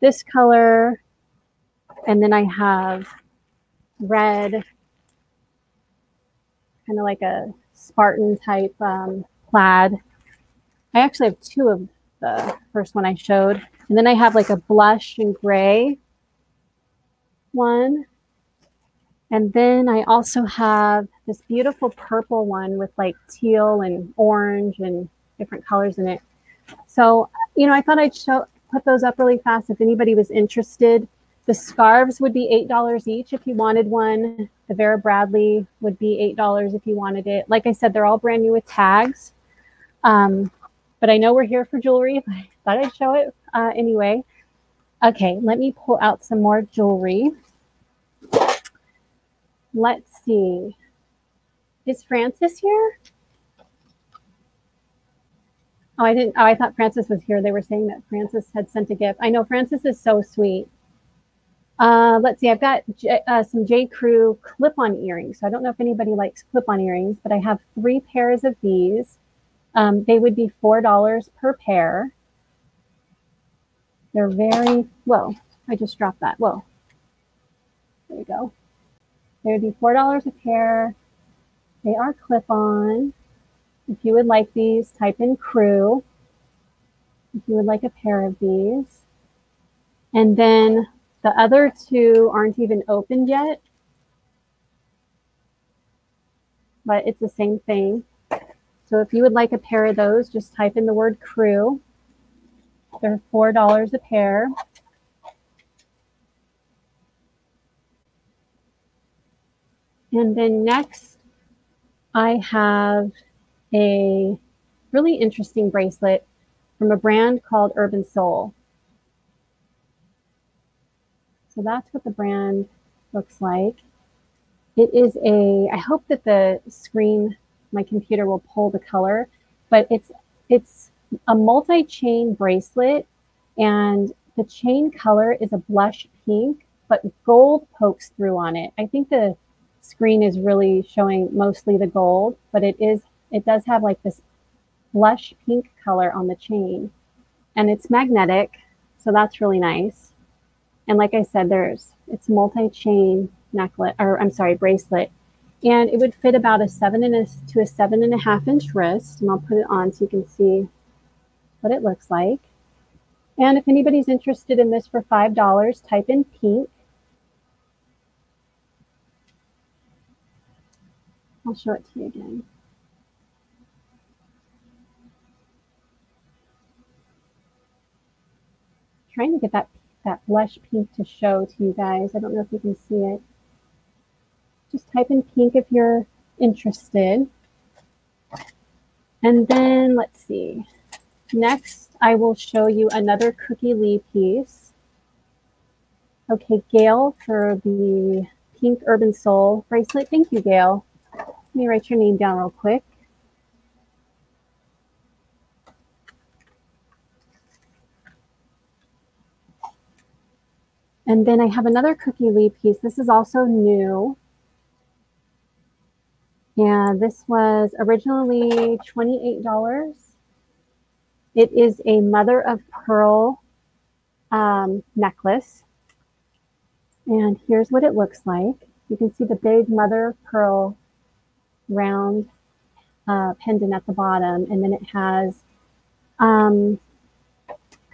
this color, and then I have red, kind of like a Spartan type um, plaid. I actually have two of the first one I showed. And then I have like a blush and gray one. And then I also have this beautiful purple one with like teal and orange and different colors in it. So, you know, I thought I'd show put those up really fast if anybody was interested. The scarves would be $8 each if you wanted one. The Vera Bradley would be $8 if you wanted it. Like I said, they're all brand new with tags. Um, but I know we're here for jewelry. I thought I'd show it uh, anyway. Okay, let me pull out some more jewelry. Let's see. Is Francis here? Oh, I didn't. Oh, I thought Francis was here. They were saying that Francis had sent a gift. I know Francis is so sweet. Uh, let's see. I've got J, uh, some J. Crew clip-on earrings. So I don't know if anybody likes clip-on earrings, but I have three pairs of these. Um, they would be $4 per pair. They're very, whoa, I just dropped that. Whoa, there you go. They would be $4 a pair. They are clip-on. If you would like these, type in crew. If you would like a pair of these. And then the other two aren't even opened yet. But it's the same thing. So if you would like a pair of those, just type in the word crew. They're $4 a pair. And then next, I have a really interesting bracelet from a brand called Urban Soul. So that's what the brand looks like. It is a, I hope that the screen, my computer will pull the color, but it's, it's a multi-chain bracelet and the chain color is a blush pink, but gold pokes through on it. I think the screen is really showing mostly the gold, but it is it does have like this blush pink color on the chain and it's magnetic. So that's really nice. And like I said, there's it's multi-chain necklace or I'm sorry, bracelet. And it would fit about a seven and a, to a seven and a half inch wrist. And I'll put it on so you can see what it looks like. And if anybody's interested in this for $5, type in pink I'll show it to you again. Trying to get that, that blush pink to show to you guys. I don't know if you can see it. Just type in pink if you're interested. And then let's see. Next, I will show you another Cookie Lee piece. Okay, Gail for the pink Urban Soul bracelet. Thank you, Gail. Let me write your name down real quick. And then I have another Cookie Lee piece. This is also new. And this was originally $28. It is a mother of pearl um, necklace. And here's what it looks like. You can see the big mother of pearl round uh, pendant at the bottom. And then it has um,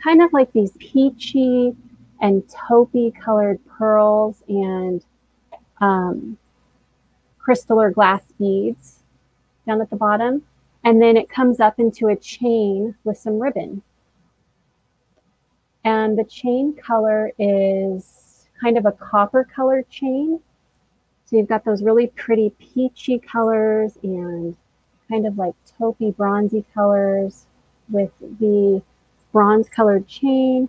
kind of like these peachy and taupey colored pearls and um, crystal or glass beads down at the bottom. And then it comes up into a chain with some ribbon. And the chain color is kind of a copper colored chain. So you've got those really pretty peachy colors and kind of like taupey bronzy colors with the bronze colored chain.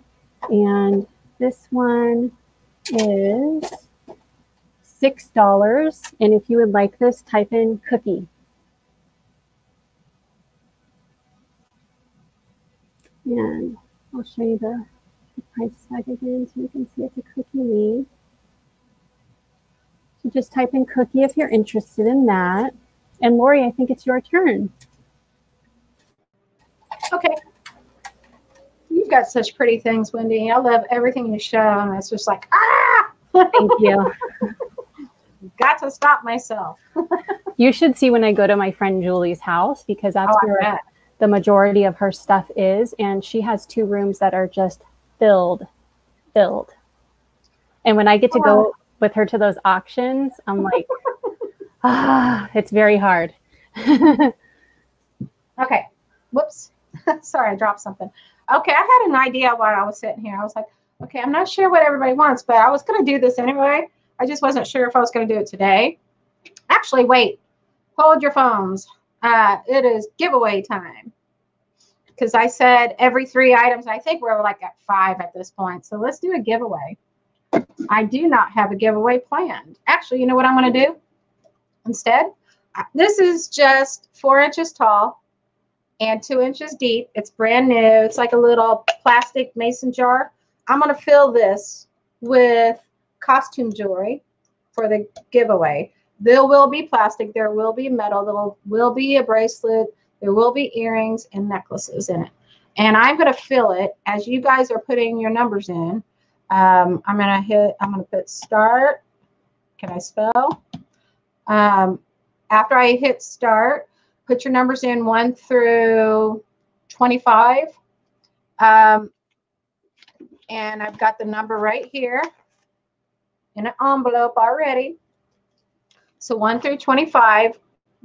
And this one is $6. And if you would like this, type in cookie. And I'll show you the, the price tag again so you can see it's a cookie Lee. So just type in cookie if you're interested in that. And Lori, I think it's your turn. Okay. You've got such pretty things, Wendy. I love everything you show. And it's just like, ah! Thank you. got to stop myself. you should see when I go to my friend Julie's house because that's Oh, where the majority of her stuff is. And she has two rooms that are just filled, filled. And when I get to go with her to those auctions, I'm like, ah, it's very hard. Okay. Whoops. Sorry, I dropped something. Okay, I had an idea while I was sitting here. I was like, okay, I'm not sure what everybody wants, but I was going to do this anyway. I just wasn't sure if I was going to do it today. Actually, wait. Hold your phones. Uh, it is giveaway time. Because I said every three items, I think we're like at five at this point. So let's do a giveaway. I do not have a giveaway planned. Actually, you know what I'm going to do instead? Uh, This is just four inches tall and two inches deep. It's brand new. It's like a little plastic mason jar. I'm going to fill this with costume jewelry for the giveaway. There will be plastic. There will be metal. There will, be a bracelet. There will be earrings and necklaces in it. And I'm going to fill it as you guys are putting your numbers in. Um, I'm going to hit, I'm going to put start. Can I spell? Um, after I hit start, put your numbers in 1 through 25. Um, and I've got the number right here in an envelope already. So 1 through 25,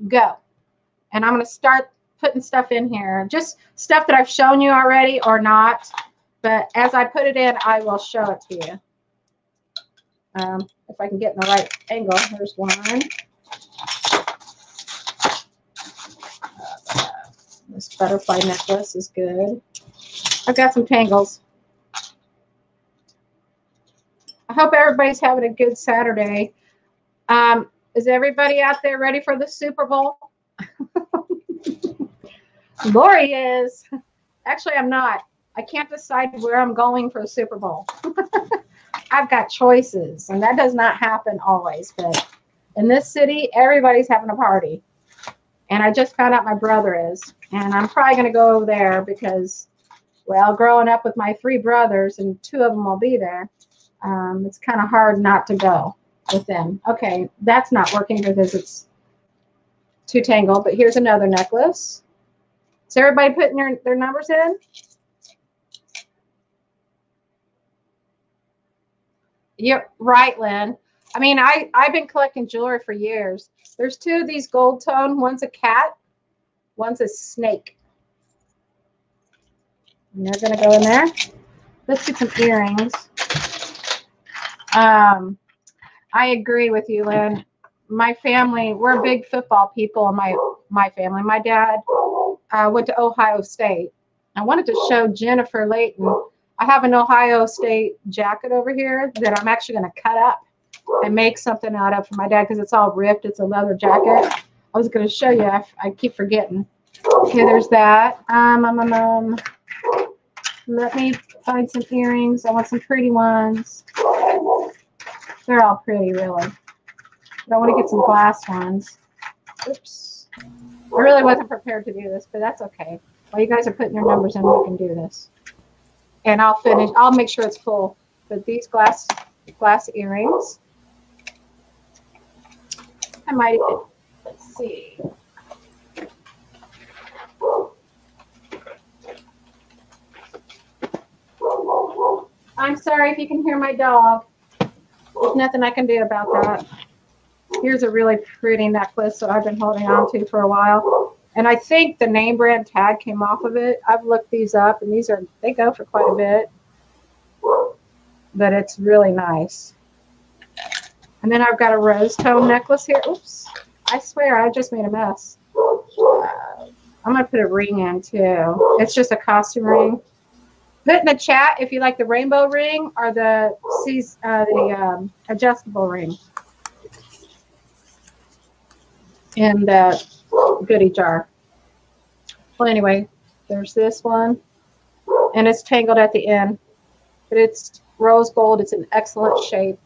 go. And I'm going to start putting stuff in here, just stuff that I've shown you already or not. But as I put it in, I will show it to you. Um, if I can get in the right angle, here's one. This butterfly necklace is good. I've got some tangles. I hope everybody's having a good Saturday. Um, is everybody out there ready for the Super Bowl? Lori is. Actually, I'm not. I can't decide where I'm going for the Super Bowl. I've got choices, and that does not happen always. But in this city, everybody's having a party. And I just found out my brother is. And I'm probably going to go over there because, well, growing up with my three brothers, and two of them will be there, um, it's kind of hard not to go with them. Okay, that's not working because it's too tangled. But here's another necklace. Is everybody putting their, their numbers in? You're right, Lynn. I mean, I, I've been collecting jewelry for years. There's two of these gold tone. One's a cat. One's a snake. And they're going to go in there. Let's get some earrings. Um, I agree with you, Lynn. My family, we're big football people in my, my family. My dad uh, went to Ohio State. I wanted to show Jennifer Layton. I have an Ohio State jacket over here that I'm actually going to cut up and make something out of for my dad because it's all ripped. It's a leather jacket. I was going to show you. I, I, keep forgetting. Okay, there's that. Um, um, um, um, let me find some earrings. I want some pretty ones. They're all pretty, really. But I want to get some glass ones. Oops. I really wasn't prepared to do this, but that's okay. While you guys are putting your numbers in, we can do this. And I'll finish. I'll make sure it's full. But these glass glass earrings. I might let's see. I'm sorry if you can hear my dog. There's nothing I can do about that. Here's a really pretty necklace that I've been holding on to for a while. And I think the name brand tag came off of it. I've looked these up and these are, they go for quite a bit. But it's really nice. And then I've got a rose tone necklace here. Oops. I swear I just made a mess. Uh, I'm going to put a ring in too. It's just a costume ring. Put in the chat if you like the rainbow ring or the, uh, the um, adjustable ring. In the goodie jar. Well, anyway, there's this one. And it's tangled at the end. But it's rose gold. It's in excellent shape.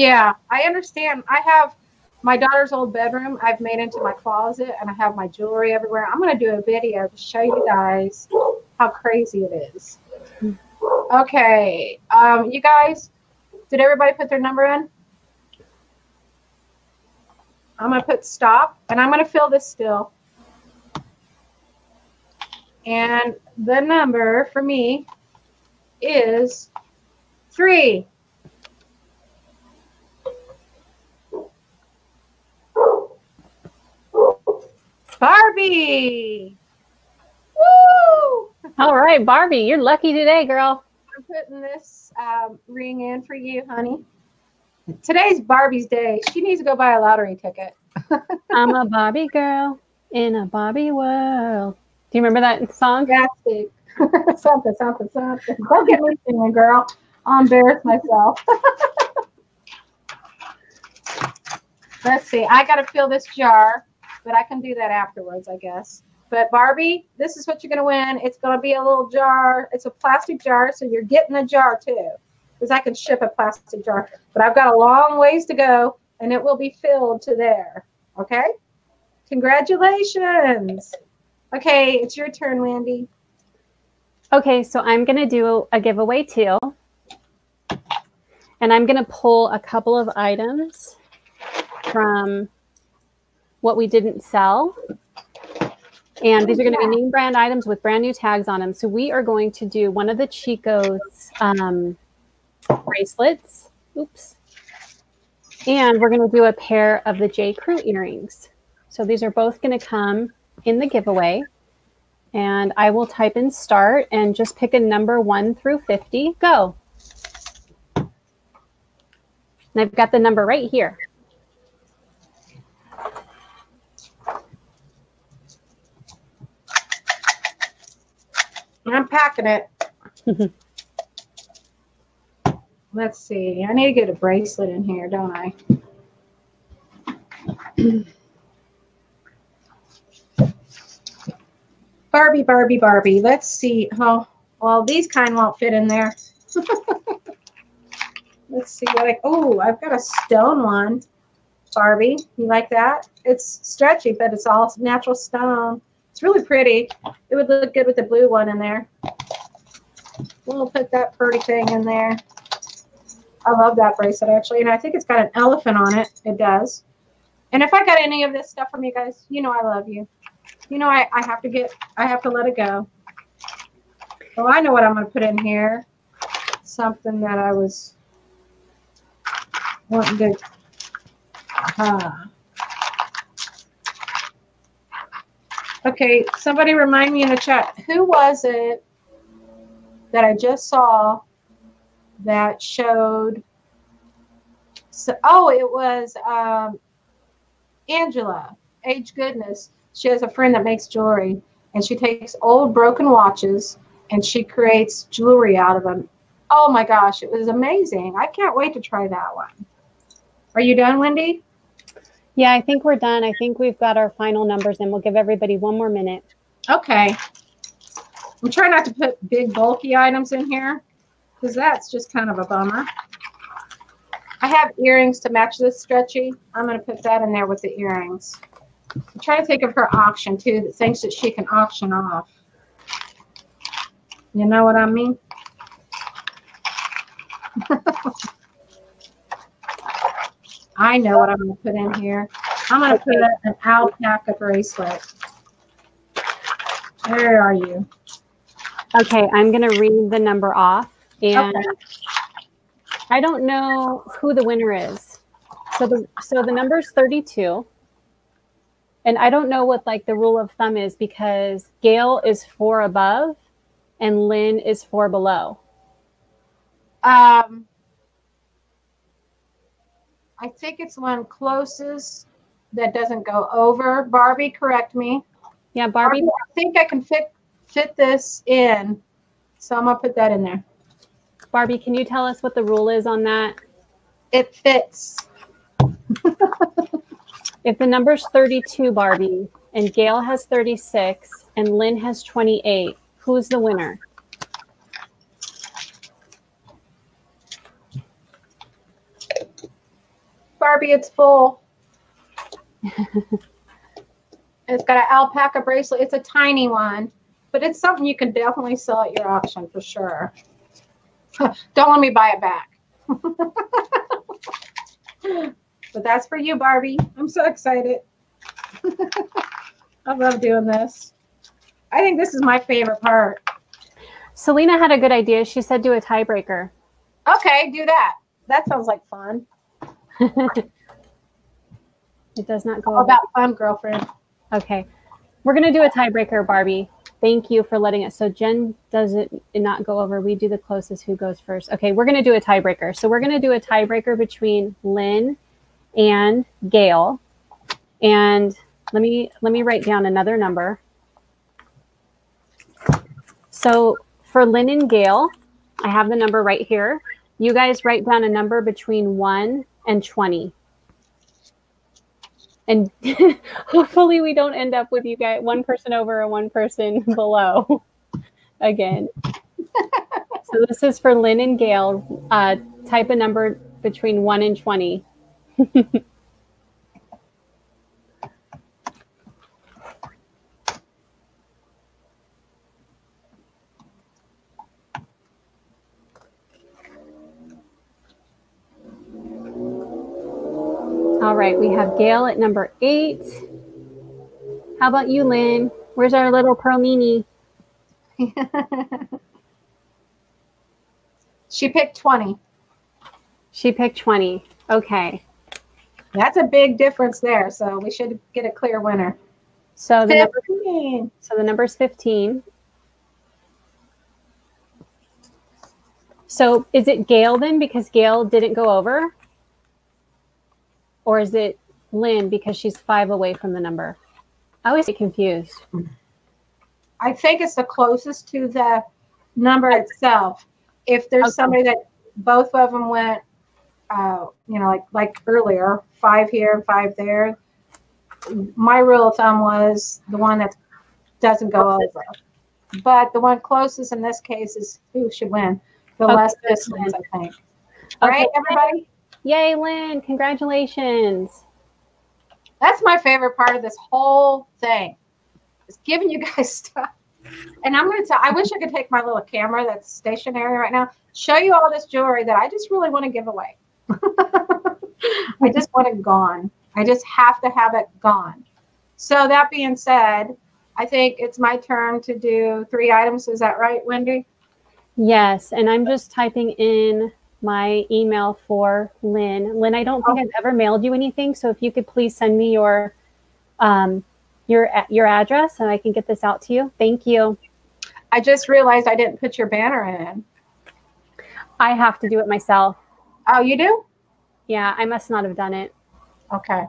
Yeah, I understand. I have my daughter's old bedroom I've made into my closet and I have my jewelry everywhere. I'm going to do a video to show you guys how crazy it is. Okay, um, you guys, did everybody put their number in? I'm going to put stop and I'm going to fill this still. And the number for me is three. Barbie. Woo! All right, Barbie, you're lucky today, girl. I'm putting this um, ring in for you, honey. Today's Barbie's day. She needs to go buy a lottery ticket. I'm a Barbie girl in a Barbie world. Do you remember that song? Fantastic. something, something, something. Don't get me singing, girl. I'll embarrass myself. Let's see. I got to fill this jar but I can do that afterwards, I guess. But Barbie, this is what you're going to win. It's going to be a little jar. It's a plastic jar, so you're getting a jar too, because I can ship a plastic jar. But I've got a long ways to go, and it will be filled to there. Okay? Congratulations. Okay, it's your turn, Wendy. Okay, so I'm going to do a giveaway too. And I'm going to pull a couple of items from what we didn't sell. And these are going to be name brand items with brand new tags on them. So we are going to do one of the Chico's um, bracelets. Oops. And we're going to do a pair of the J. Crew earrings. So these are both going to come in the giveaway. And I will type in start and just pick a number 1 through 50. Go. And I've got the number right here. I'm packing it. Let's see. I need to get a bracelet in here, don't I? Barbie, Barbie, Barbie. Let's see. Oh, well, these kind won't fit in there. Let's see I. Oh, I've got a stone one. Barbie, you like that? It's stretchy, but it's all natural stone. It's really pretty. It would look good with the blue one in there. We'll put that pretty thing in there. I love that bracelet actually, and I think it's got an elephant on it. It does. And if I got any of this stuff from you guys, you know I love you. You know I, I have to get, I have to let it go. Oh, I know what I'm going to put in here. Something that I was wanting to. Uh, okay, somebody remind me in the chat. Who was it that I just saw that showed? So, oh, it was um, Angela, Age Goodness. She has a friend that makes jewelry, and she takes old broken watches and she creates jewelry out of them. Oh my gosh, it was amazing. I can't wait to try that one. Are you done, Wendy? Yeah, I think we're done. I think we've got our final numbers and we'll give everybody one more minute. Okay. I'm trying not to put big bulky items in here because that's just kind of a bummer. I have earrings to match this stretchy. I'm going to put that in there with the earrings. I'm trying to think of her auction too, that things that she can auction off. You know what I mean? I know what I'm going to put in here. I'm going to put an alpaca bracelet. Where are you? Okay, I'm going to read the number off. And Okay. I don't know who the winner is. So the so the number is 32. And I don't know what like the rule of thumb is because Gail is four above and Lynn is four below. Um, I think it's one closest that doesn't go over. Barbie, correct me. Yeah, Barbie. Barbie, I think I can fit fit this in, so I'm gonna put that in there. Barbie, can you tell us what the rule is on that? It fits. If the number's 32, Barbie, and Gail has 36 and Lynn has 28, who's the winner? Barbie, it's full. it's got an alpaca bracelet. It's a tiny one, but it's something you can definitely sell at your auction for sure. Don't let me buy it back. but that's for you, Barbie. I'm so excited. I love doing this. I think this is my favorite part. Selena had a good idea. She said do a tiebreaker. Okay, do that. That sounds like fun. it does not go All about fun, girlfriend. Okay. We're going to do a tiebreaker, Barbie. Thank you for letting us. So Jen does it not go over. We do the closest who goes first. Okay, we're going to do a tiebreaker. So we're going to do a tiebreaker between Lynn and Gail. And let me let me write down another number. So for Lynn and Gail, I have the number right here. You guys write down a number between 1 and 20. And hopefully we don't end up with you guys one person over and one person below again. so this is for Lynn and Gail. Uh, type a number between 1 and 20. All right, we have Gail at number eight. How about you, Lynn? Where's our little pearl Nini? she picked 20. She picked 20. Okay. That's a big difference there. So we should get a clear winner. So the 15. number, so the number is 15. So is it Gail then because Gail didn't go over? Or is it Lynn because she's five away from the number? I always get confused. I think it's the closest to the number itself. If there's Okay. somebody that both of them went, uh, you know, like like earlier, five here and five there. My rule of thumb was the one that doesn't go over. But the one closest in this case is who should win. The Okay, less distance, I think. Okay. Right, everybody? Yay, Lynn. Congratulations. That's my favorite part of this whole thing. Is giving you guys stuff. And I'm going to tell, I wish I could take my little camera that's stationary right now, show you all this jewelry that I just really want to give away. I just want it gone. I just have to have it gone. So that being said, I think it's my turn to do three items. Is that right, Wendy? Yes, and I'm just typing in my email for Lynn. Lynn, I don't think Okay. I've ever mailed you anything, so if you could please send me your um, your your address, and I can get this out to you. Thank you. I just realized I didn't put your banner in. I have to do it myself. Oh, you do? Yeah, I must not have done it. Okay.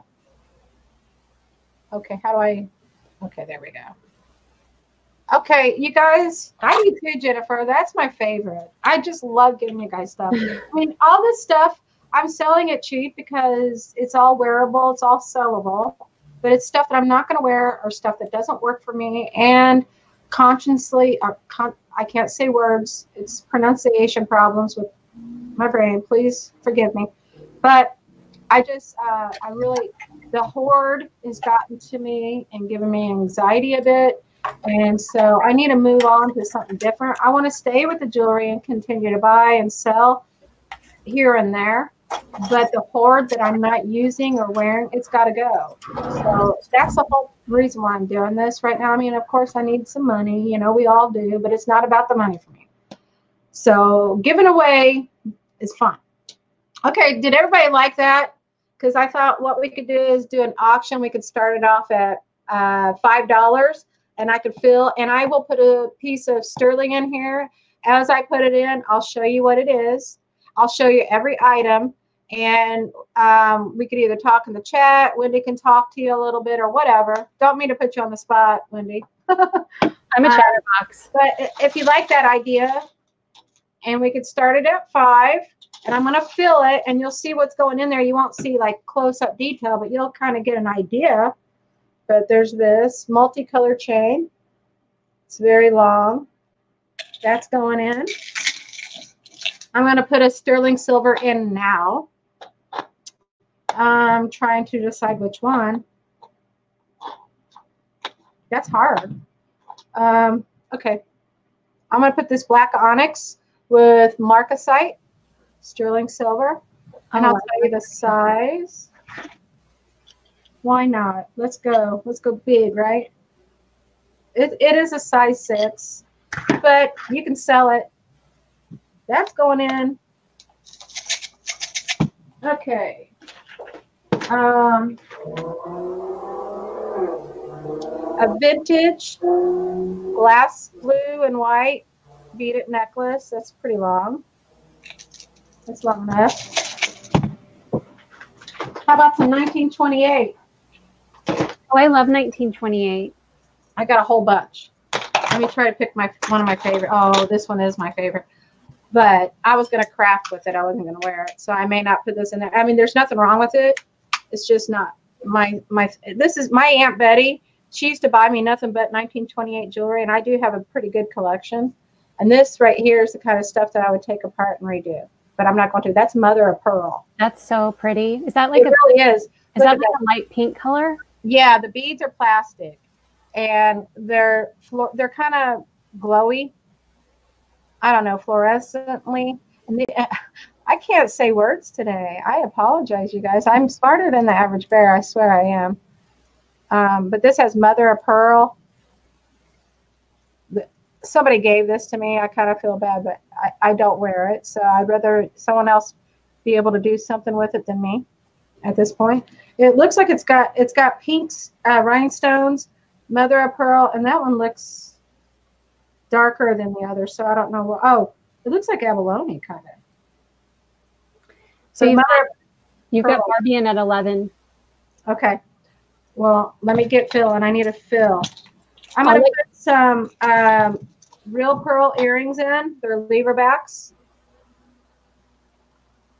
Okay, how do I? Okay, there we go. Okay, you guys, I do too, Jennifer. That's my favorite. I just love giving you guys stuff. I mean, all this stuff, I'm selling it cheap because it's all wearable, it's all sellable, but it's stuff that I'm not going to wear or stuff that doesn't work for me. And consciously, or con- I can't say words, it's pronunciation problems with my brain. Please forgive me. But I just, uh, I really, the hoard has gotten to me and given me anxiety a bit. And so I need to move on to something different. I want to stay with the jewelry and continue to buy and sell here and there. But the hoard that I'm not using or wearing, it's got to go. So that's the whole reason why I'm doing this right now. I mean, of course, I need some money. You know, we all do, but it's not about the money for me. So giving away is fun. Okay, did everybody like that? Because I thought what we could do is do an auction. We could start it off at uh, five dollars, and I could fill. And I will put a piece of sterling in here. As I put it in, I'll show you what it is. I'll show you every item, and um, we could either talk in the chat. Wendy can talk to you a little bit, or whatever. Don't mean to put you on the spot, Wendy. I'm a Uh, chatterbox. But if you like that idea, and we could start it at five, and I'm gonna fill it, and you'll see what's going in there. You won't see like close-up detail, but you'll kind of get an idea. But there's this multicolor chain. It's very long. That's going in. I'm gonna put a sterling silver in now. I'm trying to decide which one. That's hard. Um, okay. I'm going to put this black onyx with marcasite, sterling silver, and Oh, I'll tell you the size. Why not? Let's go. Let's go big, right? It, it is a size six, but you can sell it. That's going in. Okay. Um, a vintage glass blue and white beaded necklace. That's pretty long. That's long enough. How about some 1928? Oh, I love 1928. I got a whole bunch. Let me try to pick my one of my favorite. Oh, this one is my favorite. But I was gonna craft with it. I wasn't gonna wear it, so I may not put this in there. I mean, there's nothing wrong with it. It's just not my my. This is my aunt Betty. She used to buy me nothing but 1928 jewelry, and I do have a pretty good collection. And this right here is the kind of stuff that I would take apart and redo. But I'm not going to. That's mother of pearl. That's so pretty. Is that like it a really is. is look that at like a light pink color? Yeah, the beads are plastic, and they're they're kind of glowy. I don't know, fluorescently. And they, I I can't say words today. I apologize, you guys. I'm smarter than the average bear. I swear I am. Um, but this has mother of pearl. Somebody gave this to me. I kind of feel bad, but I, I don't wear it. So I'd rather someone else be able to do something with it than me at this point. It looks like it's got it's got pinks, uh, rhinestones, mother of pearl, and that one looks darker than the other. So I don't know what. Oh, it looks like abalone kind of. So you've, mother, got, you've got. Barbie in at 11. okay. Well, let me get Phil, and I need a fill. I'm gonna put some um, real pearl earrings in. They're lever backs,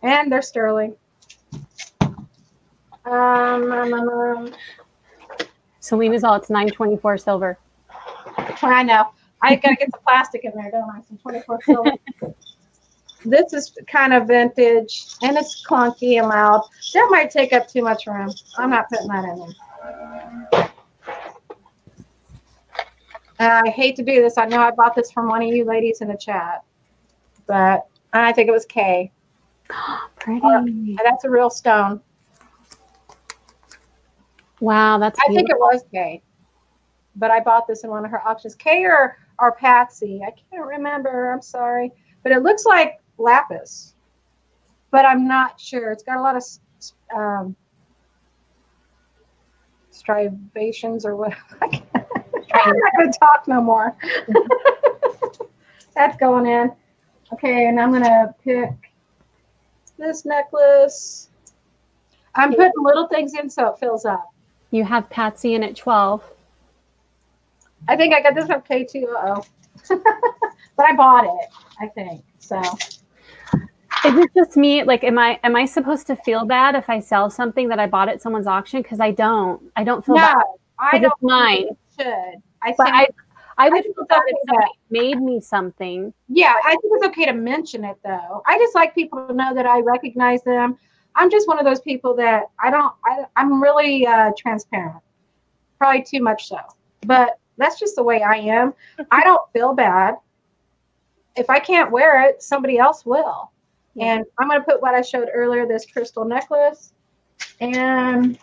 and they're sterling. Um, um, um, um, Selena's all, it's 924 silver. I know. I gotta get the plastic in there, don't I? Some 24 silver. this is kind of vintage and it's clunky and loud. That might take up too much room. I'm not putting that in there. I hate to do this. I know I bought this from one of you ladies in the chat, but I think it was Kay. Pretty. And that's a real stone. Wow, that's I think it was Kay, but I bought this in one of her auctions. Kay or, or Patsy, I can't remember. I'm sorry, but it looks like lapis, but I'm not sure. It's got a lot of um, strivations or what. I'm not to talk no more. That's going in. Okay, and I'm going to pick this necklace. I'm putting little things in so it fills up. You have Patsy in at 12. I think I got this from K2O. but I bought it, I think. So Is it just me? Like, am I am I supposed to feel bad if I sell something that I bought at someone's auction? Because I don't. I don't feel no, bad. I don't it's mine. should. I But think I I would I feel bad if somebody made me something. yeah, I think it's okay to mention it though. I just like people to know that I recognize them. I'm just one of those people that I don't I I'm really uh transparent. Probably too much so. But that's just the way I am. I don't feel bad. If I can't wear it, somebody else will. And I'm going to put what I showed earlier, this crystal necklace. And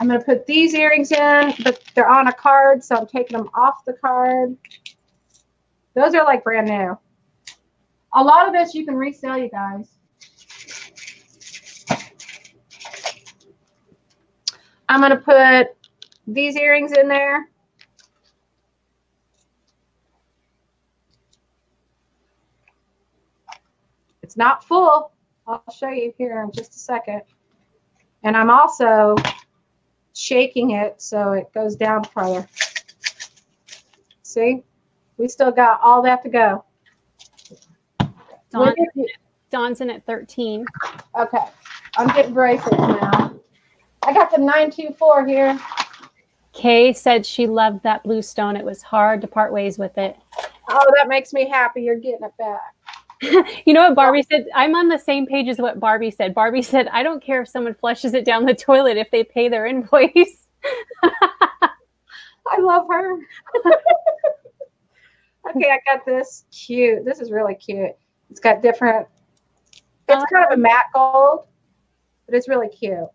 I'm going to put these earrings in, but they're on a card, so I'm taking them off the card. Those are like brand new. A lot of this you can resell, you guys. I'm going to put these earrings in there. It's not full. I'll show you here in just a second. And I'm also shaking it so it goes down further. See? We still got all that to go. Dawn's, Look at- Dawn's in at 13. Okay. I'm getting bracelets now. I got the 924 here. Kay said she loved that blue stone. It was hard to part ways with it. Oh, that makes me happy. You're getting it back. You know what Barbie said? I'm on the same page as what Barbie said. Barbie said, I don't care if someone flushes it down the toilet if they pay their invoice. I love her. okay, I got this cute. This is really cute. It's got different, it's kind of a matte gold, but it's really cute.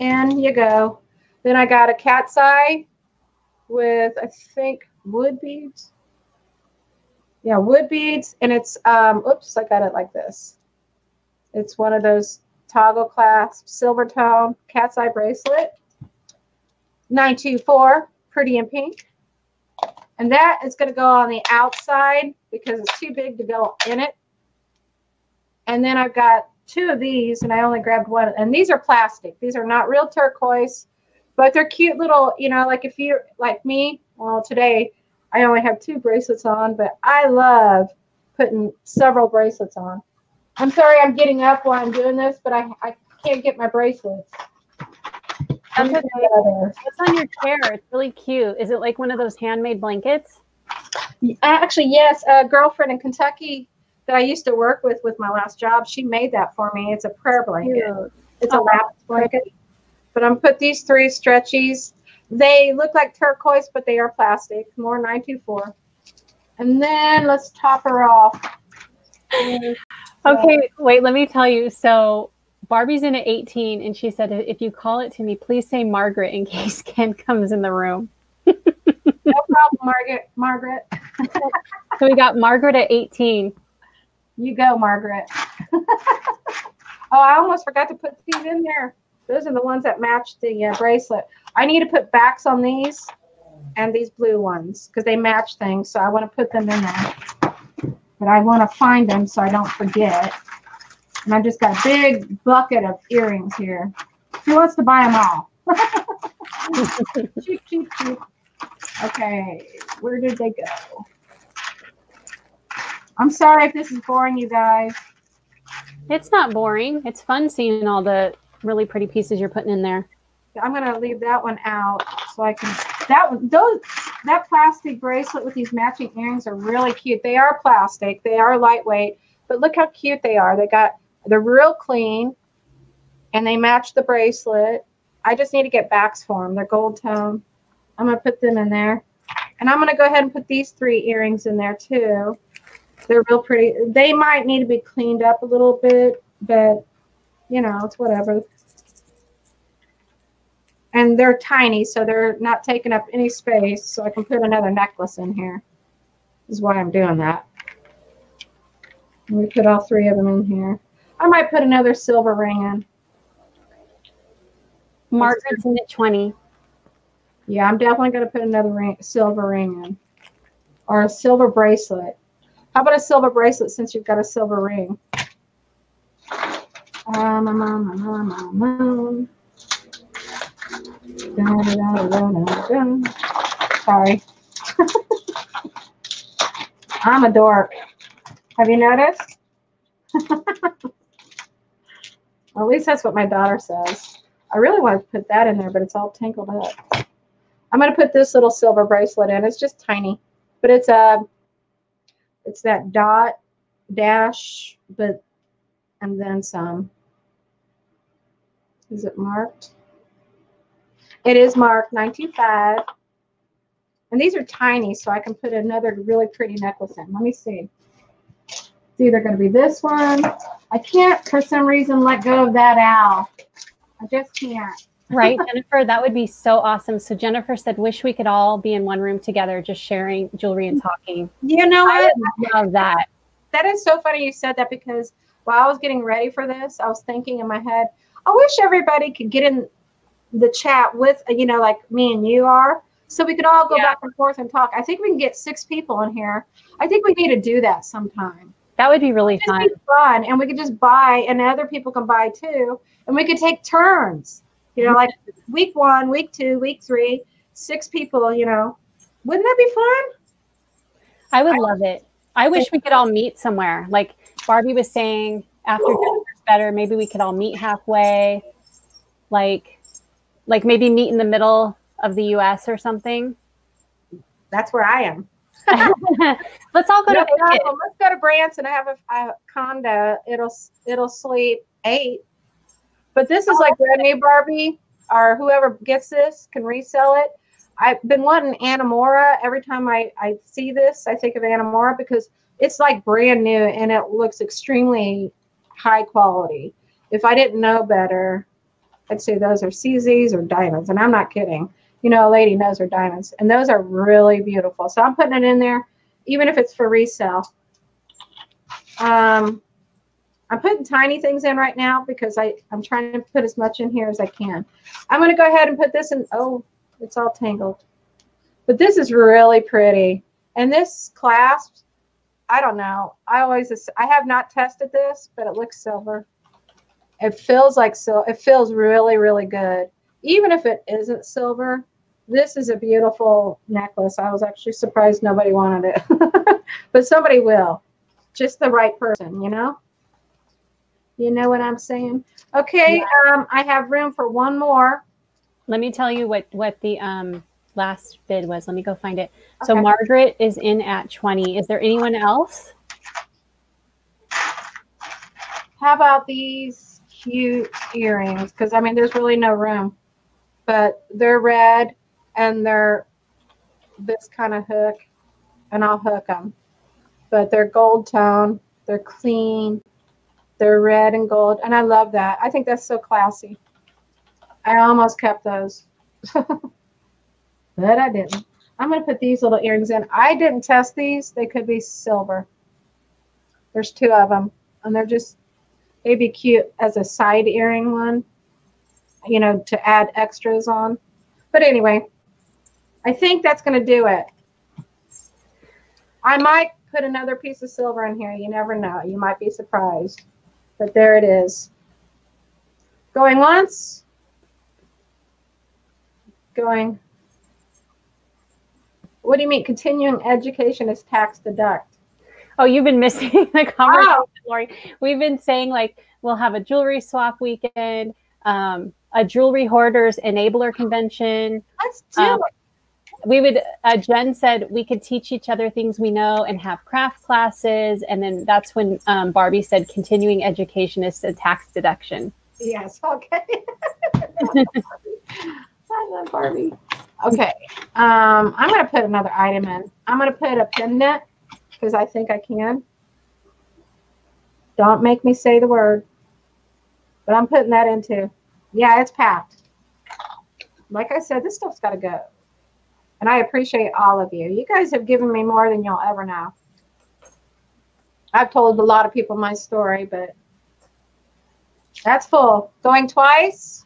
And you go. Then I got a cat's eye with, I think, wood beads. Yeah, wood beads. And it's, um, oops, I got it like this. It's one of those toggle clasp silver tone cat's eye bracelet. 924, pretty in pink. And that is going to go on the outside because it's too big to go in it. And then I've got two of these, and I only grabbed one. And these are plastic. These are not real turquoise, but they're cute little, you know, like if you're like me, well, today I only have two bracelets on, but I love putting several bracelets on. I'm sorry I'm getting up while I'm doing this, but I, I can't get my bracelets. That's okay. What's on your chair? It's really cute. Is it like one of those handmade blankets? Uh, actually, yes, a girlfriend in Kentucky that I used to work with with my last job, she made that for me. It's a prayer blanket. Cute. It's a lap blanket. But I'm put these three stretchies. They look like turquoise, but they are plastic. More 924. And then let's top her off. Okay, wait, let me tell you. So Barbie's in at 18 and she said if you call it to me, please say Margaret in case Ken comes in the room. no problem, Margaret. Margaret. so we got Margaret at 18. You go, Margaret. oh, I almost forgot to put these in there. Those are the ones that match the uh, bracelet. I need to put backs on these and these blue ones because they match things. So I want to put them in there. But I want to find them so I don't forget. And I just got a big bucket of earrings here. Who wants to buy them all? Okay, where did they go? I'm sorry if this is boring you guys. It's not boring. It's fun seeing all the really pretty pieces you're putting in there. I'm gonna leave that one out so I can that one those that plastic bracelet with these matching earrings are really cute. They are plastic, they are lightweight, but look how cute they are. They got they're real clean and they match the bracelet. I just need to get backs for them. They're gold tone. I'm gonna put them in there. And I'm gonna go ahead and put these three earrings in there too. They're real pretty. They might need to be cleaned up a little bit, but you know, it's whatever. And they're tiny, so they're not taking up any space, so I can put another necklace in here. This is why I'm doing that. Me put all three of them in here. I might put another silver ring in. Margaret's in at 20. Yeah, I'm definitely going to put another ring, silver ring in. Or a silver bracelet. How about a silver bracelet since you've got a silver ring? Sorry. I'm a dork. Have you noticed? At least that's what my daughter says. I really want to put that in there, but it's all tangled up. I'm going to put this little silver bracelet in. It's just tiny, but it's a, it's that dot dash, but, and then some. Is it marked? It is marked 19.5. And these are tiny, so I can put another really pretty necklace in. Let me see. It's either going to be this one. I can't, for some reason, let go of that owl. I just can't. Right, Jennifer, that would be so awesome. So Jennifer said, wish we could all be in one room together, just sharing jewelry and talking. You know what? I love that. That is so funny you said that because while I was getting ready for this, I was thinking in my head, I wish everybody could get in the chat with, you know, like me and you are, so we could all go Yeah. back and forth and talk. I think we can get six people in here. I think we need to do that sometime. That would be really fun. fun, and we could just buy, and other people can buy too, and we could take turns. You know, like week one, week two, week three, six people. You know, wouldn't that be fun? I would love it. I wish we could all meet somewhere. Like Barbie was saying, after Jennifer's better, maybe we could all meet halfway. Like, like maybe meet in the middle of the U.S. or something. That's where I am. Let's all go No to problem. Let's go to Branson. I have a, a condo. It'll it'll sleep eight. But this is like brand new Barbie, or whoever gets this can resell it. I've been wanting Anamora. Every time I, I see this, I think of Anamora because it's like brand new and it looks extremely high quality. If I didn't know better, I'd say those are CZs or diamonds. And I'm not kidding. You know, a lady knows her diamonds. And those are really beautiful. So I'm putting it in there even if it's for resale. Um, I'm putting tiny things in right now because I, I'm trying to put as much in here as I can. I'm going to go ahead and put this in. Oh, it's all tangled. But this is really pretty. And this clasp, I don't know. I always, I have not tested this, but it looks silver. It feels like sil. It feels really, really good. Even if it isn't silver, this is a beautiful necklace. I was actually surprised nobody wanted it, but somebody will. Just the right person, you know? You know what I'm saying? Okay, um, I have room for one more. Let me tell you what what the um last bid was. Let me go find it. So Margaret is in at 20. Is there anyone else? How about these cute earrings? Because I mean, there's really no room, but they're red and they're this kind of hook, and I'll hook them. But they're gold tone. They're clean. They're red and gold, and I love that. I think that's so classy. I almost kept those, but I didn't. I'm going to put these little earrings in. I didn't test these. They could be silver. There's two of them, and they're just, they'd be cute as a side earring one, you know, to add extras on. But anyway, I think that's going to do it. I might put another piece of silver in here. You never know. You might be surprised. But there it is. Going once. Going. What do you mean? Continuing education is tax deduct. Oh, you've been missing the conversation, oh. Lori. We've been saying like we'll have a jewelry swap weekend, um, a jewelry hoarders enabler convention. Let's do um, it we would uh, jen said we could teach each other things we know and have craft classes. And then that's when um, barbie said continuing education is a tax deduction. Yes okay. I love barbie. Okay um, i'm going to put another item in. I'm going to put a pendant because i think i can. Don't make me say the word but i'm putting that into yeah it's packed. Like i said this stuff's got to go and I appreciate all of you. You guys have given me more than you'll ever know. I've told a lot of people my story, but that's full. Going twice.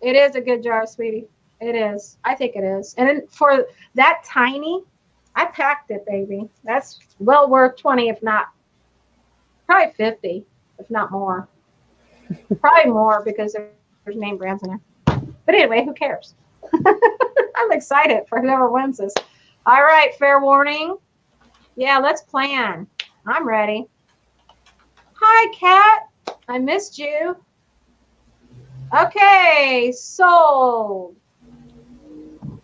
It is a good jar, sweetie. It is. I think it is. And for that tiny, I packed it, baby. That's well worth 20, if not probably 50, if not more. probably more because there's name brands in there. But anyway, who cares? I'm excited for whoever wins this. All right, fair warning. Yeah, let's plan. I'm ready. Hi, Kat. I missed you. Okay, sold.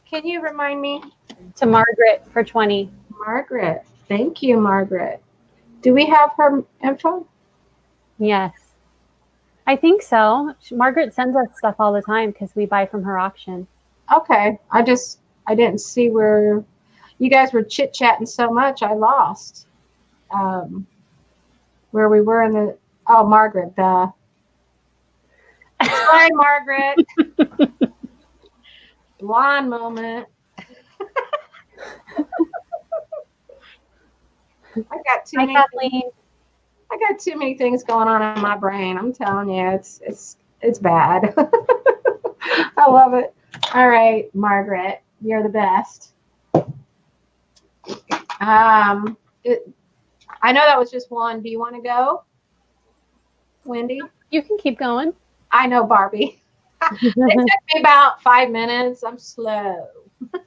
Can you remind me? To Margaret for 20. Margaret. Thank you, Margaret. Do we have her info? Yes. I think so. Margaret sends us stuff all the time because we buy from her auction. Okay. I just I didn't see where you guys were chit chatting so much. I lost um, where we were in the. Oh, Margaret. The. Sorry, Margaret. Blonde moment. I got too Hi, many. Kathleen. I got too many things going on in my brain. I'm telling you, it's it's it's bad. I love it. All right, Margaret, you're the best. Um, it, I know that was just one. Do you want to go, Wendy? You can keep going. I know, Barbie. it took me about five minutes. I'm slow.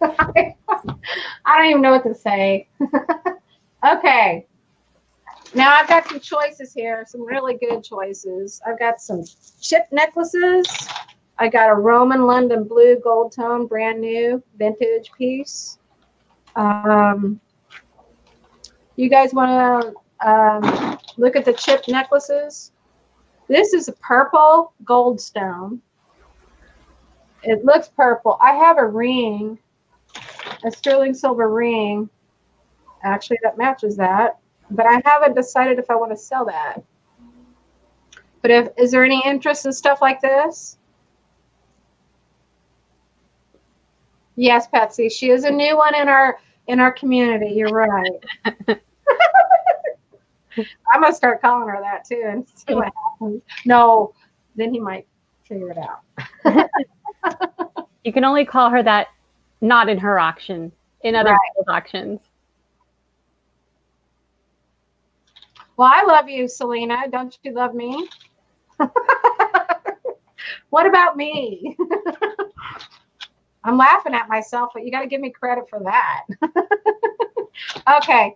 I don't even know what to say. okay. Now I've got some choices here, some really good choices. I've got some chip necklaces. I got a Roman London blue gold tone, brand new vintage piece. Um, you guys want to um, look at the chip necklaces? This is a purple gold stone. It looks purple. I have a ring, a sterling silver ring, actually that matches that but I haven't decided if I want to sell that. But if is there any interest in stuff like this? Yes, Patsy, she is a new one in our in our community. You're right. I'm gonna start calling her that too and see what happens. No, then he might figure it out. you can only call her that not in her auction, in other right. people's auctions. Well, I love you, Selena. Don't you love me? what about me? I'm laughing at myself, but you got to give me credit for that. okay.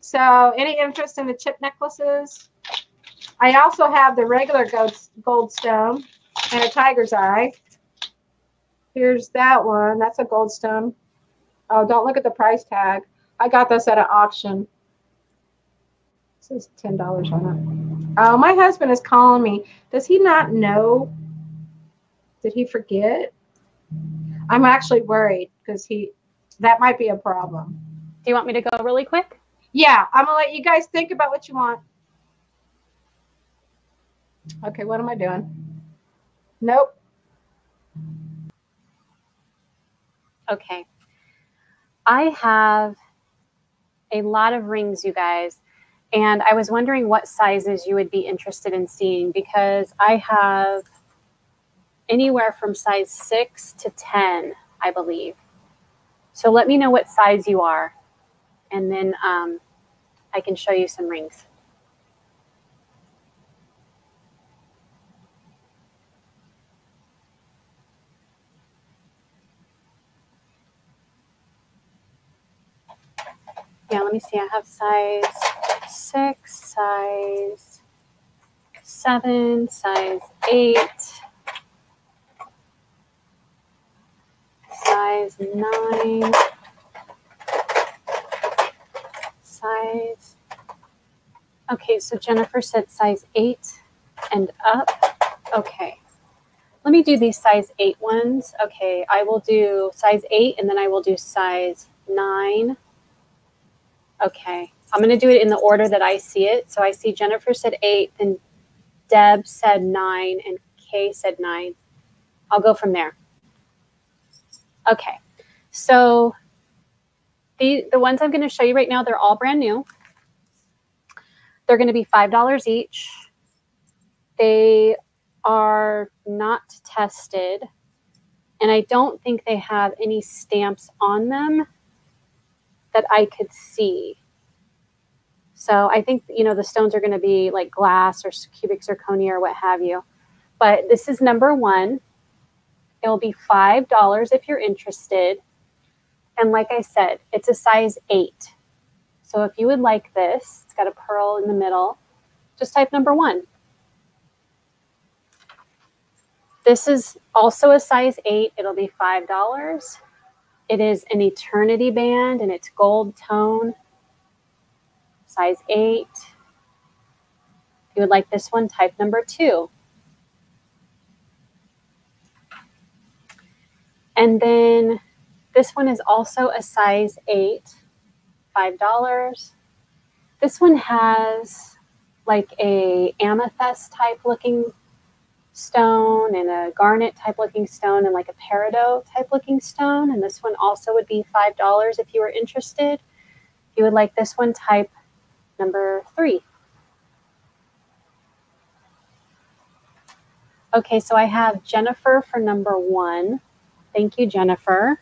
So, any interest in the chip necklaces? I also have the regular gold, gold stone and a tiger's eye. Here's that one. That's a gold stone. Oh, don't look at the price tag. I got this at an auction says ten dollars on it. Oh, my husband is calling me. Does he not know? Did he forget? I'm actually worried because he that might be a problem. Do you want me to go really quick? Yeah, I'm gonna let you guys think about what you want. Okay, what am I doing? Nope. Okay. I have a lot of rings, you guys, and I was wondering what sizes you would be interested in seeing because I have anywhere from size 6 to 10, I believe. So let me know what size you are, and then um, I can show you some rings. Yeah, let me see. I have size six, size seven, size eight, size nine, size. Okay, so Jennifer said size eight and up. Okay. Let me do these size eight ones. Okay, I will do size eight and then I will do size nine. Okay, I'm going to do it in the order that I see it. So I see Jennifer said eight, then Deb said nine, and Kay said nine. I'll go from there. Okay, so the, the ones I'm going to show you right now, they're all brand new. They're going to be $5 each. They are not tested, and I don't think they have any stamps on them that I could see. So I think, you know, the stones are going to be like glass or cubic zirconia or what have you. But this is number one. It'll be $5 if you're interested. And like I said, it's a size eight. So if you would like this, it's got a pearl in the middle, just type number one. This is also a size eight. It'll be $5. It is an eternity band and it's gold tone, size 8. If you would like this one, type number 2. And then this one is also a size 8, $5. This one has like a amethyst type looking stone and a garnet type looking stone and like a peridot type looking stone. And this one also would be $5 if you were interested. If you would like this one, type number three. Okay, so I have Jennifer for number one. Thank you, Jennifer.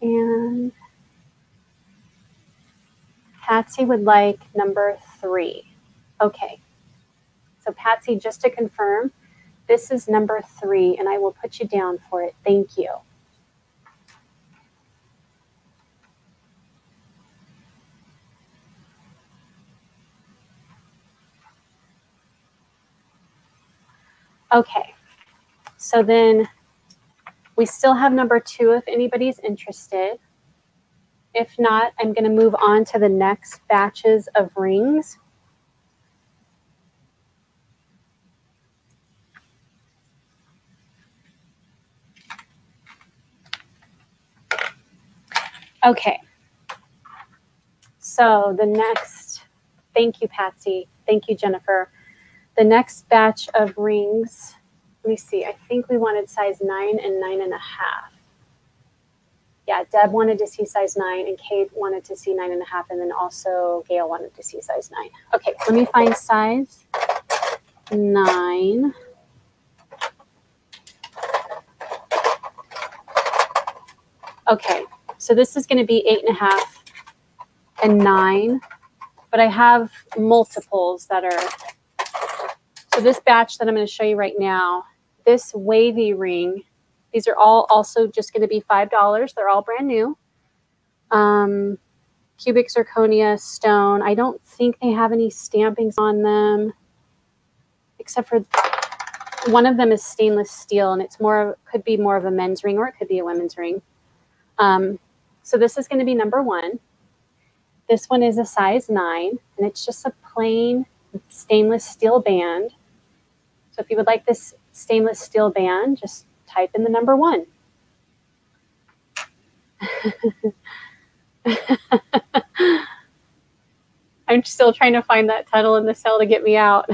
And Patsy would like number three. Okay. So Patsy, just to confirm, this is number three, and I will put you down for it. Thank you. Okay, so then we still have number two if anybody's interested. If not, I'm going to move on to the next batches of rings. Okay. So the next, thank you, Patsy. Thank you, Jennifer. The next batch of rings let me see, I think we wanted size nine and nine and a half. Yeah, Deb wanted to see size nine and Kate wanted to see nine and a half. And then also Gail wanted to see size nine. Okay, let me find size nine. Okay, so this is gonna be eight and a half and nine, but I have multiples that are, so this batch that I'm gonna show you right now this wavy ring. These are all also just going to be $5. They're all brand new. Um, cubic zirconia stone. I don't think they have any stampings on them, except for one of them is stainless steel, and it's more could be more of a men's ring or it could be a women's ring. Um, So this is going to be number one. This one is a size nine, and it's just a plain stainless steel band. So if you would like this stainless steel band, just type in the number one. I'm still trying to find that title in the cell to get me out.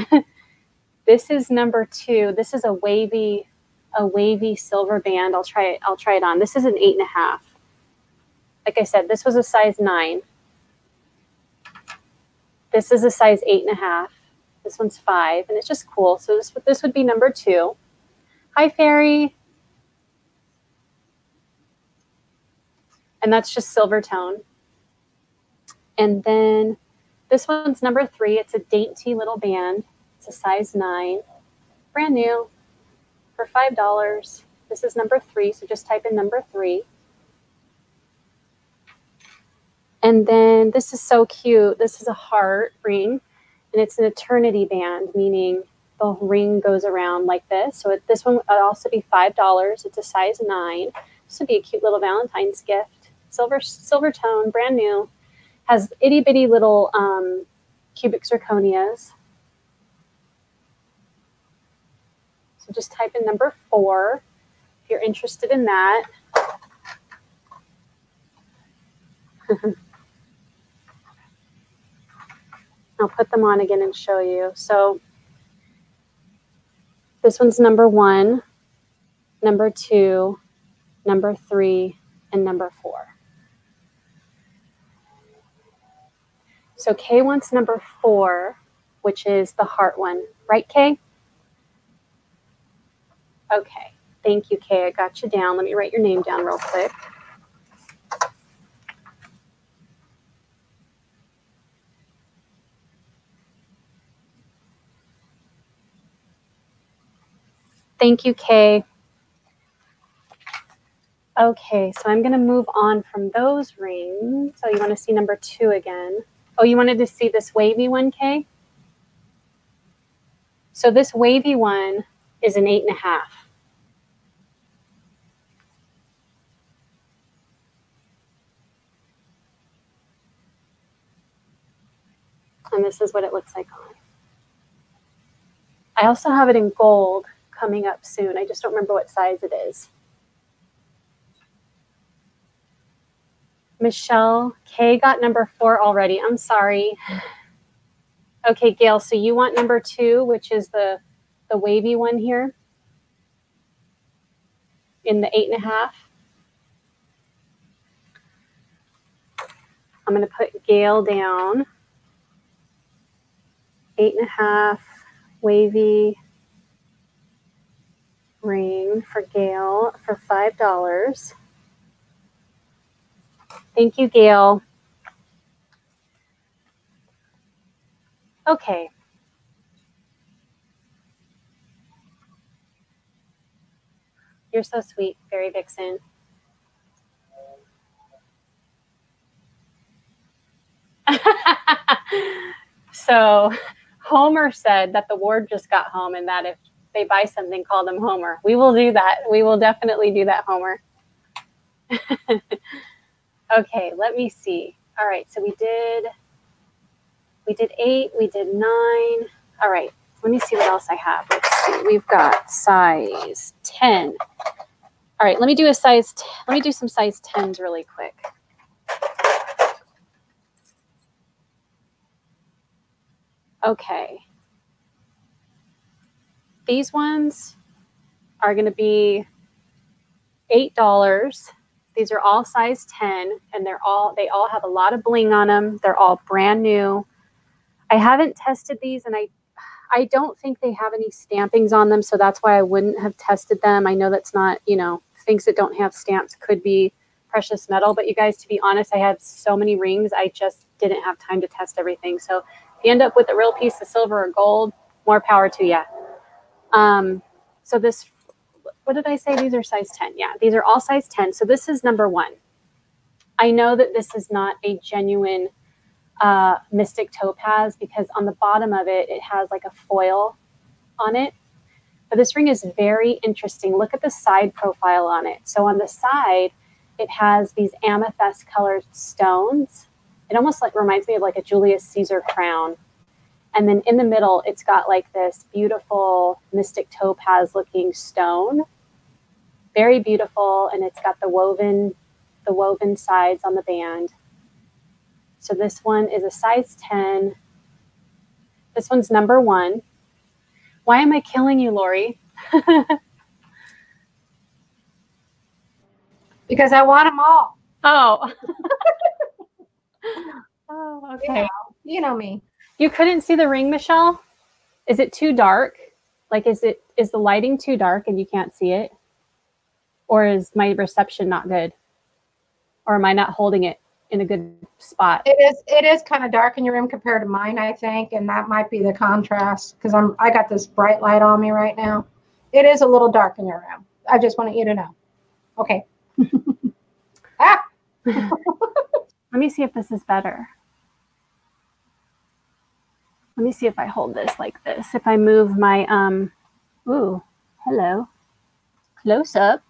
this is number two. This is a wavy, a wavy silver band. I'll try it. I'll try it on. This is an eight and a half. Like I said, this was a size nine. This is a size eight and a half. This one's five, and it's just cool. So this, this would be number two. Hi, Fairy. And that's just silver tone. And then this one's number three. It's a dainty little band. It's a size nine, brand new for $5. This is number three, so just type in number three. And then this is so cute. This is a heart ring, and it's an eternity band, meaning the ring goes around like this. So it, this one would also be $5. It's a size nine. This would be a cute little Valentine's gift. Silver, silver tone, brand new. Has itty bitty little um, cubic zirconias. So just type in number four if you're interested in that. I'll put them on again and show you. So this one's number one, number two, number three, and number four. So Kay wants number four, which is the heart one. Right, Kay? Okay. Thank you, Kay. I got you down. Let me write your name down real quick. Thank you, Kay. Okay, so I'm going to move on from those rings. So you want to see number two again. Oh, you wanted to see this wavy one, Kay? So this wavy one is an eight and a half. And this is what it looks like on. I also have it in gold coming up soon. I just don't remember what size it is. Michelle, Kay got number four already. I'm sorry. Okay, Gail, so you want number two, which is the, the wavy one here in the eight and a half. I'm going to put Gail down. Eight and a half, wavy, ring for Gail for $5. Thank you, Gail. Okay. You're so sweet, Fairy Vixen. so Homer said that the ward just got home and that if they buy something, call them Homer. We will do that. We will definitely do that, Homer. okay, let me see. All right, so we did we did eight, we did nine. All right, let me see what else I have. Let's see. We've got size 10. All right, let me do a size, let me do some size 10s really quick. Okay. These ones are going to be $8. These are all size 10 and they're all they all have a lot of bling on them. They're all brand new. I haven't tested these and I I don't think they have any stampings on them, so that's why I wouldn't have tested them. I know that's not, you know, things that don't have stamps could be precious metal, but you guys, to be honest, I had so many rings, I just didn't have time to test everything. So if you end up with a real piece of silver or gold, more power to you. Um, so this, what did I say? These are size 10. Yeah, these are all size 10. So this is number one. I know that this is not a genuine uh, Mystic Topaz because on the bottom of it, it has like a foil on it. But this ring is very interesting. Look at the side profile on it. So on the side, it has these amethyst colored stones. It almost like reminds me of like a Julius Caesar crown. And then in the middle, it's got like this beautiful mystic topaz looking stone. Very beautiful. And it's got the woven, the woven sides on the band. So this one is a size 10. This one's number one. Why am I killing you, Lori? because I want them all. Oh. oh, okay. You know, you know me. You couldn't see the ring, Michelle? Is it too dark? Like is it is the lighting too dark and you can't see it? Or is my reception not good? Or am I not holding it in a good spot? It is it is kind of dark in your room compared to mine, I think, and that might be the contrast because I'm I got this bright light on me right now. It is a little dark in your room. I just wanted you to know. Okay. ah. Let me see if this is better. Let me see if I hold this like this. If I move my, um, ooh, hello, close up.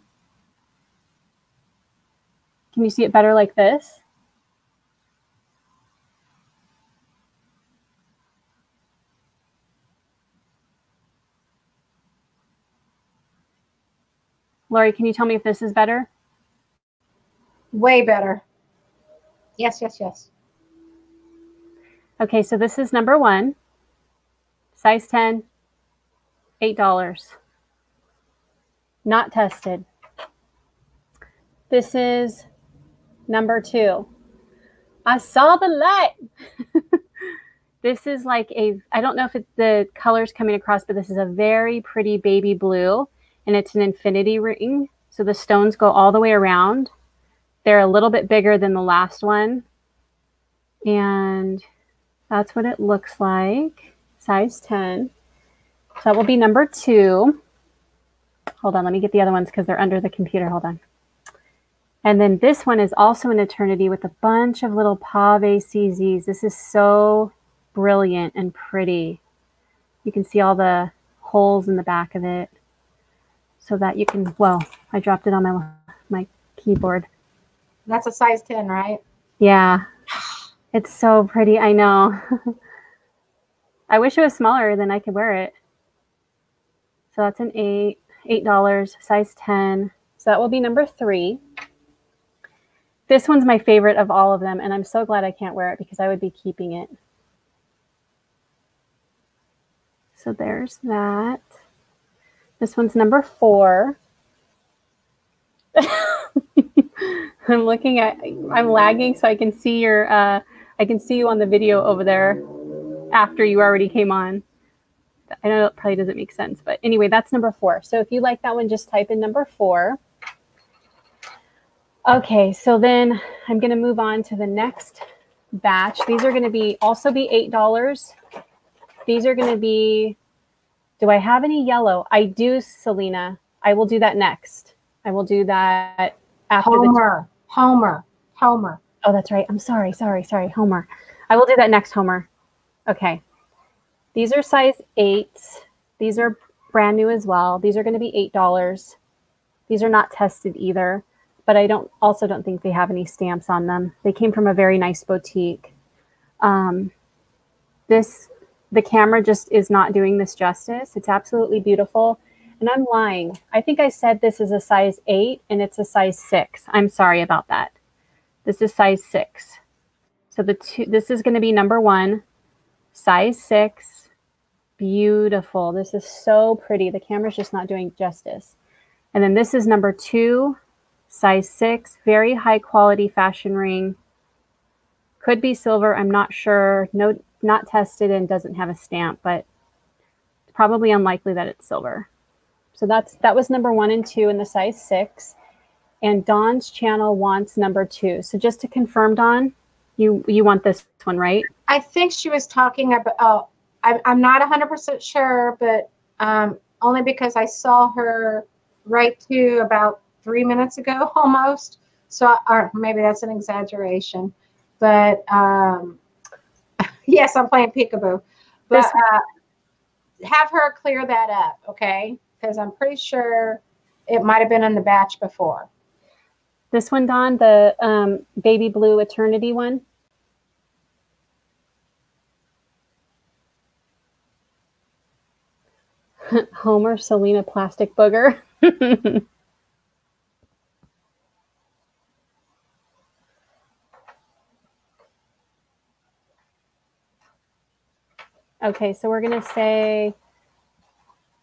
Can you see it better like this? Lori, can you tell me if this is better? Way better. Yes, yes, yes. Okay, so this is number one, size 10, $8. Not tested. This is number two. I saw the light. this is like a, I don't know if it, the color's coming across, but this is a very pretty baby blue and it's an infinity ring. So the stones go all the way around. They're a little bit bigger than the last one. And that's what it looks like, size 10. So that will be number two. Hold on, let me get the other ones because they're under the computer. Hold on. And then this one is also an eternity with a bunch of little pave CZs. This is so brilliant and pretty. You can see all the holes in the back of it so that you can, well, I dropped it on my, my keyboard. That's a size 10, right? Yeah. It's so pretty. I know. I wish it was smaller, then I could wear it. So that's an eight, eight dollars, size 10. So that will be number three. This one's my favorite of all of them, and I'm so glad I can't wear it because I would be keeping it. So there's that. This one's number four. I'm looking at, I'm lagging so I can see your, uh, I can see you on the video over there after you already came on. I know it probably doesn't make sense, but anyway, that's number four. So if you like that one, just type in number four. Okay, so then I'm going to move on to the next batch. These are going to be also be $8. These are going to be do I have any yellow? I do, Selena. I will do that next. I will do that after Homer. The Homer. Homer. Oh, that's right. I'm sorry. Sorry. Sorry. Homer. I will do that next, Homer. Okay. These are size eight. These are brand new as well. These are going to be $8. These are not tested either, but I don't also don't think they have any stamps on them. They came from a very nice boutique. Um, this the camera just is not doing this justice. It's absolutely beautiful. And I'm lying. I think I said this is a size eight and it's a size six. I'm sorry about that. This is size six. So the two, this is going to be number one, size six. Beautiful. This is so pretty. The camera's just not doing justice. And then this is number two, size six, very high quality fashion ring. Could be silver. I'm not sure. No, not tested and doesn't have a stamp, but it's probably unlikely that it's silver. So that's that was number one and two in the size six. And Dawn's channel wants number two. So just to confirm, Dawn, you you want this one, right? I think she was talking about. Oh, I, I'm not 100% sure, but um, only because I saw her write to about three minutes ago almost. So, or maybe that's an exaggeration, but um, yes, I'm playing peekaboo. But uh, have her clear that up, okay? Because I'm pretty sure it might have been in the batch before. This one, Dawn, the um, baby blue eternity one. Homer, Selena, plastic booger. Okay, so we're going to say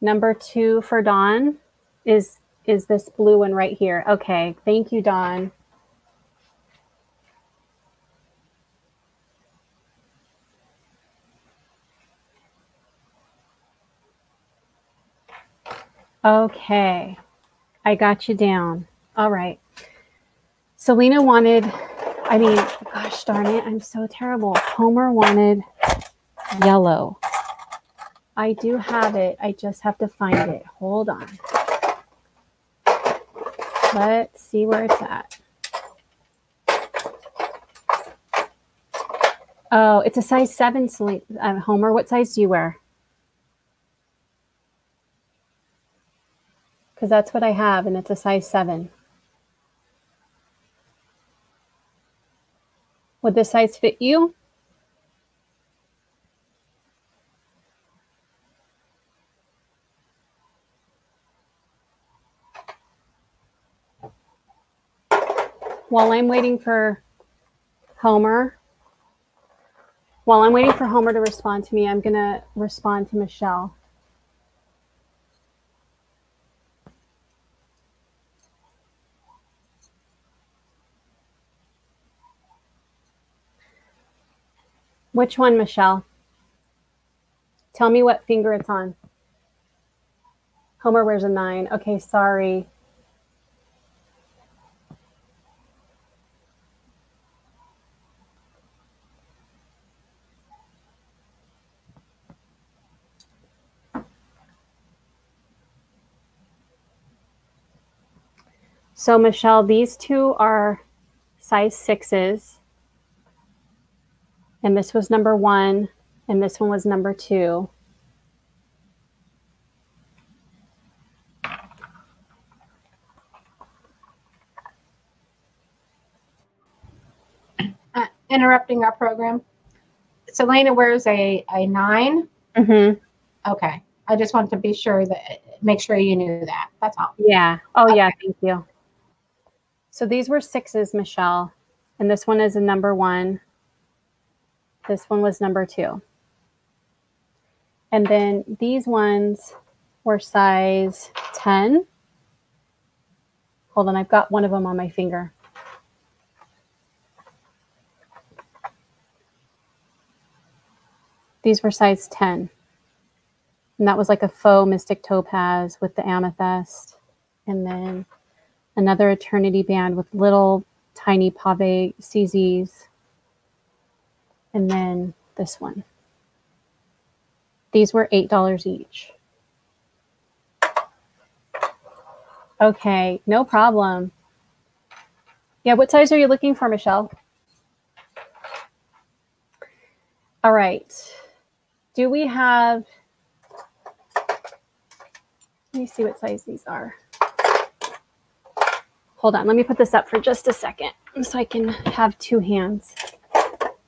number two for Dawn is is this blue one right here. Okay, thank you, Dawn. Okay, I got you down. All right. Selena wanted, I mean, gosh darn it, I'm so terrible. Homer wanted yellow. I do have it. I just have to find it. Hold on. Let's see where it's at. Oh, it's a size seven, uh, Homer. What size do you wear? Because that's what I have, and it's a size seven. Would this size fit you? While I'm waiting for Homer, while I'm waiting for Homer to respond to me, I'm going to respond to Michelle. Which one, Michelle? Tell me what finger it's on. Homer wears a nine. Okay, sorry. So Michelle, these two are size sixes. And this was number one, and this one was number two. Uh, interrupting our program. Selena wears a, a 9 Mm-hmm. Okay. I just want to be sure that make sure you knew that. That's all. Yeah. Oh, okay. yeah. Thank you. So these were sixes, Michelle. And this one is a number one. This one was number two. And then these ones were size 10. Hold on, I've got one of them on my finger. These were size 10. And that was like a faux mystic topaz with the amethyst. And then another eternity band with little tiny pave CZs, and then this one. These were $8 each. Okay, no problem. Yeah, what size are you looking for, Michelle? All right. Do we have, let me see what size these are. Hold on, let me put this up for just a second so I can have two hands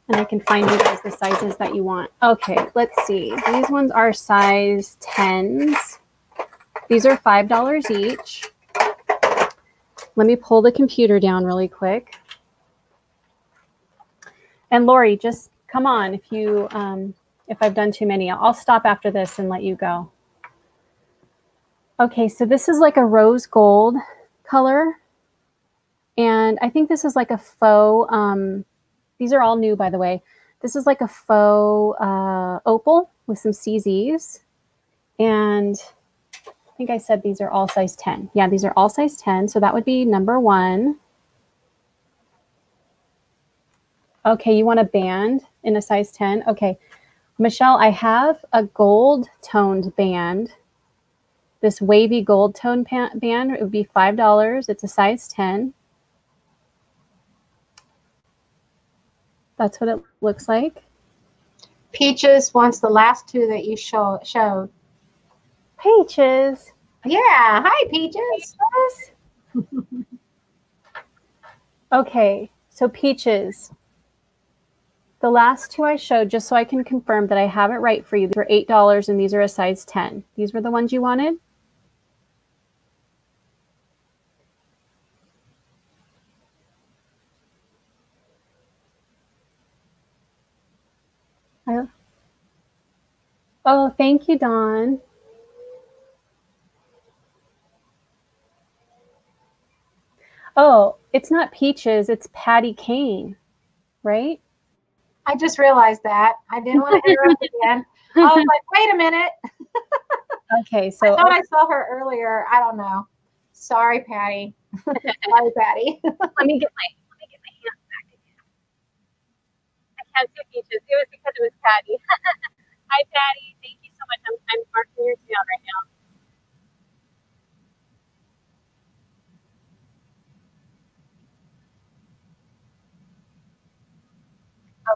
and I can find you guys the sizes that you want. Okay, let's see. These ones are size 10s. These are $5 each. Let me pull the computer down really quick. And Lori, just come on if you um, if I've done too many. I'll stop after this and let you go. Okay, so this is like a rose gold color. And I think this is like a faux, um, these are all new, by the way. This is like a faux uh, opal with some CZs. And I think I said these are all size 10. Yeah, these are all size 10. So that would be number one. Okay, you want a band in a size 10? Okay. Michelle, I have a gold toned band. This wavy gold tone band, it would be $5. It's a size 10. That's what it looks like. Peaches wants the last two that you show, showed. Peaches. Yeah. Hi, Peaches. Peaches. Okay, so peaches. The last two I showed, just so I can confirm that I have it right for you, these were $8 and these are a size 10. These were the ones you wanted? Oh, thank you, Dawn. Oh, it's not Peaches, it's Patty Kane, right? I just realized that. I didn't want to interrupt again. I was like, wait a minute. okay, so I thought I saw her earlier. I don't know. Sorry, Patty. Sorry, Patty. let me get my let me get my hands back again. I can't Peaches. It was because it was Patty. Hi, Patty. Thank you so much. I'm, I'm marking yours down right now.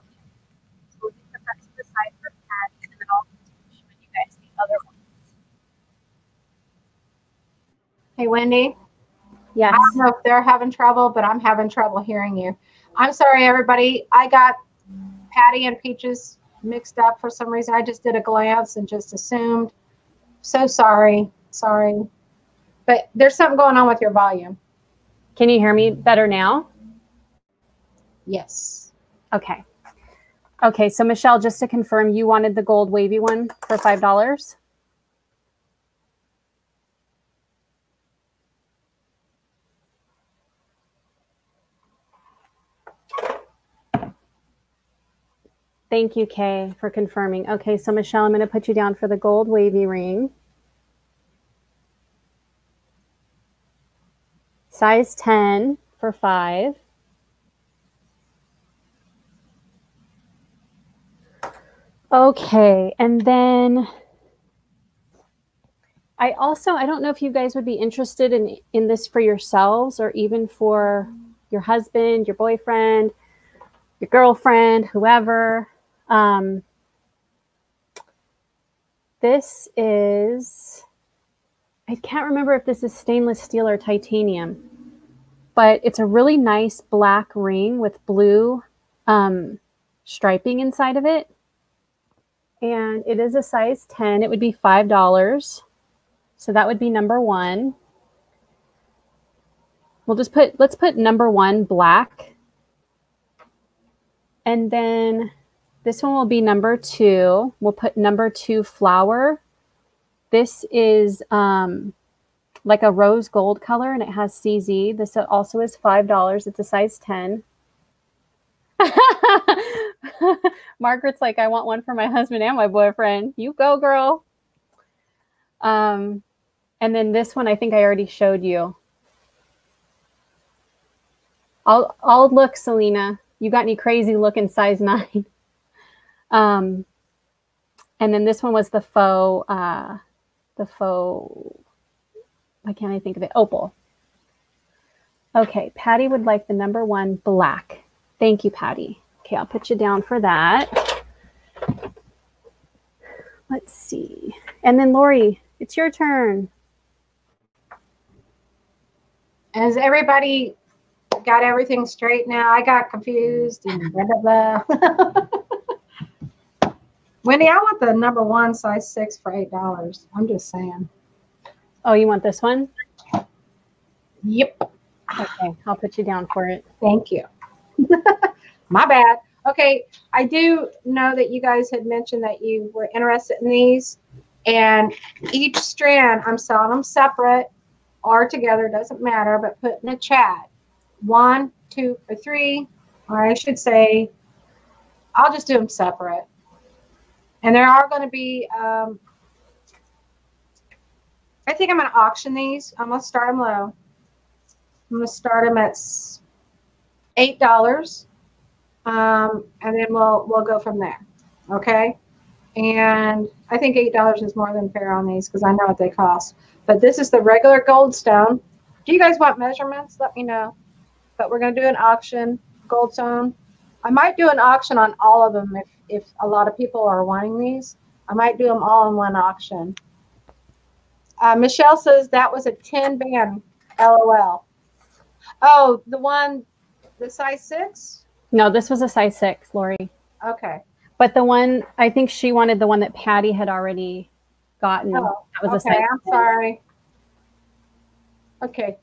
Okay. So we'll just put to the side for Patty, and then I'll continue showing you guys the other ones. Hey, Wendy. Yes. I don't know if they're having trouble, but I'm having trouble hearing you. I'm sorry, everybody. I got Patty and Peaches mixed up for some reason. I just did a glance and just assumed. So sorry. Sorry. But there's something going on with your volume. Can you hear me better now? Yes. Okay. Okay, so Michelle, just to confirm, you wanted the gold wavy one for $5? Thank you, Kay, for confirming. Okay, so Michelle, I'm going to put you down for the gold wavy ring. Size 10 for 5. Okay, and then I also I don't know if you guys would be interested in in this for yourselves or even for your husband, your boyfriend, your girlfriend, whoever. Um, this is I can't remember if this is stainless steel or titanium, but it's a really nice black ring with blue um, striping inside of it and it is a size 10. It would be $5. So that would be number one. We'll just put, let's put number one black. And then this one will be number two. We'll put number two flower. This is um, like a rose gold color and it has CZ. This also is $5. It's a size 10. Margaret's like, I want one for my husband and my boyfriend. You go, girl. Um, and then this one, I think I already showed you. I'll, I'll look, Selena. You got any crazy looking size nine? um, and then this one was the faux, uh, the faux, why can't I think of it? Opal. Okay, Patty would like the number one black. Thank you, Patty. Okay, I'll put you down for that. Let's see. And then Lori, it's your turn. Has everybody got everything straight now? I got confused and blah, blah, blah. Wendy, I want the number one size six for $8. I'm just saying. Oh, you want this one? Yep. Okay, I'll put you down for it. Thank you. My bad. Okay, I do know that you guys had mentioned that you were interested in these, and each strand, I'm selling them separate or together, doesn't matter, but put in the chat one, two, or three, or I should say, I'll just do them separate. And there are going to be, um, I think I'm going to auction these. I'm going to start them low. I'm going to start them at eight dollars, um, and then we'll we'll go from there. Okay, and I think eight dollars is more than fair on these because I know what they cost. But this is the regular goldstone. Do you guys want measurements? Let me know. But we're going to do an auction, goldstone. I might do an auction on all of them if if a lot of people are wanting these. I might do them all in one auction. Uh, Michelle says that was a 10 band. LOL. Oh, the one The size six? No, this was a size six, Lori. Okay. But the one I think she wanted the one that Patty had already gotten. Oh, that was a Okay, size. I'm sorry. Okay,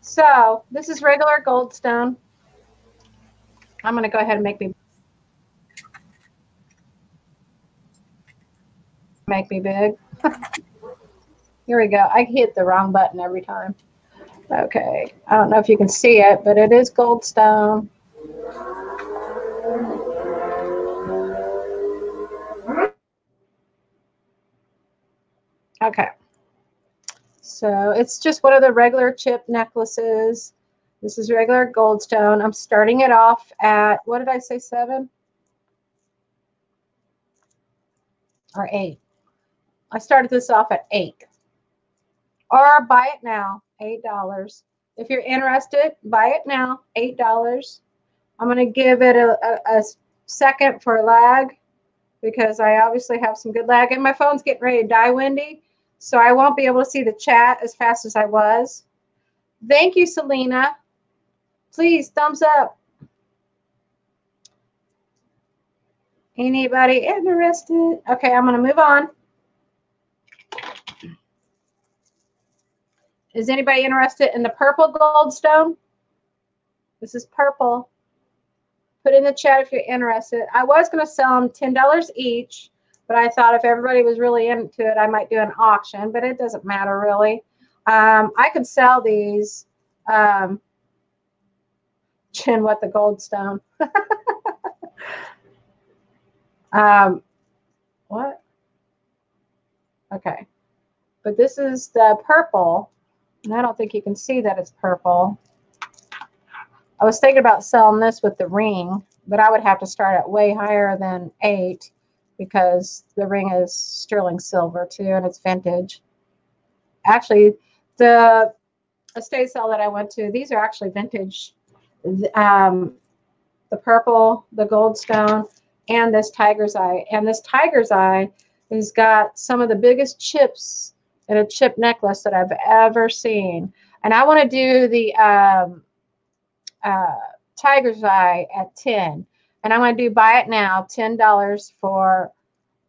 so this is regular goldstone. I'm gonna go ahead and make me make me big. Here we go. I hit the wrong button every time. Okay, I don't know if you can see it, but it is goldstone. Okay. So it's just one of the regular chip necklaces. This is regular goldstone. I'm starting it off at, what did I say, seven? Or eight. I started this off at eight. Or buy it now, $8. If you're interested, buy it now, $8. I'm going to give it a, a, a second for lag because I obviously have some good lag and my phone's getting ready to die, Wendy. So I won't be able to see the chat as fast as I was. Thank you, Selena. Please, thumbs up. Anybody interested? Okay, I'm going to move on. Is anybody interested in the purple goldstone? This is purple. Put in the chat if you're interested. I was going to sell them $10 each, but I thought if everybody was really into it, I might do an auction, but it doesn't matter really. Um, I could sell these. Um, chin what the goldstone. um, what? Okay. But this is the purple. And I don't think you can see that it's purple. I was thinking about selling this with the ring, but I would have to start at way higher than eight because the ring is sterling silver too and it's vintage. Actually, the estate sale that I went to, these are actually vintage. Um, the purple, the goldstone, and this tiger's eye. And this tiger's eye has got some of the biggest chips in a chip necklace that I've ever seen. And I want to do the um, uh, tiger's eye at 10. And I'm going to do buy it now, $10 for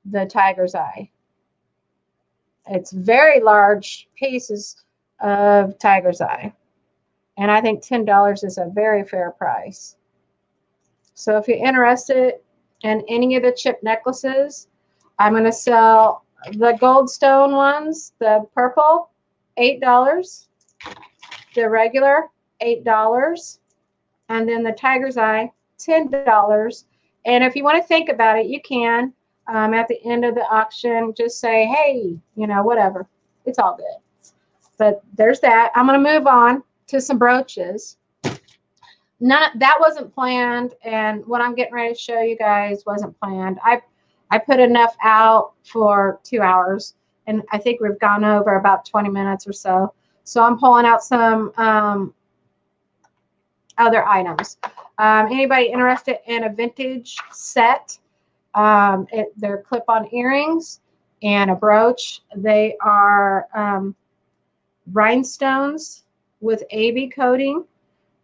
the tiger's eye. It's very large pieces of tiger's eye. And I think $10 is a very fair price. So if you're interested in any of the chip necklaces, I'm going to sell the goldstone ones, the purple, $8. The regular, $8. And then the tiger's eye, $10. And if you want to think about it, you can. Um, at the end of the auction, just say, hey, you know, whatever. It's all good. But there's that. I'm going to move on to some brooches. None that wasn't planned, and what I'm getting ready to show you guys wasn't planned. I I put enough out for two hours, and I think we've gone over about 20 minutes or so. So I'm pulling out some um, other items. Um, anybody interested in a vintage set? Um, it, they're clip-on earrings and a brooch. They are um, rhinestones with AB coating.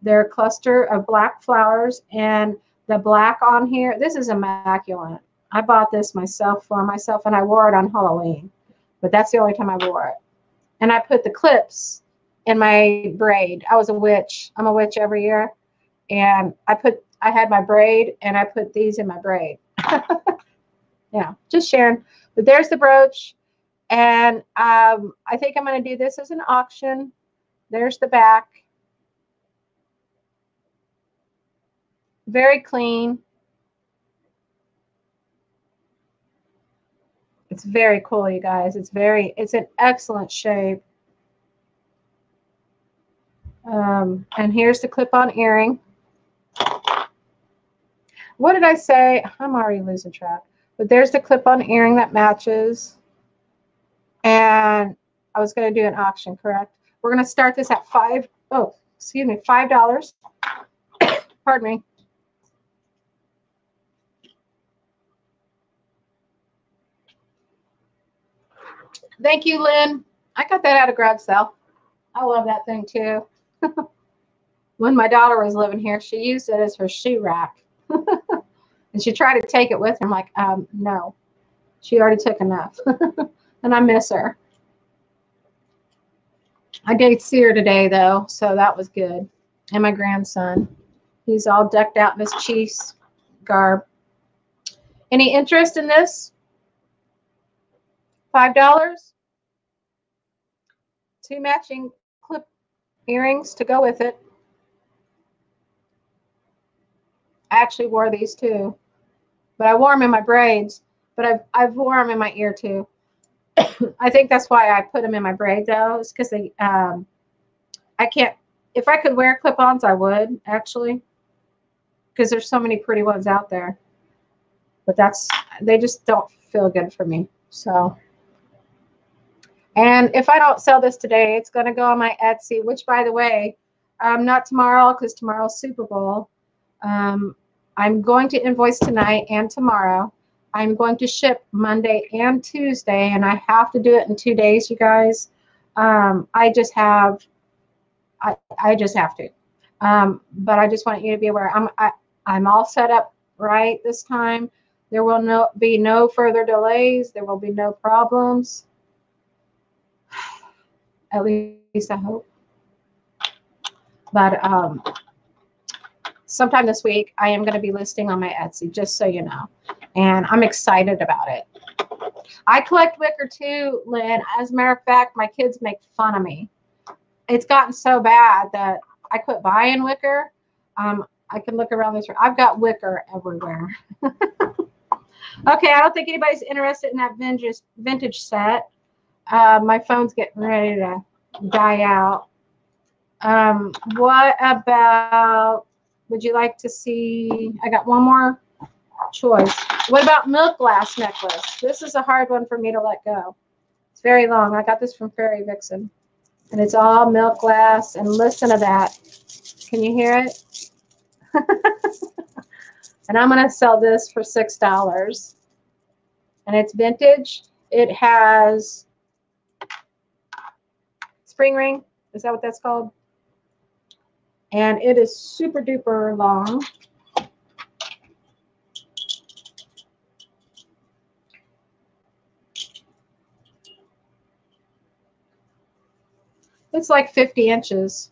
They're a cluster of black flowers and the black on here. This is immaculate. I bought this myself for myself and I wore it on Halloween, but that's the only time I wore it. And I put the clips in my braid. I was a witch. I'm a witch every year. And I put, I had my braid and I put these in my braid. yeah, just sharing. But there's the brooch. And um, I think I'm going to do this as an auction. There's the back. Very clean. It's very cool, you guys. It's very, it's an excellent shape. Um, and here's the clip-on earring. What did I say? I'm already losing track. But there's the clip-on earring that matches. And I was going to do an auction, correct? We're going to start this at five. Oh, excuse me, five dollars. Pardon me. Thank you, Lynn. I got that out of garage sale. I love that thing too. when my daughter was living here, she used it as her shoe rack. and she tried to take it with her. I'm like, um, no, she already took enough. and I miss her. I did see her today, though, so that was good. And my grandson. He's all decked out in his Chiefs garb. Any interest in this? Five dollars. Two matching clip earrings to go with it. I actually wore these too, but I wore them in my braids. But I've I've wore them in my ear too. I think that's why I put them in my braid though, is because they um, I can't. If I could wear clip-ons, I would actually, because there's so many pretty ones out there. But that's they just don't feel good for me. So. And if I don't sell this today, it's going to go on my Etsy, which, by the way, um, not tomorrow because tomorrow's Super Bowl. Um, I'm going to invoice tonight and tomorrow. I'm going to ship Monday and Tuesday, and I have to do it in two days, you guys. Um, I just have, I, I just have to. Um, but I just want you to be aware. I'm I, I'm all set up right this time. There will no be no further delays. There will be no problems. At least I hope. But um, sometime this week, I am going to be listing on my Etsy, just so you know. And I'm excited about it. I collect wicker too, Lynn. As a matter of fact, my kids make fun of me. It's gotten so bad that I quit buying wicker. Um, I can look around this room. I've got wicker everywhere. okay, I don't think anybody's interested in that vintage vintage set. Uh, my phone's getting ready to die out. Um, what about would you like to see? I got one more choice. What about milk glass necklace? This is a hard one for me to let go. It's very long. I got this from Fairy Vixen. And it's all milk glass. And listen to that. Can you hear it? and I'm going to sell this for $6. And it's vintage. It has spring ring. Is that what that's called? and it is super duper long. It's like 50 inches.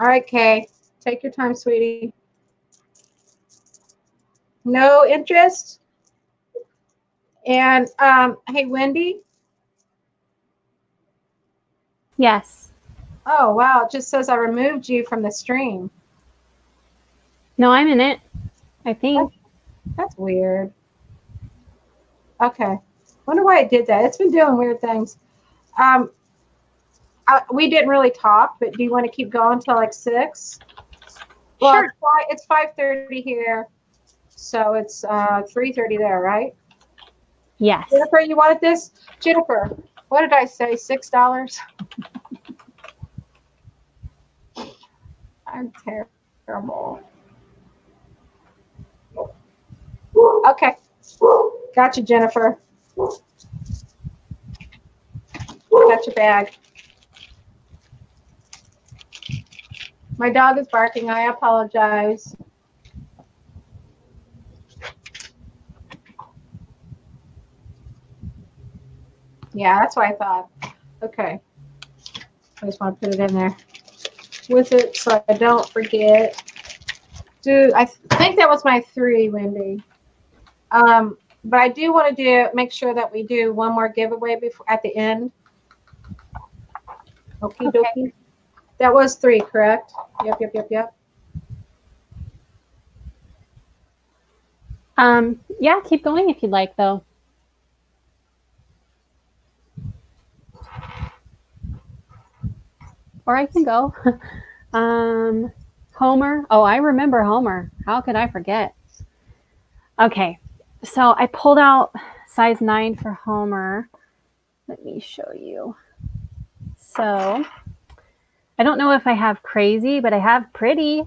All right, Kay, take your time, sweetie. No interest? And um, hey, Wendy? Yes. Oh, wow. It just says I removed you from the stream. No, I'm in it. I think. That's, that's weird. Okay. Wonder why it did that. It's been doing weird things. Um, I, we didn't really talk, but do you want to keep going till like six? Well, sure. it's five thirty here, so it's uh, three thirty there, right? Yes. Jennifer, you wanted this? Jennifer, what did I say? Six dollars. I'm terrible. Okay. Got you, Jennifer. Got your bag. My dog is barking. I apologize. Yeah, that's what I thought. Okay. I just want to put it in there with it so I don't forget. Do I think that was my three, Wendy. Um, but I do want to do make sure that we do one more giveaway before at the end. Okie okay. dokie. That was three, correct? Yep, yep, yep, yep. Um, yeah, keep going if you'd like, though. Or I can go. um, Homer. Oh, I remember Homer. How could I forget? Okay, so I pulled out size nine for Homer. Let me show you. So I don't know if I have crazy, but I have pretty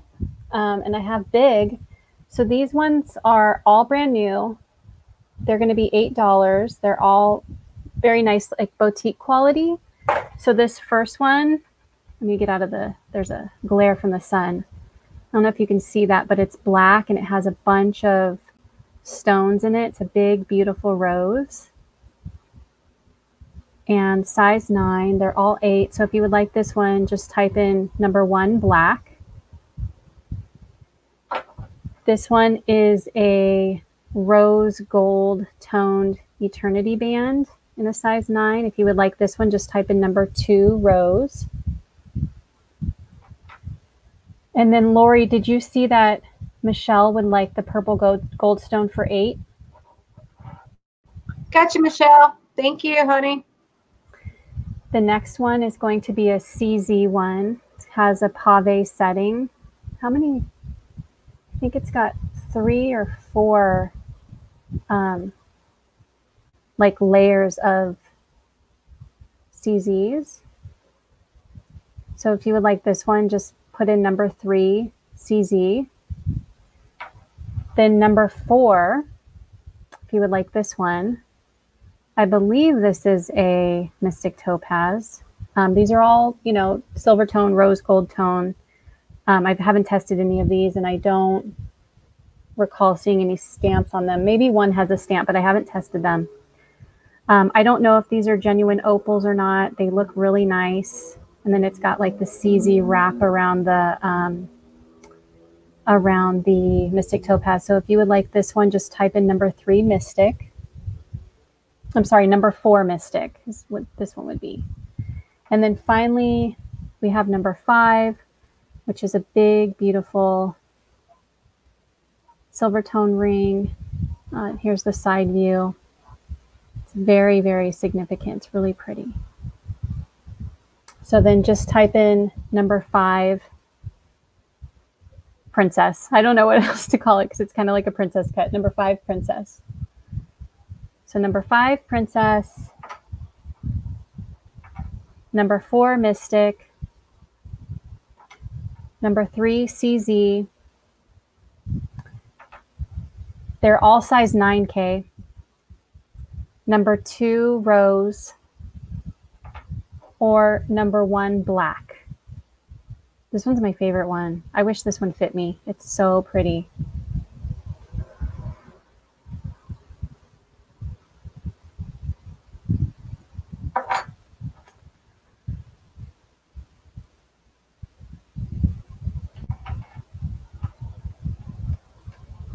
um, and I have big. So these ones are all brand new. They're going to be $8. They're all very nice, like boutique quality. So this first one Let me get out of the, there's a glare from the sun. I don't know if you can see that, but it's black and it has a bunch of stones in it. It's a big, beautiful rose. And size nine, they're all eight. So if you would like this one, just type in number one, black. This one is a rose gold toned eternity band in a size nine. If you would like this one, just type in number two, rose. And then Lori, did you see that Michelle would like the purple gold, goldstone for eight? Gotcha, Michelle. Thank you, honey. The next one is going to be a CZ one. It has a pave setting. How many? I think it's got three or four um, like layers of CZs. So if you would like this one, just put in number three, CZ. Then number four, if you would like this one, I believe this is a Mystic Topaz. Um, these are all, you know, silver tone, rose gold tone. Um, I haven't tested any of these and I don't recall seeing any stamps on them. Maybe one has a stamp, but I haven't tested them. Um, I don't know if these are genuine opals or not. They look really nice. And then it's got like the CZ wrap around the um, around the Mystic Topaz. So if you would like this one, just type in number three Mystic. I'm sorry, number four Mystic is what this one would be. And then finally, we have number five, which is a big, beautiful silver tone ring. Uh, here's the side view. It's very, very significant. It's really pretty. So then just type in number five, princess. I don't know what else to call it because it's kind of like a princess cut. Number five, princess. So number five, princess. Number four, mystic. Number three, CZ. They're all size 9K. Number two, rose. Or number one, black. This one's my favorite one. I wish this one fit me. It's so pretty.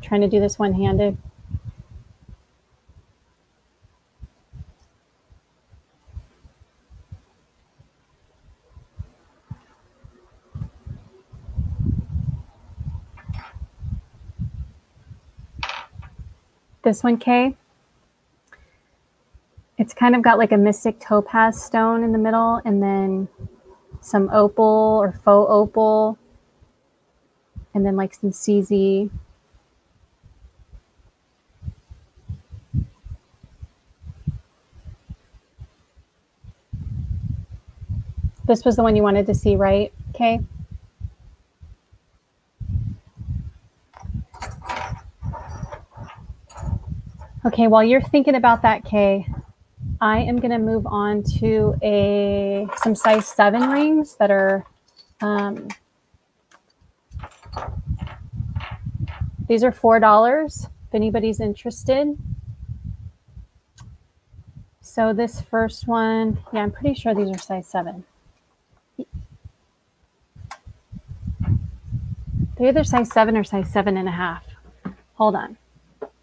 Trying to do this one-handed. This one, Kay, it's kind of got like a mystic topaz stone in the middle and then some opal or faux opal and then like some CZ. This was the one you wanted to see, right, Kay? Okay, while you're thinking about that, Kay, I am going to move on to a some size seven rings that are. Um, these are four dollars. If anybody's interested. So this first one, yeah, I'm pretty sure these are size seven. They're either size seven or size seven and a half. Hold on.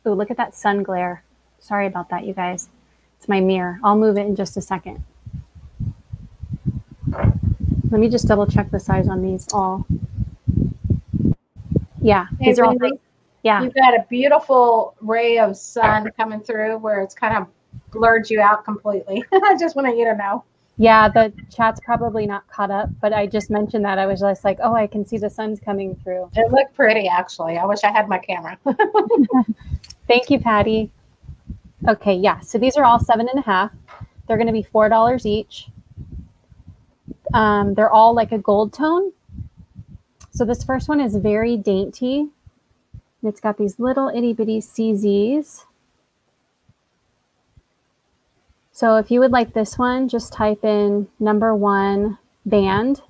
Ooh, look at that sun glare. Sorry about that, you guys. It's my mirror. I'll move it in just a second. Let me just double check the size on these all. Yeah, Hey, these are all. Yeah, You've got a beautiful ray of sun coming through where it's kind of blurred you out completely. I just wanted you to know. yeah. The chat's probably not caught up, but I just mentioned that. I was just like, oh, I can see the sun's coming through. It looked pretty, actually. I wish I had my camera. Thank you, Patty. Okay, yeah. So these are all seven and a half. They're going to be four dollars each. Um, they're all like a gold tone. So this first one is very dainty. It's got these little itty bitty CZs. So if you would like this one, just type in number one band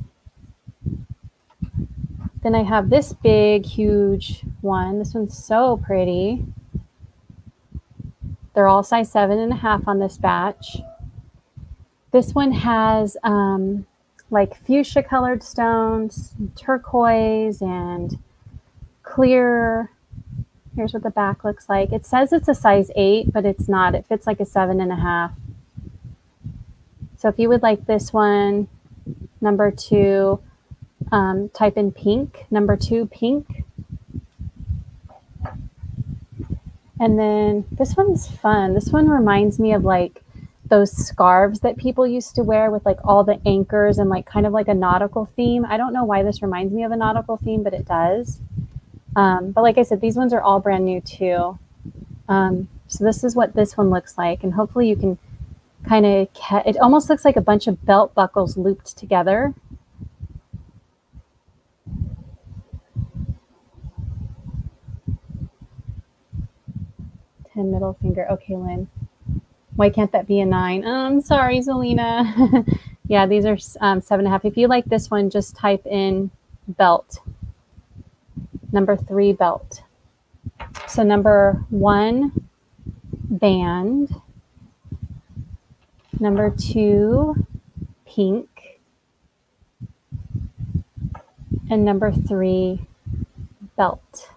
Then I have this big, huge one. This one's so pretty. They're all size seven and a half on this batch. This one has um, like fuchsia colored stones, turquoise, and clear. Here's what the back looks like. It says it's a size eight, but it's not. It fits like a seven and a half. So if you would like this one, number two, um, type in pink, number two, pink. And then this one's fun. This one reminds me of like those scarves that people used to wear with like all the anchors and like kind of like a nautical theme. I don't know why this reminds me of a nautical theme, but it does. Um, but like I said, these ones are all brand new too. Um, so this is what this one looks like. And hopefully you can kind of, it almost looks like a bunch of belt buckles looped together. Ten middle finger. Okay, Lynn. Why can't that be a nine? I'm sorry, Zelina. yeah, these are um, seven and a half. If you like this one, just type in belt. Number three, belt. So number one, band. Number two, pink. And number three, belt.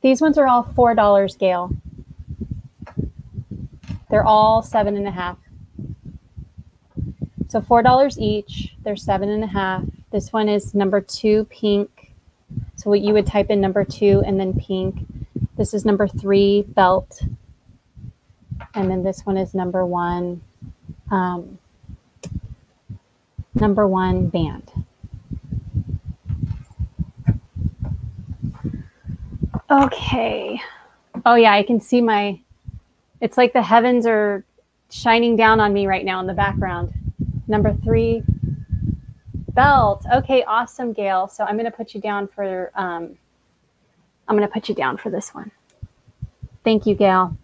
These ones are all $4, Gail. They're all seven and a half. So four dollars each. They're seven and a half. This one is number two pink. So what you would type in number two and then pink. This is number three belt. And then this one is number one, um, number one band. Okay. Oh yeah, I can see my it's like the heavens are shining down on me right now in the background. Number three, belt. Okay, awesome, Gail. So I'm to put you down for, um, I'm to put you down for this one. Thank you, Gail.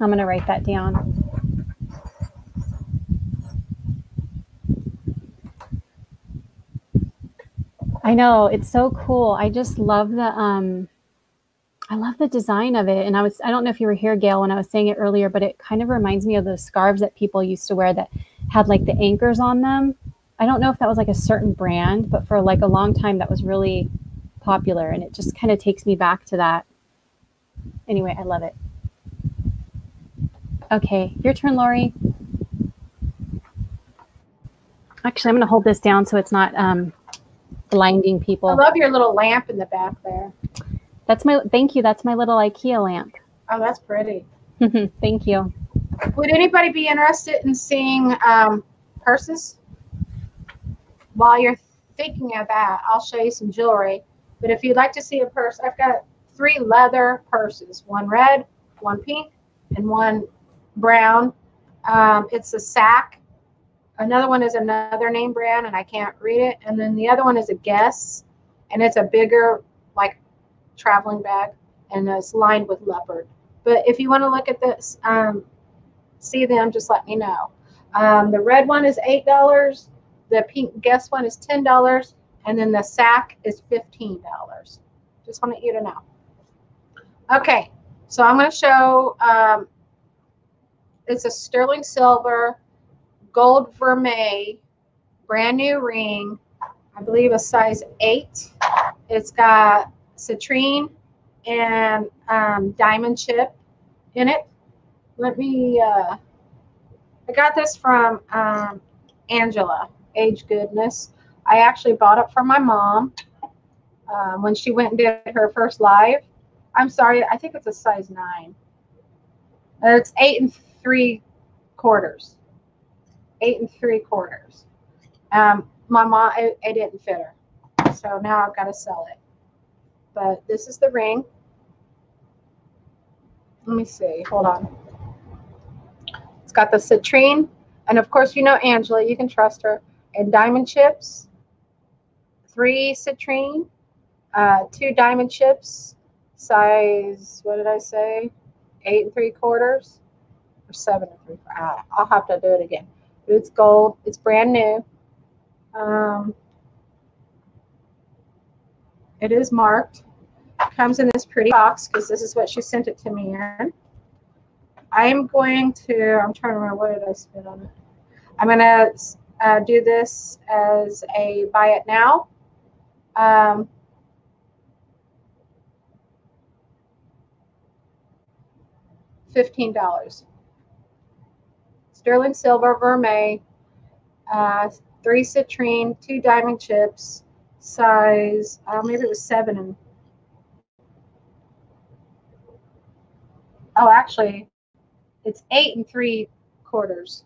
I'm to write that down. I know it's so cool. I just love the um I love the design of it. And I was, I don't know if you were here, Gail, when I was saying it earlier, but it kind of reminds me of those scarves that people used to wear that had like the anchors on them. I don't know if that was like a certain brand, but for like a long time that was really popular. And it just kind of takes me back to that. Anyway, I love it. Okay, your turn, Lori. Actually, I'm going to hold this down so it's not um, blinding people. I love your little lamp in the back there. That's my thank you. That's my little IKEA lamp. Oh, that's pretty. thank you. Would anybody be interested in seeing um, purses? While you're thinking of that, I'll show you some jewelry. But if you'd like to see a purse, I've got three leather purses: one red, one pink, and one brown. Um, it's a sack. Another one is another name brand, and I can't read it. And then the other one is a Guess, and it's a bigger, like traveling bag and it's lined with leopard. But if you want to look at this, um, see them, just let me know. Um, the red one is $8. The pink guess one is $10. And then the sack is $15. Just want you to know. Okay, so I'm going to show, um, it's a sterling silver, gold vermeil, brand new ring. I believe a size 8. It's got citrine and um, diamond chip in it. Let me, uh, I got this from um, Angela, Age Goodness. I actually bought it for my mom um, when she went and did her first live. I'm sorry, I think it's a size nine. Uh, it's eight and three quarters. Eight and three quarters. Um, my mom, it, it didn't fit her. So now I've got to sell it but this is the ring. Let me see. Hold on. It's got the citrine. And of course, you know Angela. You can trust her. And diamond chips. Three citrine. Uh, two diamond chips. Size, what did I say? Eight and three quarters. Or seven and three. Uh, I'll have to do it again. But it's gold. It's brand new. Um, It is marked. Comes in this pretty box because this is what she sent it to me in. I'm going to, I'm trying to remember what did I spend on it. I'm going to uh, do this as a buy it now. Um, $15. Sterling silver vermeil, uh, three citrine, two diamond chips, size, uh, maybe it was seven and oh, actually, it's eight and three quarters.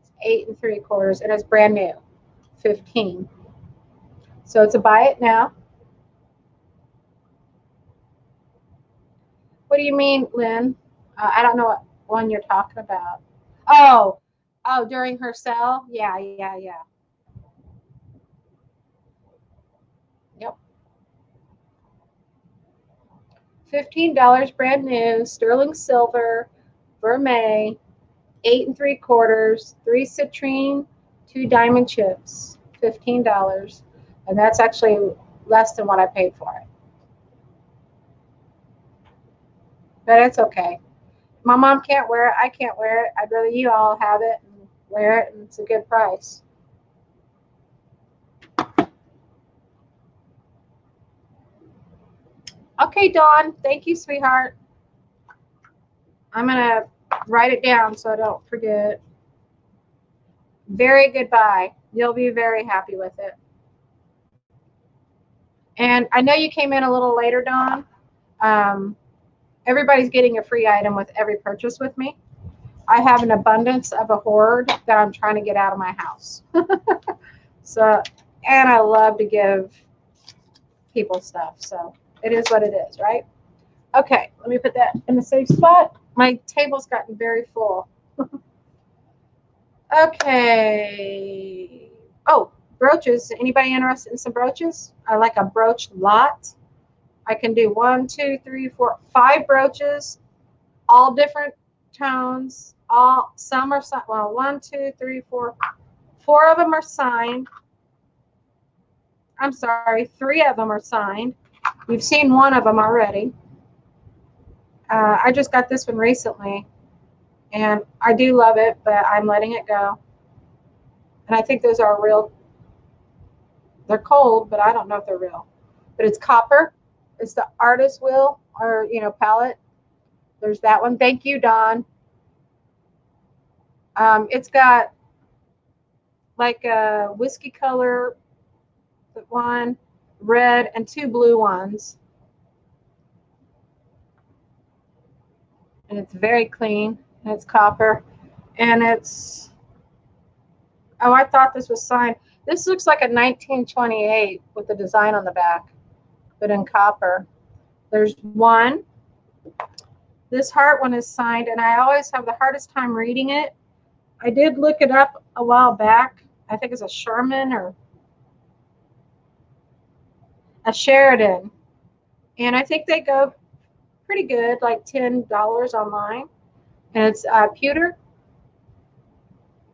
It's eight and three quarters, and it's brand new, 15. So it's a buy it now. What do you mean, Lynn? Uh, I don't know what one you're talking about. Oh, oh, during her sale? Yeah, yeah, yeah. $15 brand new, sterling silver, vermeil, eight and three quarters, three citrine, two diamond chips, $15. And that's actually less than what I paid for it. But it's okay. My mom can't wear it. I can't wear it. I'd rather you all have it and wear it, and it's a good price. Okay, Dawn. Thank you, sweetheart. I'm going to write it down so I don't forget. Very goodbye. You'll be very happy with it. And I know you came in a little later, Dawn. Um, everybody's getting a free item with every purchase with me. I have an abundance of a hoard that I'm trying to get out of my house. so, and I love to give people stuff. So it is what it is, right? Okay, let me put that in the safe spot. My table's gotten very full. okay. Oh, brooches. Anybody interested in some brooches? I like a brooch lot. I can do one, two, three, four, five brooches, all different tones. All some are well, one, two, three, four, four of them are signed. I'm sorry, three of them are signed. You've seen one of them already. Uh, I just got this one recently, and I do love it, but I'm letting it go. And I think those are real. They're cold, but I don't know if they're real. But it's copper it's the artist wheel or, you know, palette. There's that one. Thank you, Dawn. Um, it's got like a whiskey color one, red, and two blue ones. And it's very clean. And it's copper. And it's, oh, I thought this was signed. This looks like a 1928 with the design on the back but in copper. There's one. This heart one is signed, and I always have the hardest time reading it. I did look it up a while back. I think it's a Sherman or a Sheridan. And I think they go pretty good, like $10 online. And it's uh, pewter.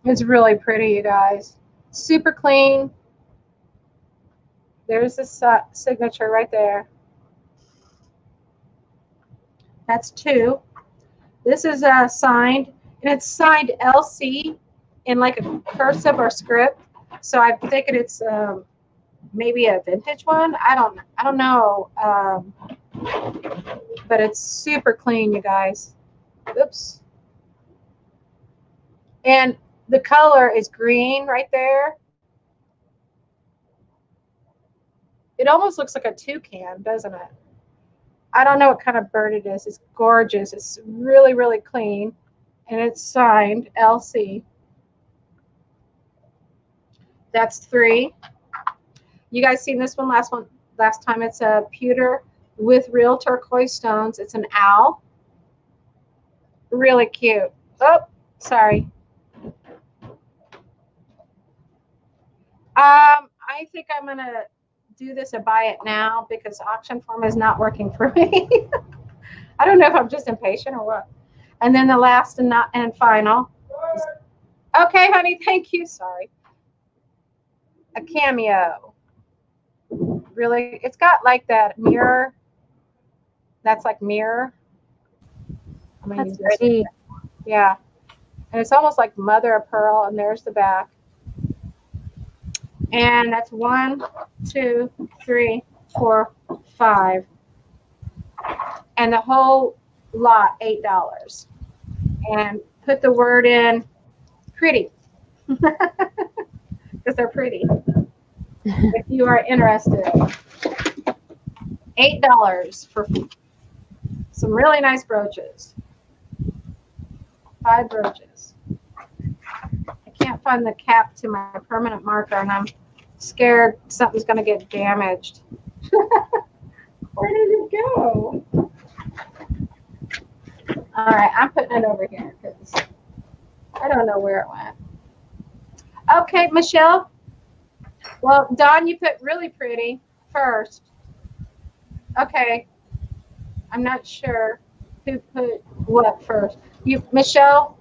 It's really pretty, you guys. Super clean. There's the signature right there. That's two. This is uh, signed, and it's signed LC in like a cursive or script. So I'm thinking it's um, maybe a vintage one. I don't, I don't know. Um, but it's super clean, you guys. Oops. And the color is green right there. It almost looks like a toucan, doesn't it? I don't know what kind of bird it is. It's gorgeous. It's really, really clean. And it's signed LC. That's three. You guys seen this one last one last time? It's a pewter with real turquoise stones. It's an owl. Really cute. Oh, sorry. Um, I think I'm gonna do this or buy it now because auction form is not working for me. I don't know if I'm just impatient or what. And then the last and not and final. Okay, honey, thank you. Sorry. A cameo. Really, it's got like that mirror. That's like mirror. I mean, That's pretty. Yeah. And it's almost like mother of pearl, and there's the back. And that's one, two, three, four, five. And the whole lot, eight dollars. And put the word in pretty. Because they're pretty. If you are interested. Eight dollars for some really nice brooches five brooches. I can't find the cap to my permanent marker and I'm scared something's going to get damaged. Where did it go? All right, I'm putting it over here because I don't know where it went. Okay, Michelle. Well, Dawn, you put really pretty first. Okay. I'm not sure who put what first. You, Michelle,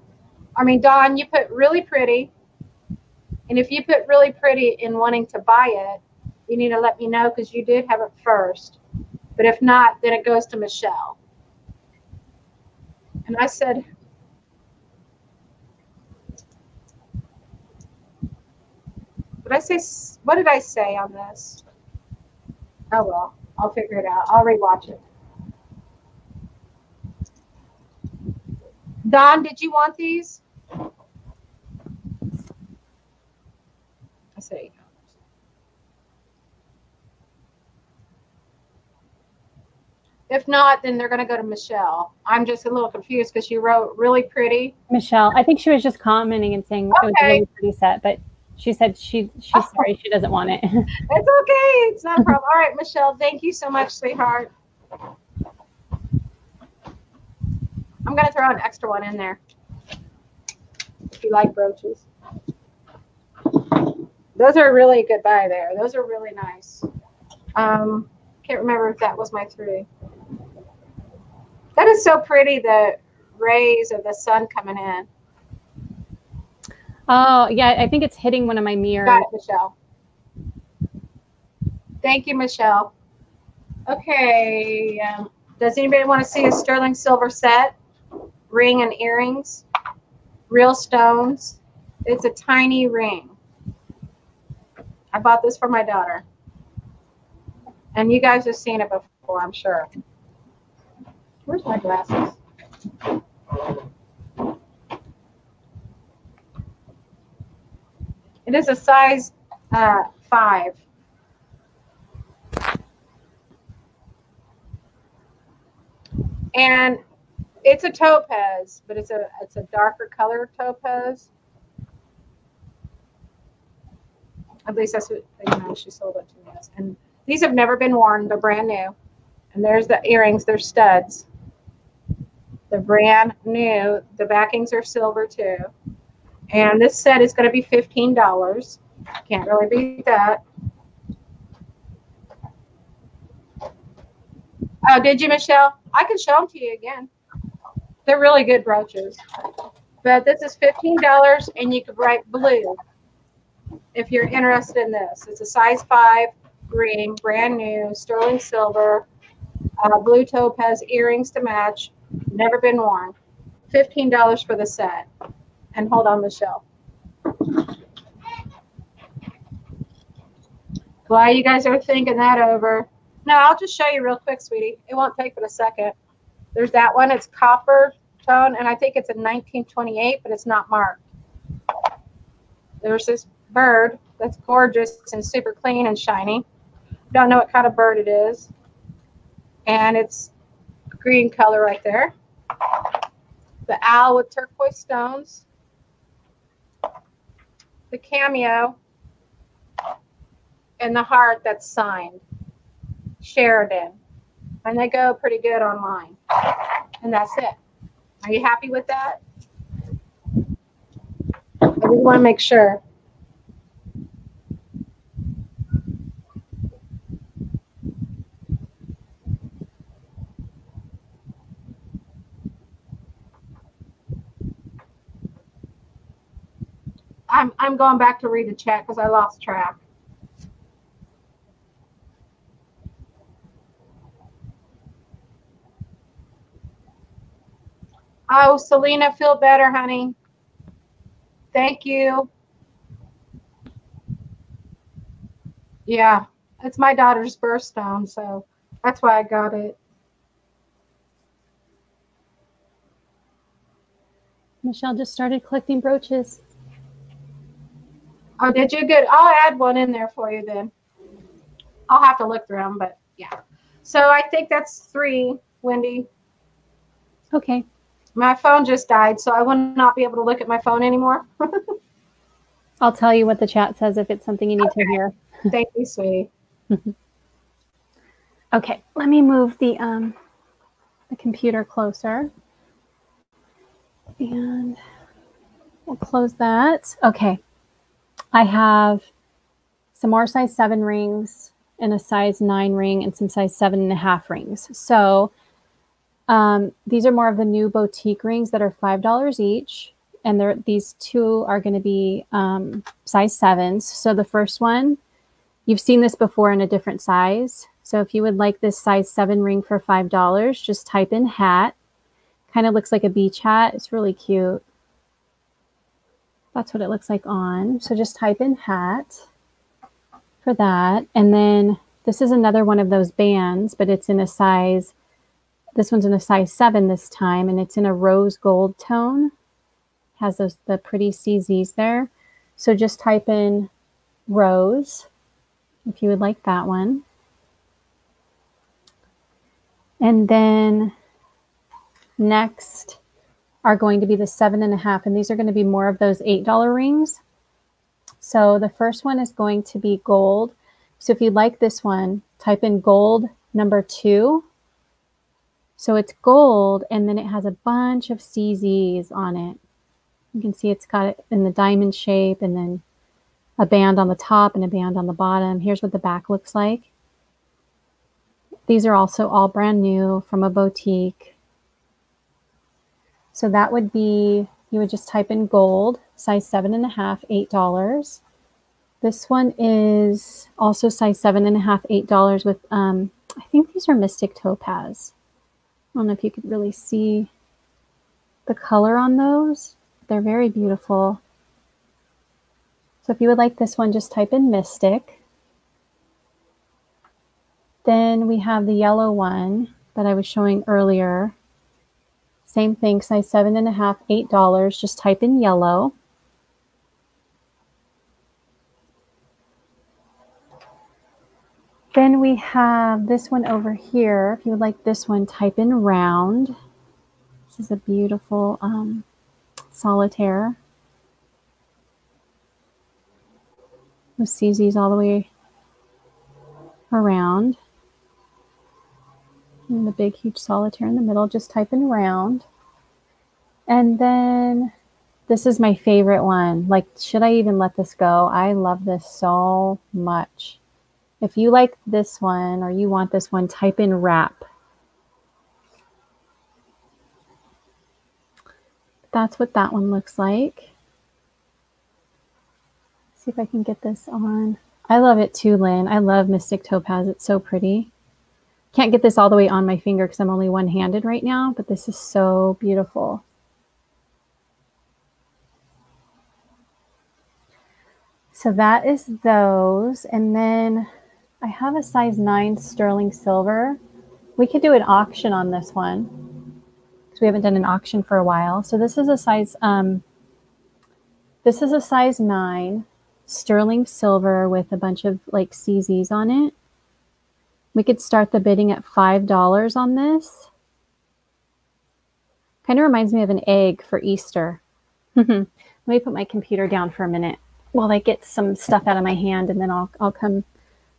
I mean, Dawn, you put really pretty. And if you put really pretty in wanting to buy it, you need to let me know because you did have it first. But if not, then it goes to Michelle. And I said, Did I say, what did I say on this? Oh, well, I'll figure it out. I'll rewatch it. Dawn, did you want these? I say. If not, then they're going to go to Michelle. I'm just a little confused because she wrote really pretty. Michelle, I think she was just commenting and saying it was a really pretty set, but she said she she's sorry she doesn't want it. It's okay. It's not a problem. All right, Michelle, thank you so much, sweetheart. I'm going to throw an extra one in there. If you like brooches. Those are really good buy there. Those are really nice. Um, can't remember if that was my three. That is so pretty, the rays of the sun coming in. Oh yeah, I think it's hitting one of my mirrors. Got it, Michelle. Thank you, Michelle. Okay, um, does anybody want to see a sterling silver set? Ring and earrings, real stones. It's a tiny ring. I bought this for my daughter. And you guys have seen it before, I'm sure. Where's my glasses? It is a size uh, five. And it's a topaz, but it's a it's a darker color topaz. At least that's what you know, she sold it to me as. And these have never been worn; they're brand new. And there's the earrings; they're studs. They're brand new. The backings are silver too. And this set is going to be fifteen dollars. Can't really beat that. Oh, did you, Michelle? I can show them to you again. They're really good brooches. But this is fifteen dollars, and you could write blue if you're interested in this. It's a size five green, brand new, sterling silver, uh, blue topaz earrings to match. Never been worn. Fifteen dollars for the set. And hold on, Michelle. While you guys are thinking that over, no, I'll just show you real quick, sweetie. It won't take but a second. There's that one. It's copper tone, and I think it's a 1928, but it's not marked. There's this bird that's gorgeous and super clean and shiny. Don't know what kind of bird it is. And it's green color right there. The owl with turquoise stones. The cameo. And the heart that's signed. Sheridan. And they go pretty good online. And that's it. Are you happy with that? I just want to make sure. I'm I'm going back to read the chat because I lost track. Oh, Selena, feel better, honey. Thank you. Yeah, it's my daughter's birthstone, so that's why I got it. Michelle just started collecting brooches. Oh, did you? Good. I'll add one in there for you then. I'll have to look through them, but yeah. So I think that's three, Wendy. Okay. My phone just died, so I will not be able to look at my phone anymore. I'll tell you what the chat says if it's something you need okay. to hear. Thank you, sweetie. okay, let me move the um the computer closer. And we'll close that. Okay. I have some more size seven rings and a size nine ring and some size seven and a half rings. So um, these are more of the new boutique rings that are $5 each. And they're, these two are going to be um, size sevens. So the first one, you've seen this before in a different size. So if you would like this size seven ring for $5, just type in hat. Kind of looks like a beach hat. It's really cute. That's what it looks like on. So just type in hat for that. And then this is another one of those bands, but it's in a size, this one's in a size seven this time, and it's in a rose gold tone. Has those the pretty CZs there. So just type in rose if you would like that one. And then next are going to be the seven and a half, and these are going to be more of those $8 rings. So the first one is going to be gold. So if you'd like this one, type in gold number two. So it's gold, and then it has a bunch of CZs on it. You can see it's got it in the diamond shape, and then a band on the top and a band on the bottom. Here's what the back looks like. These are also all brand new from a boutique. So that would be, you would just type in gold, size seven and a half, eight dollars. This one is also size seven and a half, eight dollars with, um, I think these are Mystic Topaz. I don't know if you could really see the color on those. They're very beautiful. So if you would like this one, just type in Mystic. Then we have the yellow one that I was showing earlier. Same thing, size seven and a half, eight dollars. Just type in yellow. Then we have this one over here. If you would like this one, type in round. This is a beautiful um, solitaire. With CZs all the way around. The big, huge solitaire in the middle, just type in round. And then this is my favorite one. Like, should I even let this go? I love this so much. If you like this one or you want this one, type in wrap. That's what that one looks like. See if I can get this on. I love it too, Lynn. I love Mystic Topaz. It's so pretty. Can't get this all the way on my finger because I'm only one-handed right now, but this is so beautiful. So that is those. And then I have a size 9 sterling silver. We could do an auction on this one because we haven't done an auction for a while. So this is a size um, this is a size 9 sterling silver with a bunch of like CZs on it. We could start the bidding at $5 on this. Kind of reminds me of an egg for Easter. Let me put my computer down for a minute while I get some stuff out of my hand and then I'll, I'll come,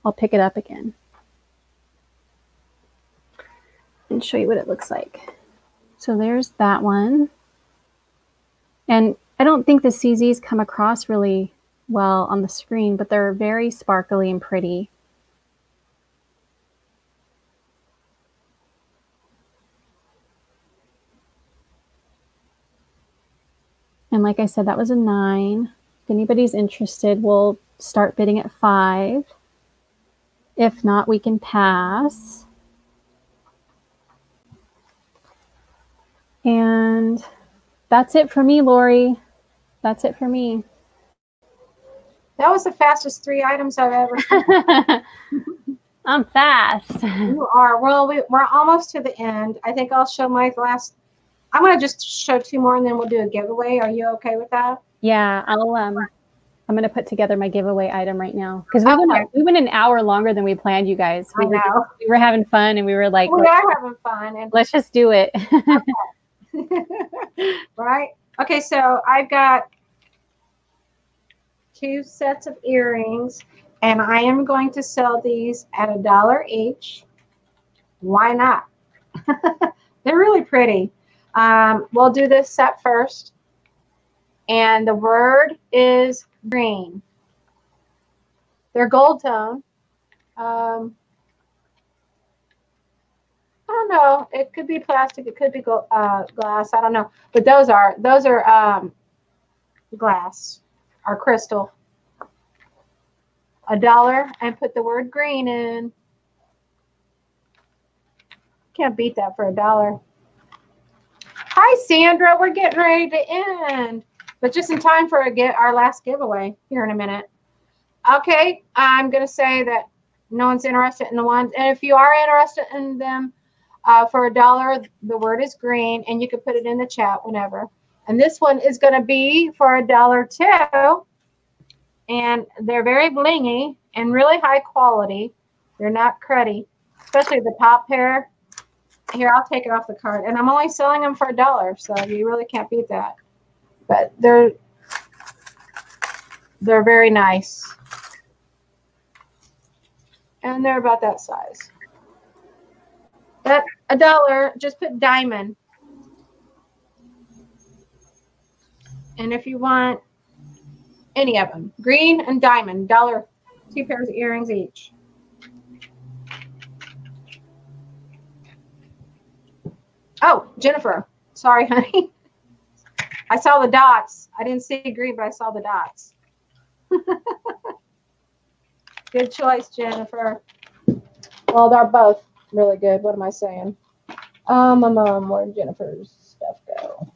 I'll pick it up again and show you what it looks like. So there's that one. And I don't think the CZs come across really well on the screen, but they're very sparkly and pretty. And like I said, that was a nine. If anybody's interested, we'll start bidding at five. If not, we can pass. And that's it for me, Lori. That's it for me. That was the fastest three items I've ever. I'm fast. You are. Well, we, we're almost to the end. I think I'll show my last. I'm going to just show two more and then we'll do a giveaway. Are you okay with that? Yeah, I'll um I'm gonna put together my giveaway item right now because we, Okay. went, we went an hour longer than we planned, you guys. We I were, know. we were having fun and we were like, we are having fun. And let's just do it. right? Okay, so I've got two sets of earrings, and I am going to sell these at a dollar each. Why not? They're really pretty. Um, we'll do this set first, and the word is green. They're gold tone. Um, I don't know. It could be plastic. It could be uh, glass. I don't know. But those are those are um, glass or crystal. A dollar and put the word green in. Can't beat that for a dollar. Hi Sandra, we're getting ready to end, but just in time for a get our last giveaway here in a minute. Okay, I'm gonna say that no one's interested in the ones, and if you are interested in them, uh, for a dollar. The word is green, and you can put it in the chat whenever. And this one is going to be for a dollar too. And they're very blingy and really high quality. They're not cruddy, especially the top pair. Here, I'll take it off the card. And I'm only selling them for a dollar, so you really can't beat that. But they're they're very nice. And they're about that size. That a dollar, just put diamond. And if you want any of them, green and diamond, dollar, two pairs of earrings each. Oh, Jennifer, sorry, honey. I saw the dots. I didn't see green, but I saw the dots. Good choice, Jennifer. Well, they're both really good. What am I saying? Um, um, um where'd Jennifer's stuff go?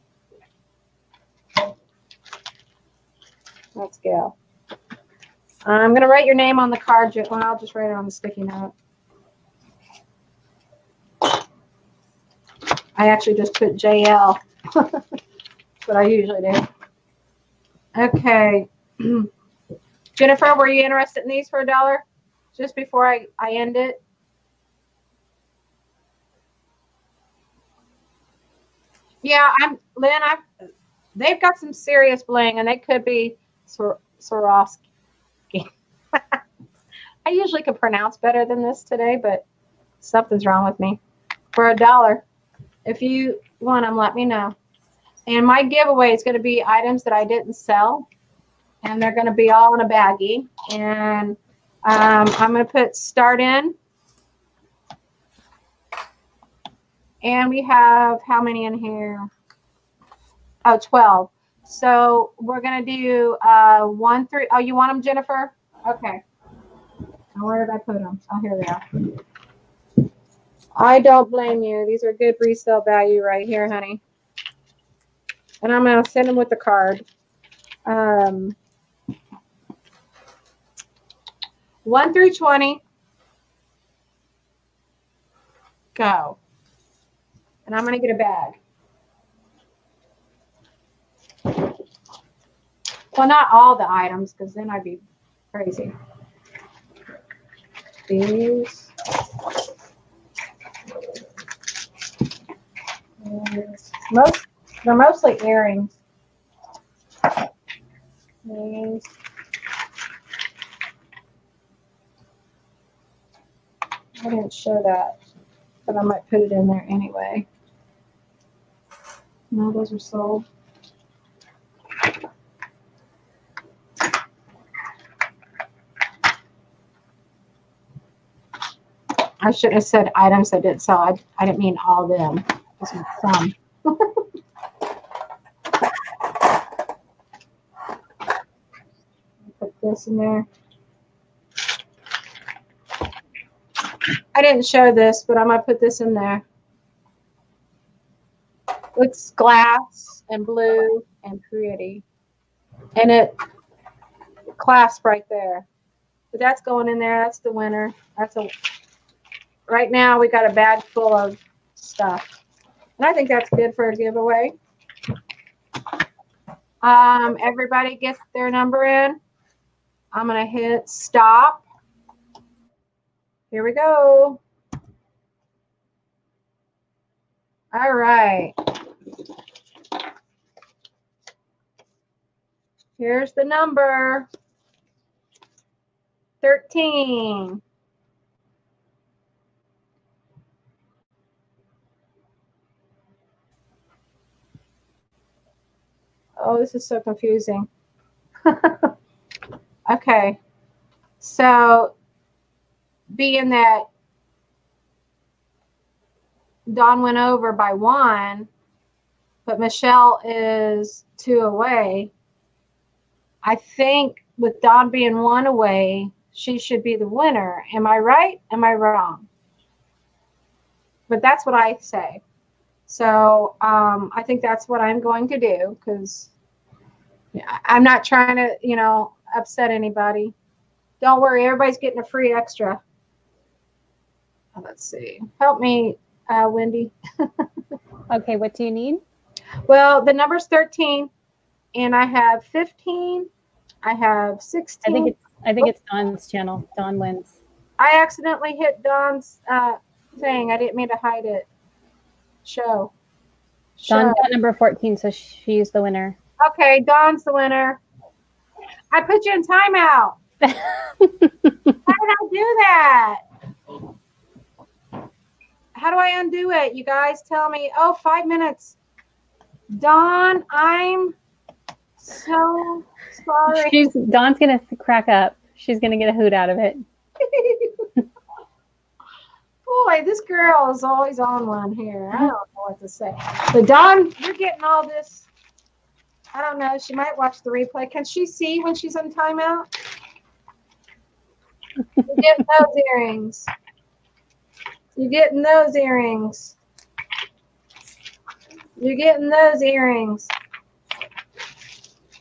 Let's go. I'm gonna write your name on the card. Well, I'll just write it on the sticky note. I actually just put JL. What I usually do. Okay. Jennifer, were you interested in these for a dollar? Just before I, I end it? Yeah, I'm Lynn. I've they've got some serious bling, and they could be Swar- Swarovski. I usually can pronounce better than this today, but something's wrong with me. For a dollar, if you want them, let me know. And my giveaway is going to be items that I didn't sell, and they're going to be all in a baggie. And um, I'm going to put start in. And we have how many in here? Oh, 12. So we're going to do uh, one through. Oh, you want them, Jennifer? Okay. Where did I put them? Oh, here they are. I don't blame you. These are good resale value right here, honey. And I'm going to send them with the card. Um, 1 through 20. Go. And I'm going to get a bag. Well, not all the items, because then I'd be crazy. These. Most, they're mostly earrings. These. I didn't show that, but I might put it in there anyway. No, those are sold. I shouldn't have said items I didn't sell. I, I didn't mean all of them. Some. Put this in there. I didn't show this, but I'm gonna put this in there. It's glass and blue and pretty. And it clasps right there. But that's going in there. That's the winner. That's a right now we got a bag full of stuff. And I think that's good for a giveaway. Um, everybody gets their number in. I'm gonna hit stop. Here we go. All right. Here's the number. 13. Oh, this is so confusing. okay. So, being that Dawn went over by one, but Michelle is two away, I think with Dawn being one away, she should be the winner. Am I right? Am I wrong? But that's what I say. So um, I think that's what I'm going to do because I'm not trying to, you know, upset anybody. Dawn't worry, everybody's getting a free extra. Oh, let's see. Help me, uh, Wendy. okay, what do you need? Well, the number's 13, and I have 15. I have 16. I think it's I think it's Dawn's channel. Dawn wins. I accidentally hit Don's uh, thing. I didn't mean to hide it. Show. Show. Dawn got number 14, so she's the winner. Okay, Dawn's the winner. I put you in timeout. How did I do that? How do I undo it? You guys tell me. Oh, five minutes. Dawn, I'm so sorry. She's Dawn's gonna crack up. She's gonna get a hoot out of it. Boy, this girl is always on one here. I don't know what to say. But Dawn, you're getting all this I don't know. She might watch the replay. Can she see when she's on timeout? You're getting those earrings. You're getting those earrings. You're getting those earrings.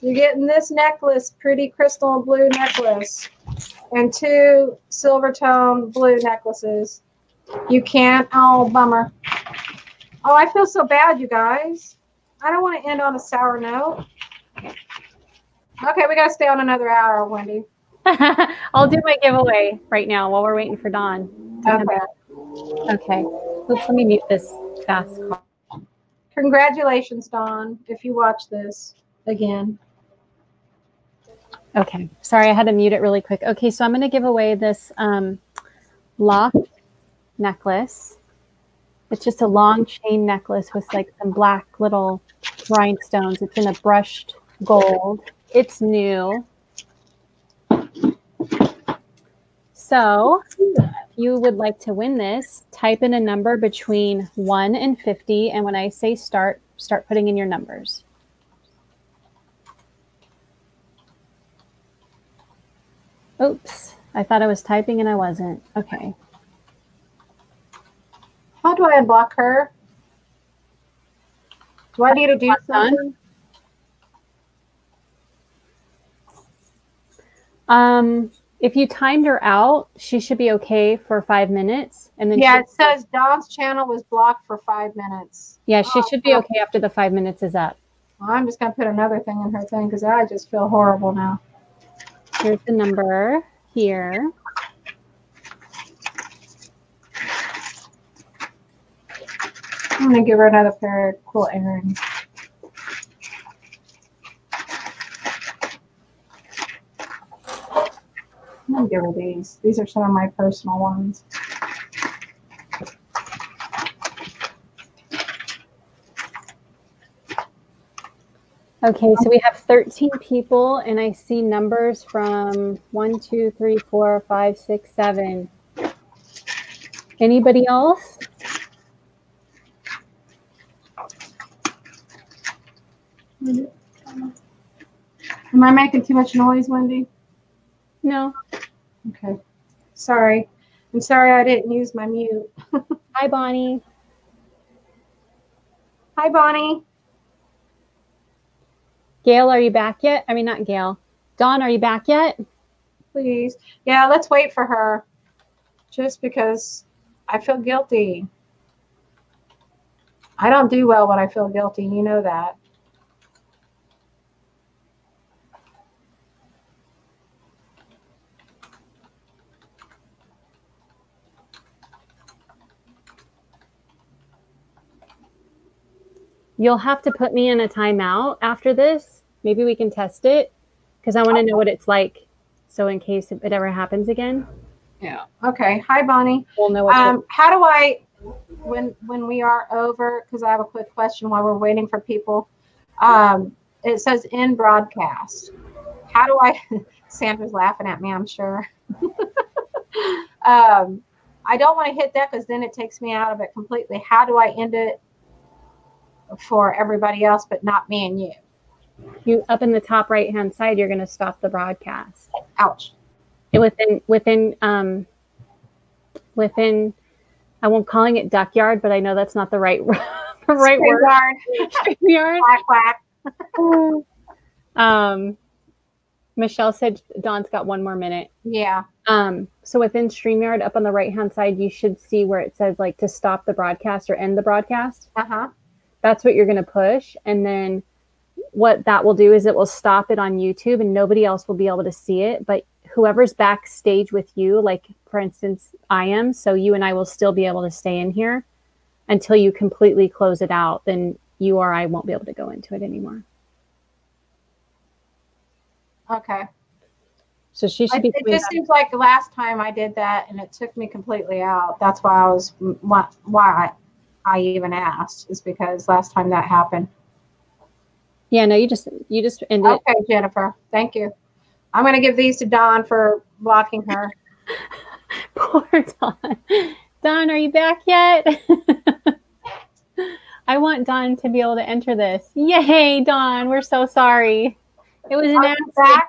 You're getting this necklace, pretty crystal blue necklace, and two silver tone blue necklaces. You can't. Oh, bummer. Oh, I feel so bad, you guys. I don't want to end on a sour note. Okay, we got to stay on another hour, Wendy. I'll do my giveaway right now while we're waiting for Dawn. Okay. Okay. Oops, let me mute this fast call. Congratulations, Dawn, if you watch this again. Okay. Sorry, I had to mute it really quick. Okay, so I'm going to give away this um, lock necklace. It's just a long chain necklace with like some black little rhinestones. It's in a brushed gold. It's new. So if you would like to win this, type in a number between 1 and 50. And when I say start, start putting in your numbers. Oops, I thought I was typing and I wasn't. Okay. How do I unblock her? Do I need to do something? Um, if you timed her out, she should be okay for five minutes. And then yeah, it says Dawn's channel was blocked for five minutes. Yeah, she oh, should be okay after the five minutes is up. Well, I'm just gonna put another thing in her thing because I just feel horrible now. Here's the number here. I'm gonna give her another pair of cool earrings. I'm gonna give her these. These are some of my personal ones. Okay, so we have 13 people, and I see numbers from one, two, three, four, five, six, seven. Anybody else? Am I making too much noise, Wendy? No. Okay. Sorry. I'm sorry I didn't use my mute. Hi, Bonnie. Hi, Bonnie. Gail, are you back yet? I mean, not Gail. Dawn, are you back yet? Please. Yeah, let's wait for her. Just because I feel guilty. I don't do well when I feel guilty. You know that. You'll have to put me in a timeout after this. Maybe we can test it because I want to know what it's like. So in case it ever happens again, Yeah. Okay. Hi, Bonnie. we'll know what. Um, how do I, when when we are over, because I have a quick question while we're waiting for people. Um, it says in broadcast. How do I? Sandra's laughing at me. I'm sure. um, I don't want to hit that because then it takes me out of it completely. How do I end it for everybody else, but not me and you? you up in the top right hand side, you're going to stop the broadcast. Ouch. Within within um within I won't calling it duck yard, but I know that's not the right the right word. Yard, Yard. quack quack. Um, Michelle said Dawn's got one more minute. Yeah. Um, so within StreamYard, up on the right hand side, you should see where it says like to stop the broadcast or end the broadcast. Uh huh. That's what you're going to push. And then what that will do is it will stop it on YouTube and nobody else will be able to see it. But whoever's backstage with you, like for instance, I am, so you and I will still be able to stay in here until you completely close it out. Then you or I won't be able to go into it anymore. Okay. So she I, should be. it just that. seems like the last time I did that and it took me completely out. That's why I was why, why I, even asked is because last time that happened. Yeah, no, you just you just end it. Okay, Jennifer, thank you. I'm going to give these to Dawn for blocking her. Poor Dawn. Dawn, are you back yet? I want Dawn to be able to enter this. Yay, Dawn. We're so sorry. It was an accident. back?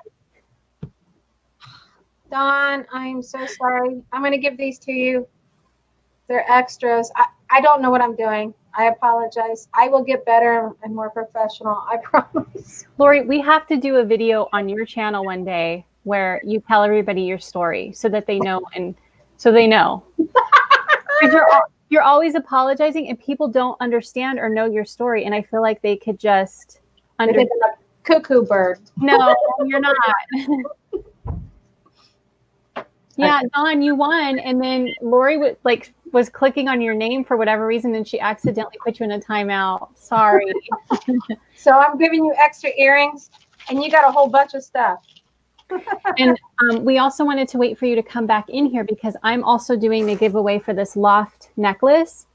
Dawn, I'm so sorry. I'm going to give these to you. They're extras. I, I don't know what I'm doing. I apologize. I will get better and more professional. I promise. Lori, we have to do a video on your channel one day where you tell everybody your story so that they know and so they know. you're, you're always apologizing and people don't understand or know your story. And I feel like they could just I under a cuckoo bird. No, you're not. yeah, Dawn, you won, and then Lori was like was clicking on your name for whatever reason, and she accidentally put you in a timeout. Sorry. So I'm giving you extra earrings, and you got a whole bunch of stuff. and um, we also wanted to wait for you to come back in here because I'm also doing the giveaway for this loft necklace.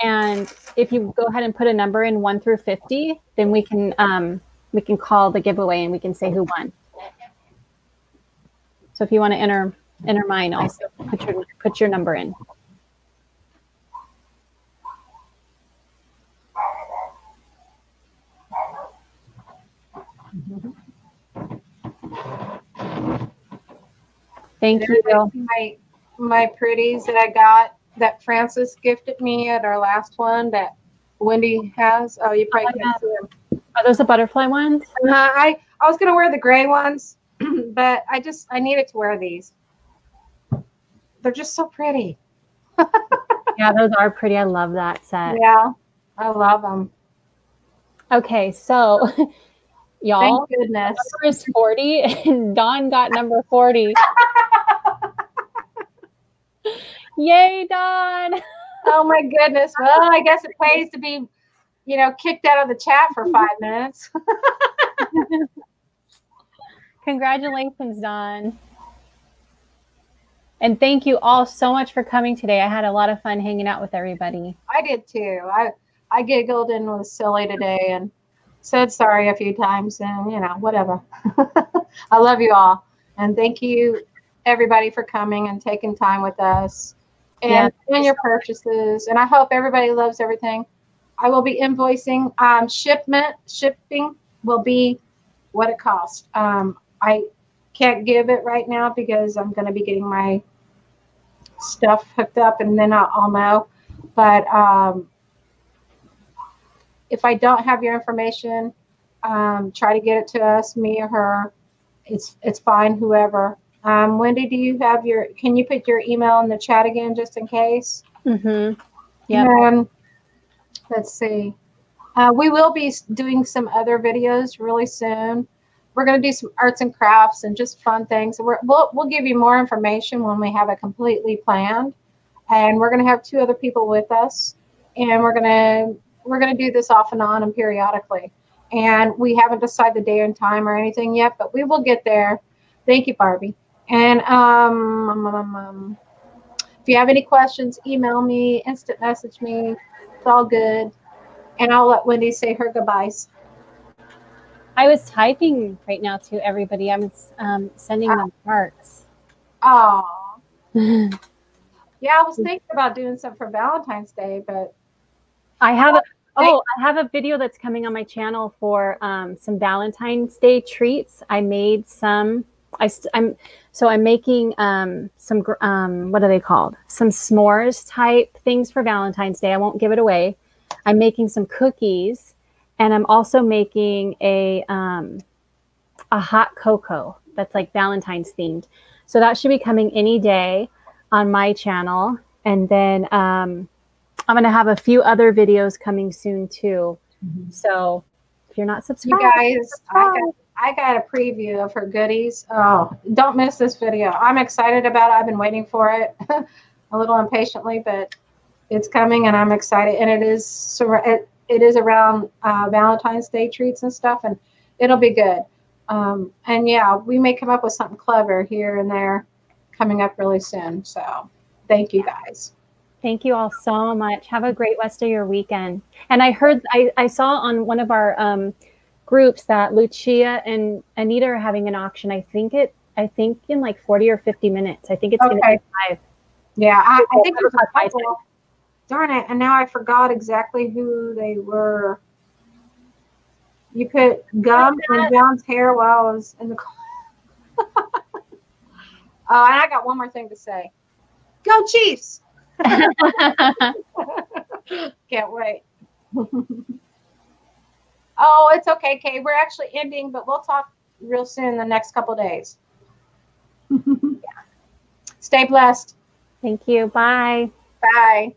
And if you go ahead and put a number in one through fifty, then we can um, we can call the giveaway and we can say who won. So if you want to enter enter mine, also put your put your number in. Thank you. My my pretties that I got that Francis gifted me at our last one that Wendy has. Oh, you probably Oh, can't see them. Are those the butterfly ones? Uh, I I was gonna wear the gray ones, but I just I needed to wear these. They're just so pretty. Yeah, those are pretty. I love that set. Yeah, I love them. Okay, so y'all, Thank goodness. number is 40 and Dawn got number 40. Yay, Dawn. Oh my goodness. Well, I guess it pays to be, you know, kicked out of the chat for five minutes. Congratulations, Dawn. And thank you all so much for coming today. I had a lot of fun hanging out with everybody. I did too. I I giggled and was silly today and said sorry a few times and you know whatever. I love you all and thank you everybody for coming and taking time with us and Yeah. doing your purchases. And I hope everybody loves everything. I will be invoicing. Um, shipment shipping will be what it costs. Um, I can't give it right now because I'm going to be getting my stuff hooked up and then I'll, I'll know. But um, if I don't have your information, um, try to get it to us, me or her. It's it's fine, whoever. Um, Wendy, do you have your? Can you put your email in the chat again, just in case? Mm-hmm. Yep. And let's see. Uh, we will be doing some other videos really soon. We're going to do some arts and crafts and just fun things. We're, we'll we'll give you more information when we have it completely planned, and we're going to have two other people with us, and we're going to we're going to do this off and on and periodically. And we haven't decided the day and time or anything yet, but we will get there. Thank you, Barbie. And um, um, um, um, if you have any questions, email me, instant message me. It's all good. And I'll let Wendy say her goodbyes. I was typing right now to everybody. I'm um, sending them hearts. Oh, yeah, I was thinking about doing some for Valentine's Day, but I have a oh, I have a video that's coming on my channel for um, some Valentine's Day treats. I made some. I st- I'm so I'm making um, some gr- um, what are they called? Some s'mores type things for Valentine's Day. I won't give it away. I'm making some cookies, and I'm also making a um, a hot cocoa that's like Valentine's themed. So that should be coming any day on my channel, and then. I'm going to have a few other videos coming soon too. So if you're not subscribed, you guys, I got I got a preview of her goodies. Oh, don't miss this video. I'm excited about it. I've been waiting for it a little impatiently, but it's coming, and I'm excited. And it is, it, it is around uh, Valentine's Day treats and stuff, and it'll be good. Um, and yeah, we may come up with something clever here and there coming up really soon. So thank you guys. Thank you all so much. Have a great rest of your weekend. And I heard, I, I saw on one of our um, groups that Lucia and Anita are having an auction. I think it, I think in like 40 or 50 minutes. I think it's going to be live. Yeah, I, I think there's a couple. Darn it! And now I forgot exactly who they were. You put gum in John's hair while I was in the car. oh, and I got one more thing to say. Go Chiefs! Can't wait. oh, it's okay, Kay. We're actually ending, but we'll talk real soon the next couple days. yeah. Stay blessed. Thank you. Bye. Bye.